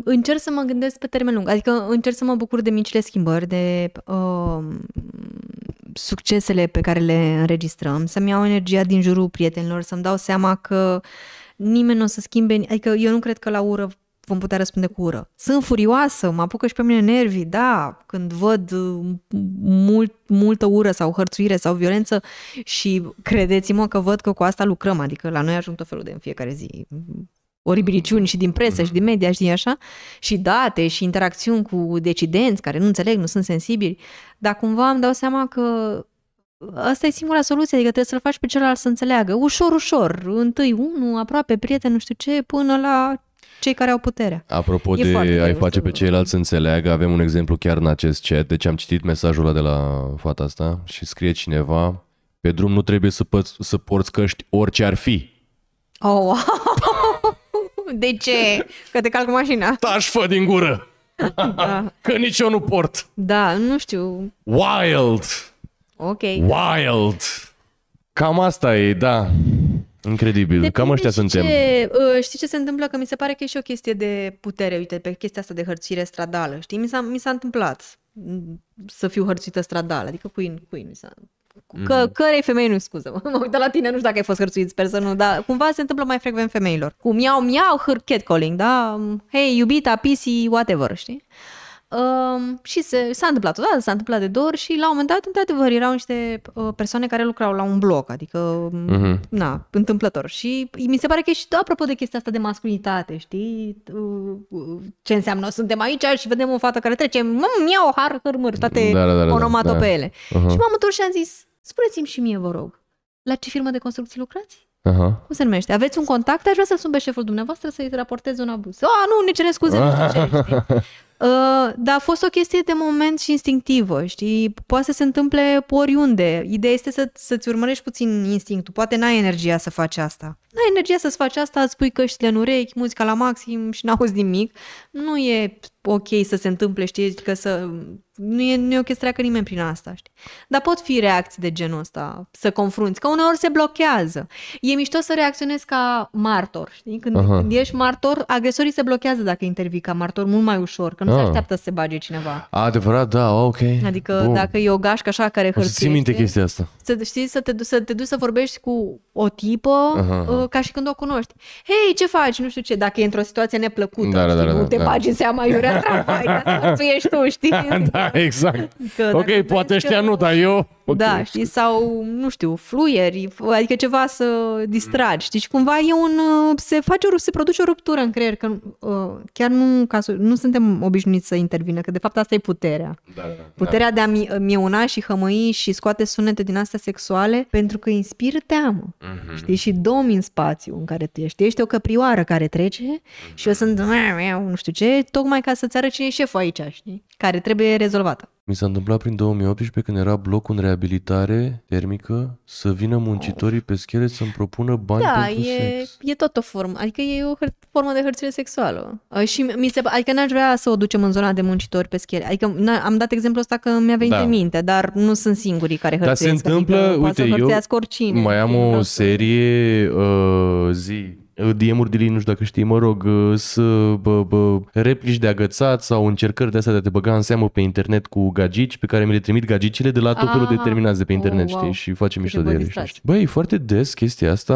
încerc să mă gândesc pe termen lung, adică încerc să mă bucur de micile schimbări, de uh, succesele pe care le înregistrăm, să-mi iau energia din jurul prietenilor, să-mi dau seama că nimeni nu o să schimbe, adică eu nu cred că la ură vom putea răspunde cu ură. Sunt furioasă, mă apucă și pe mine nervii, da, când văd uh, mult, multă ură sau hărțuire sau violență și credeți-mă că văd că cu asta lucrăm, adică la noi ajung tot felul de în fiecare zi oribiliciuni și din presă și din media, știi așa, și date și interacțiuni cu decidenți care nu înțeleg, nu sunt sensibili, dar cumva îmi dau seama că asta e singura soluție, adică trebuie să-l faci pe celălalt să înțeleagă, ușor, ușor, întâi unul, aproape prieten, nu știu ce, până la cei care au puterea. Apropo E de foarte ai greu face să- pe ceilalți să înțeleagă, avem un exemplu chiar în acest chat, deci am citit mesajul ăla de la fata asta și scrie cineva, pe drum nu trebuie să, păți, să porți căști orice ar fi. Oh, wow! De ce? Că te calc mașina. Tași fă din gură! da, <laughs> Că nici eu nu port. da, nu știu. Wild! Ok. Wild! Cam asta e, da. Incredibil. Cam Depinde ăștia și suntem. Ce, uh, știi ce se întâmplă? Că mi se pare că e și o chestie de putere, uite, pe chestia asta de hărțuire stradală. Știi, mi s-a, mi s-a întâmplat mm, să fiu hărțuită stradală, adică cui, cui mi s-a... Că, Mhm. cărei femei nu scuză. <laughs> Mă uit la tine, nu știu dacă ai fost hărțuit, sper să nu, dar cumva se întâmplă mai frecvent femeilor. Cu miau, miau, hâr, catcalling, da? Hei, iubita, pisi, whatever, știi? Um, și se, s-a întâmplat odată, s-a întâmplat de două ori și la un moment dat, într-adevăr, erau niște uh, persoane care lucrau la un bloc, adică, Mhm. na, întâmplător. Și mi se pare că e și apropo de chestia asta de masculinitate, știi? Uh, uh, Ce înseamnă? Suntem aici și vedem o fată care trece, mă, iau har, hârmâr, toate Da, da, da, da, onomatopeele. da. Aha. Și m-am întors și am zis, spuneți-mi și mie, vă rog, la ce firmă de construcții lucrați? Aha. Cum se numește? Aveți un contact? Aș vrea să-l sun pe șeful dumneavoastră să-i raportez un abuz. A, nu, ne cere scuze, nu știu ce, știi? <laughs> Uh, dar a fost o chestie de moment și instinctivă, știi? Poate să se întâmple oriunde. Ideea este să, să-ți urmărești puțin instinctul. Poate n-ai energia să faci asta. N-ai energia să-ți faci asta, îți pui căștile în urechi, muzica la maxim și n-auzi nimic. Nu e ok să se întâmple, știi, că să... Nu e, nu e o chestie că nimeni prin asta, știi? Dar pot fi reacții de genul ăsta, să confrunți, că uneori se blochează. E mișto să reacționezi ca martor, știi? Când, Aha. când ești martor, agresorii se blochează dacă intervii ca martor mult mai ușor, că nu se Ah. așteaptă să se bage cineva. Adevărat, da, ok. Adică Bun. dacă e o gașcă așa care O să ții minte hărțuiește, chestia asta. să, știi, să te, du- să te duci să vorbești cu o tipă Aha, aha. uh, ca și când o cunoști. Hei, ce faci? Nu știu ce, dacă e într-o situație neplăcută, Da, da, da, știi, da, nu te da. bagi în seama iurea tramvai, <laughs> ca să hărțuiești tu, știi? Da, exact. <laughs> Că dacă Ok, vezi poate ăștia că- nu, dar eu... ok. Da, știi, sau, nu știu, fluieri, adică ceva să distragi, știi, și cumva e un, uh, se face o, se produce o ruptură în creier, că uh, chiar nu, ca să, nu suntem obișnuiți să intervină, că de fapt asta e puterea. Da, da, da. Puterea de a mi- mieuna și hămăi și scoate sunete din astea sexuale pentru că inspiră teamă. Mhm. Știi? Și domi în spațiu în care tu ești. Ești o căprioară care trece și eu sunt nu știu ce, tocmai ca să-ți arăt cine e șeful aici, știi? Care trebuie rezolvată. Mi s-a întâmplat prin 2018 când era blocul în reabilitare termică să vină muncitorii pe schele să-mi propună bani Da, pentru e, sex. e tot o formă. Adică e o hăr- formă de hărțire sexuală. Uh, Și mi se, adică n-aș vrea să o ducem în zona de muncitori pe schele. Adică n- am dat exemplul ăsta că mi-a venit Da. în minte, dar nu sunt singurii care Dar se hărțuiesc. întâmplă, adică poate uite, să eu hărțuiască oricine. mai am Eu o vreau să- serie uh, zi DM-uri de nu știu dacă știi, mă rog, uh, să bă, bă, replici de agățat sau încercări de astea de a te băga în seamă pe internet cu gagici pe care mi le trimit gagicile de la tot felul de Ah. terminați de pe internet, Oh, wow. știi, și facem Câte mișto de bă ele. distrați. știi. Băi, foarte des chestia asta,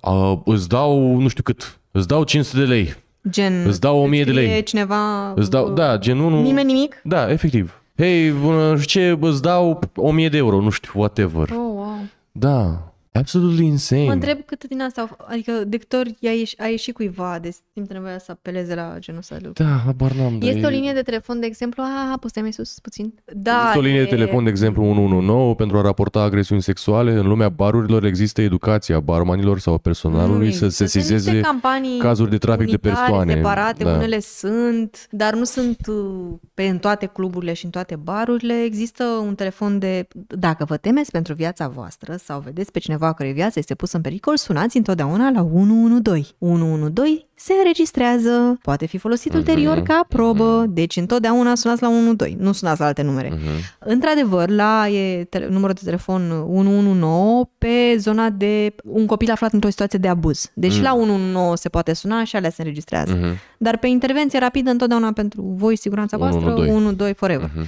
a, îți dau nu știu cât, îți dau 500 de lei, Gen, Îți dau 1000 de lei. scrie cineva... îți dau, uh, da, gen unul... Nimeni nimic? Da, efectiv. Hei, bună, ce, îți dau 1000 de euro, nu știu, whatever. Oh, wow. Da, absolutely insane. Mă întreb câte din astea, au- adică de câte ori a ieșit, a ieșit cuiva de simte nevoia să apeleze la genul ăsta de lucru. Da, habar n-am. dar Este o e- linie de telefon, de exemplu, a, poți să mai sus puțin? Da, Există o linie de e- telefon, de exemplu, 119 pentru a raporta agresiuni sexuale. În lumea barurilor există educația barmanilor sau a personalului Nu să există. Sunt sesizeze niște campanii cazuri de trafic de unitare, persoane. separate, Da. unele sunt, dar nu sunt uh, pe în toate cluburile și în toate barurile. Există un telefon de, dacă vă temeți pentru viața voastră sau vedeți pe cineva care viața este pusă în pericol, sunați întotdeauna la 112. 112 se înregistrează, poate fi folosit ulterior Mhm. ca probă, deci întotdeauna sunați la 112, nu sunați la alte numere. Mhm. Într-adevăr, la e tele, numărul de telefon 119 pe zona de un copil aflat într-o situație de abuz. Deci Mm. la 119 se poate suna și alea se înregistrează. Mhm. Dar pe intervenție rapidă întotdeauna pentru voi, siguranța voastră, 112. 112 forever. Mhm.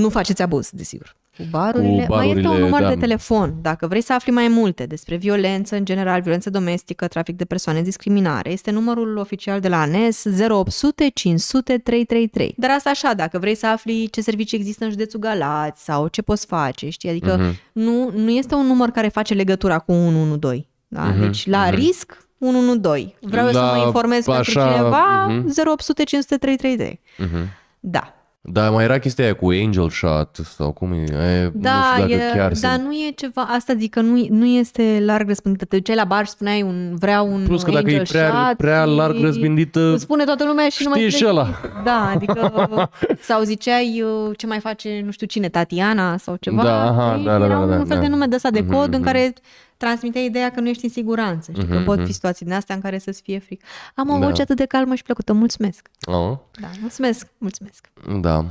Nu faceți abuz, desigur. Cu barurile, Cu mai este un barurile, număr da. de telefon. Dacă vrei să afli mai multe despre violență în general, violență domestică, trafic de persoane, discriminare, este numărul oficial de la ANES 0800 500 333. Dar asta așa, dacă vrei să afli ce servicii există în județul Galați sau ce poți face, știi? Adică Mhm. nu, nu este un număr care face legătura cu 112. Da? Mhm, Deci la mhm. risc 112. Vreau eu să La- mă informez pentru așa, cineva mhm. 0800 500 333. Mhm. Da. Da, mai era chestia aia cu angel shot sau cum e, e Da, nu știu dacă e, chiar dar se... nu e ceva, asta zic că nu, nu este larg răspândită. Te duceai la bar și spuneai un, vreau un Plus că dacă e angel prea, shot prea și larg răspândită, îți spune toată lumea și nu mai știi și înțelegi ăla. nimic. Da, adică <laughs> sau ziceai uh, ce mai face, nu știu cine, Tatiana sau ceva. Da, aha, știi? da, da, Era da, un da, fel da. de nume de ăsta de Mhm, cod în mhm. care transmitea ideea că nu ești în siguranță, știi, că Mhm, pot mhm. fi situații din astea în care să-ți fie frică. Am o Da. voce atât de calmă și plăcută, mulțumesc. Oh. Da, mulțumesc, mulțumesc. Da.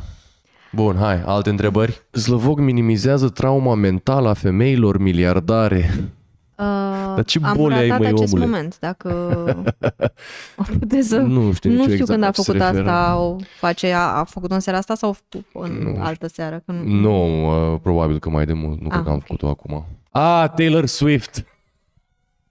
Bun, hai, alte întrebări? Slăvoc minimizează trauma mentală a femeilor miliardare. Uh, Dar ce am boli ai, ratat măi, acest omule? moment, dacă <laughs> o puteți să... Nu știu nici nu eu știu exact când la a ce se făcut referă. asta, o face, a, a făcut-o în seara asta sau în Nu altă seară? Că nu... Nu, uh, probabil că mai de mult. Nu cred Ah, că am ok. făcut-o acum. Ah, Taylor Swift.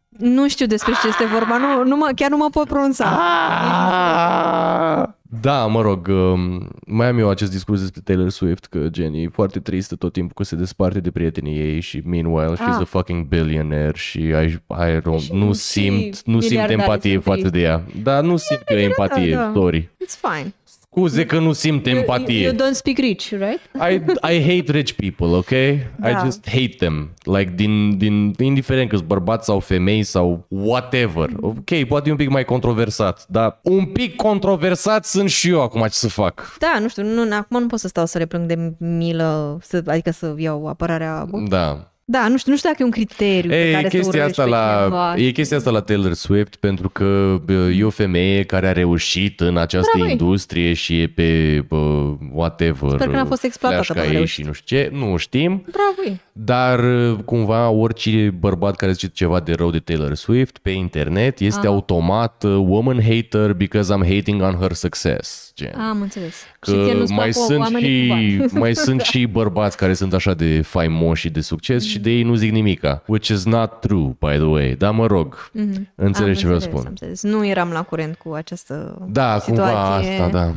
nu știu despre ce este vorba, nu, nu mă, chiar nu mă pot pronunța. Ah! Da, mă rog, um, mai am eu acest discurs despre Taylor Swift, că gen e foarte tristă tot timpul că se desparte de prietenii ei și meanwhile she's Ah. a fucking billionaire și I, I don't, Și- nu și simt, nu simt miliardarii empatie sunt față triști. de ea. Da, nu simt eu empatie, da. sorry. It's fine. Scuze că nu simt You, empatie. you don't speak rich, right? I, I hate rich people, ok? I Da. just hate them. Like, din, din, indiferent că bărbați sau femei sau whatever. Ok, poate e un pic mai controversat, dar un pic controversat sunt și eu acum ce să fac. Da, nu știu, nu, acum nu pot să stau să le plâng de milă, să, adică să iau apărarea. Da. Da, nu știu, nu știu dacă e un criteriu pe E care să chestia urăști asta pe la cineva. e chestia asta la Taylor Swift pentru că bă, e o femeie care a reușit în această Bravo ei. industrie și e pe bă, whatever. Sper că n-a fost exploatată flash ca până a ei și reușit. nu știu ce, nu știm. Bravo ei. Dar cumva orice bărbat care zice ceva de rău de Taylor Swift pe internet este Ah. automat uh, woman hater because I'm hating on her success. Gen. Am înțeles. Că și ție nu-ți mai plac sunt, oamenii cu și, bani. <laughs> mai sunt și bărbați care sunt așa de faimoși și de succes și de ei nu zic nimica. Which is not true, by the way. Dar mă rog, Mhm. înțelegi ce Am vreau să înțeles, spun. am înțeles. Nu eram la curent cu această Da, cumva situație. asta, da.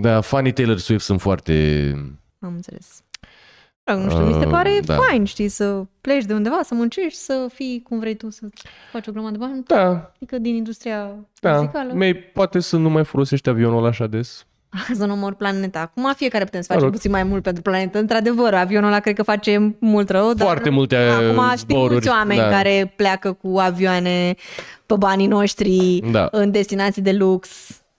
Da, fanii Taylor Swift sunt foarte... Am înțeles. Mă rog, Nu știu, mi se Uh, pare da. fain, știi, să pleci de undeva, să muncești, să fii cum vrei tu, să faci o grămadă de bani, Da, adică din industria da. muzicală. Mei, poate să nu mai folosești avionul așa des. <laughs> să nu omori planeta. Acum fiecare putem să Mă facem rog. puțin mai mult pentru planetă. Într-adevăr, avionul ăla cred că face mult rău. dar Foarte multe, Acum uh, știu zboruri, mulți oameni da. care pleacă cu avioane pe banii noștri Da. în destinații de lux.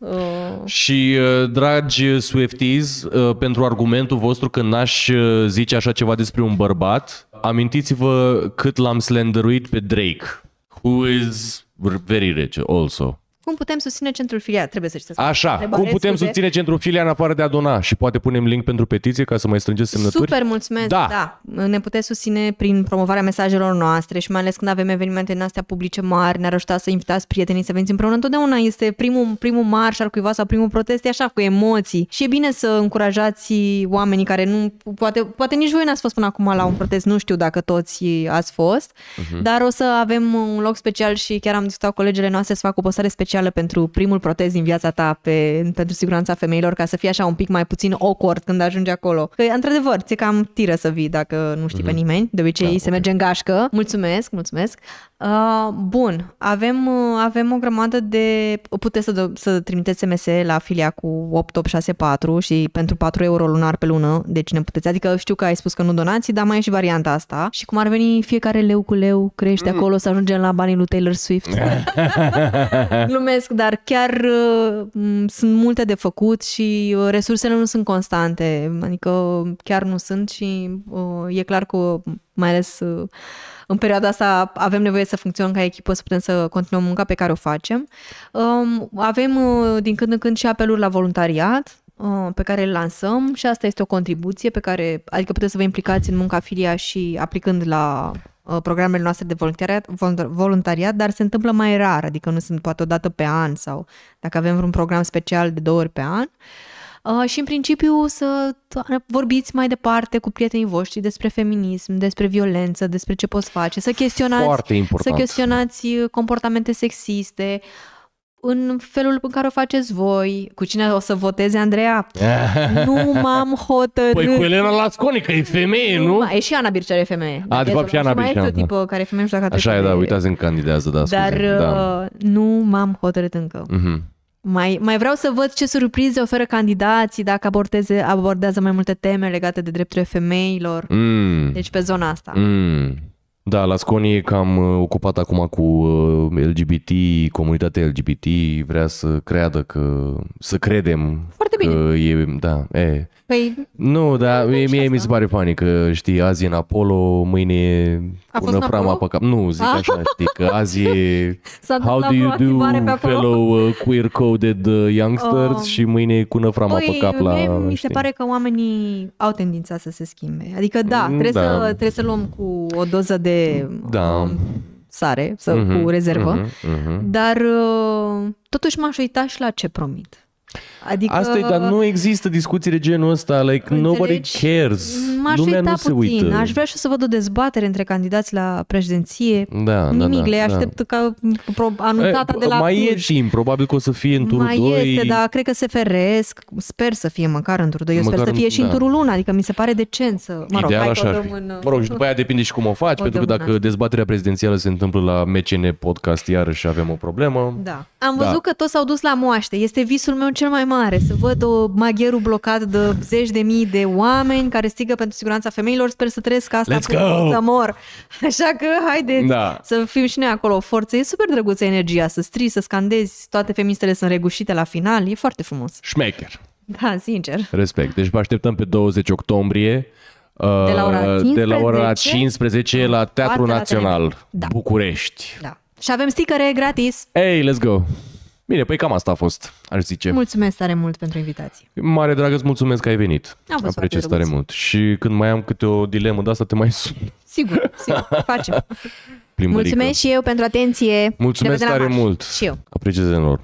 Uh, Și, uh, dragi Swifties, uh, pentru argumentul vostru că n-aș uh, zice așa ceva despre un bărbat, amintiți-vă cât l-am slenderuit pe Drake, who is very rich also. Cum putem susține centrul filiat? Trebuie să știți. Așa, Întrebare, cum putem scuze. susține centrul filia în afară de a dona? Și poate punem link pentru petiție ca să mai strângeți semnături? Super, mulțumesc. Da. Da. Ne puteți susține prin promovarea mesajelor noastre și mai ales când avem evenimente din astea publice mari, ne-ar ajuta să invitați prietenii să veniți împreună. Întotdeauna este primul, primul marș al cuiva sau primul protest, e așa, cu emoții. Și e bine să încurajați oamenii care nu... Poate, poate nici voi n-ați fost până acum la un protest, nu știu dacă toți ați fost, uh-huh. dar o să avem un loc special și chiar am discutat cu colegele noastre să fac o postare specială pentru primul protest din viața ta pe, pentru siguranța femeilor, ca să fie așa un pic mai puțin awkward când ajungi acolo. Că, într-adevăr, ți-e cam tiră să vii dacă nu știi mm-hmm. pe nimeni. De obicei da, se ok. merge în gașcă. Mulțumesc, mulțumesc. Uh, bun, avem, uh, avem o grămadă de... Puteți să, do- să trimiteți SMS la filia cu 8864 și pentru 4 euro lunar pe lună, deci ne puteți. Adică știu că ai spus că nu donați, dar mai e și varianta asta. Și cum ar veni fiecare leu cu leu, crește acolo să ajungem la banii lui Taylor Swift. <laughs> Glumesc, dar chiar uh, m, sunt multe de făcut și uh, resursele nu sunt constante, adică chiar nu sunt și uh, e clar că mai ales uh, în perioada asta avem nevoie să funcționăm ca echipă, să putem să continuăm munca pe care o facem. Um, avem uh, din când în când și apeluri la voluntariat uh, pe care le lansăm și asta este o contribuție pe care, adică puteți să vă implicați în munca filia și aplicând la uh, programele noastre de voluntariat, voluntar- voluntariat, dar se întâmplă mai rar, adică nu sunt poate o dată pe an sau dacă avem vreun program special de două ori pe an. Uh, și în principiu să t- vorbiți mai departe cu prietenii voștri despre feminism, despre violență, despre ce poți face, să chestionați, Foarte să important. chestionați uh, comportamente sexiste, în felul în care o faceți voi, cu cine o să voteze Andreea. <laughs> nu m-am hotărât. Păi cu Elena Lasconi, că e femeie, nu? mai- E și Ana Bircea e femeie. A, de fapt și Ana Mai Bircea, este o da. tipă care e femeie, nu știu dacă Așa e, trece da, de- uitați în candidează, da, scuze. Dar da. uh, nu m-am hotărât încă. Mhm. Mai, mai vreau să văd ce surprize oferă candidații dacă abordeze, abordează mai multe teme legate de drepturile femeilor. Mm. Deci pe zona asta. Mm. Da, la Sconi e cam uh, ocupat acum cu uh, LGBT, comunitatea LGBT vrea să creadă că, să credem Foarte că bine. e, da, e. Păi, Nu, dar mie, și mie mi asta. se pare funny că, știi, azi e în Apollo, mâine e A cu fost în năframa Apollo? pe cap. Nu, zic Ah. așa, știi, că azi e <laughs> S-a How întâmplat do you vreo activare pe do, acolo? fellow uh, queer-coded uh, youngsters Um, și mâine e cu năframa pe Păi, cap la... mie mi se știi. pare că oamenii au tendința să se schimbe. Adică da, Mm, trebuie, da. Să, trebuie să luăm cu o doză de Da. um, sare, să, Mhm, cu rezervă, mhm, mhm. dar uh, totuși m-aș uita și la ce promit. Adică, Asta e, dar nu există discuții de genul ăsta, like, nobody Înțelegi? cares. M-aș Lumea uita nu se puțin. uită. Aș vrea și să văd o dezbatere între candidați la președinție. Da, da, Nimic, da, le da. aștept ca pro- anunțată E, de la Mai Cluj. e timp, probabil că o să fie în turul Mai 2. este, dar cred că se feresc. Sper să fie măcar în turul 2. Eu Măcar sper să în- fie și în da. turul 1. Adică mi se pare decent să... Mă rog, Ideal hai că așa o ar dăm fi. în... Mă rog, și după aia depinde și cum o faci, O pentru că dăm în dacă asta. dezbaterea prezidențială se întâmplă la MCN Podcast iarăși avem o problemă. Da. Am Da. văzut că toți s-au dus la moaște. Este visul meu cel mai mare. Să văd o magherul blocat de zeci de mii de oameni care strigă pentru siguranța femeilor. Sper să trăiesc asta Let's până go! o să mor. Așa că haideți Da. să fim și noi acolo o forță. E super drăguță energia, să strigi, să scandezi. Toate feministele sunt regușite la final. E foarte frumos. Șmecher. Da, sincer. Respect. Deci vă așteptăm pe 20 octombrie uh, De la ora de la ora 15, 15 la Teatrul la Național Terenul. Da. București. Da. Și avem stickere gratis. Hey, let's go! Bine, păi cam asta a fost, aș zice. Mulțumesc tare mult pentru invitație. Mare dragă, îți mulțumesc că ai venit. A fost Apreciez foarte tare drăguț. mult. Și când mai am câte o dilemă de asta, te mai sun. Sigur, sigur. <laughs> Facem. Plimbărică. Mulțumesc și eu pentru atenție. Mulțumesc Ne vedem la tare marș. mult. Și eu. Apreciez enorm.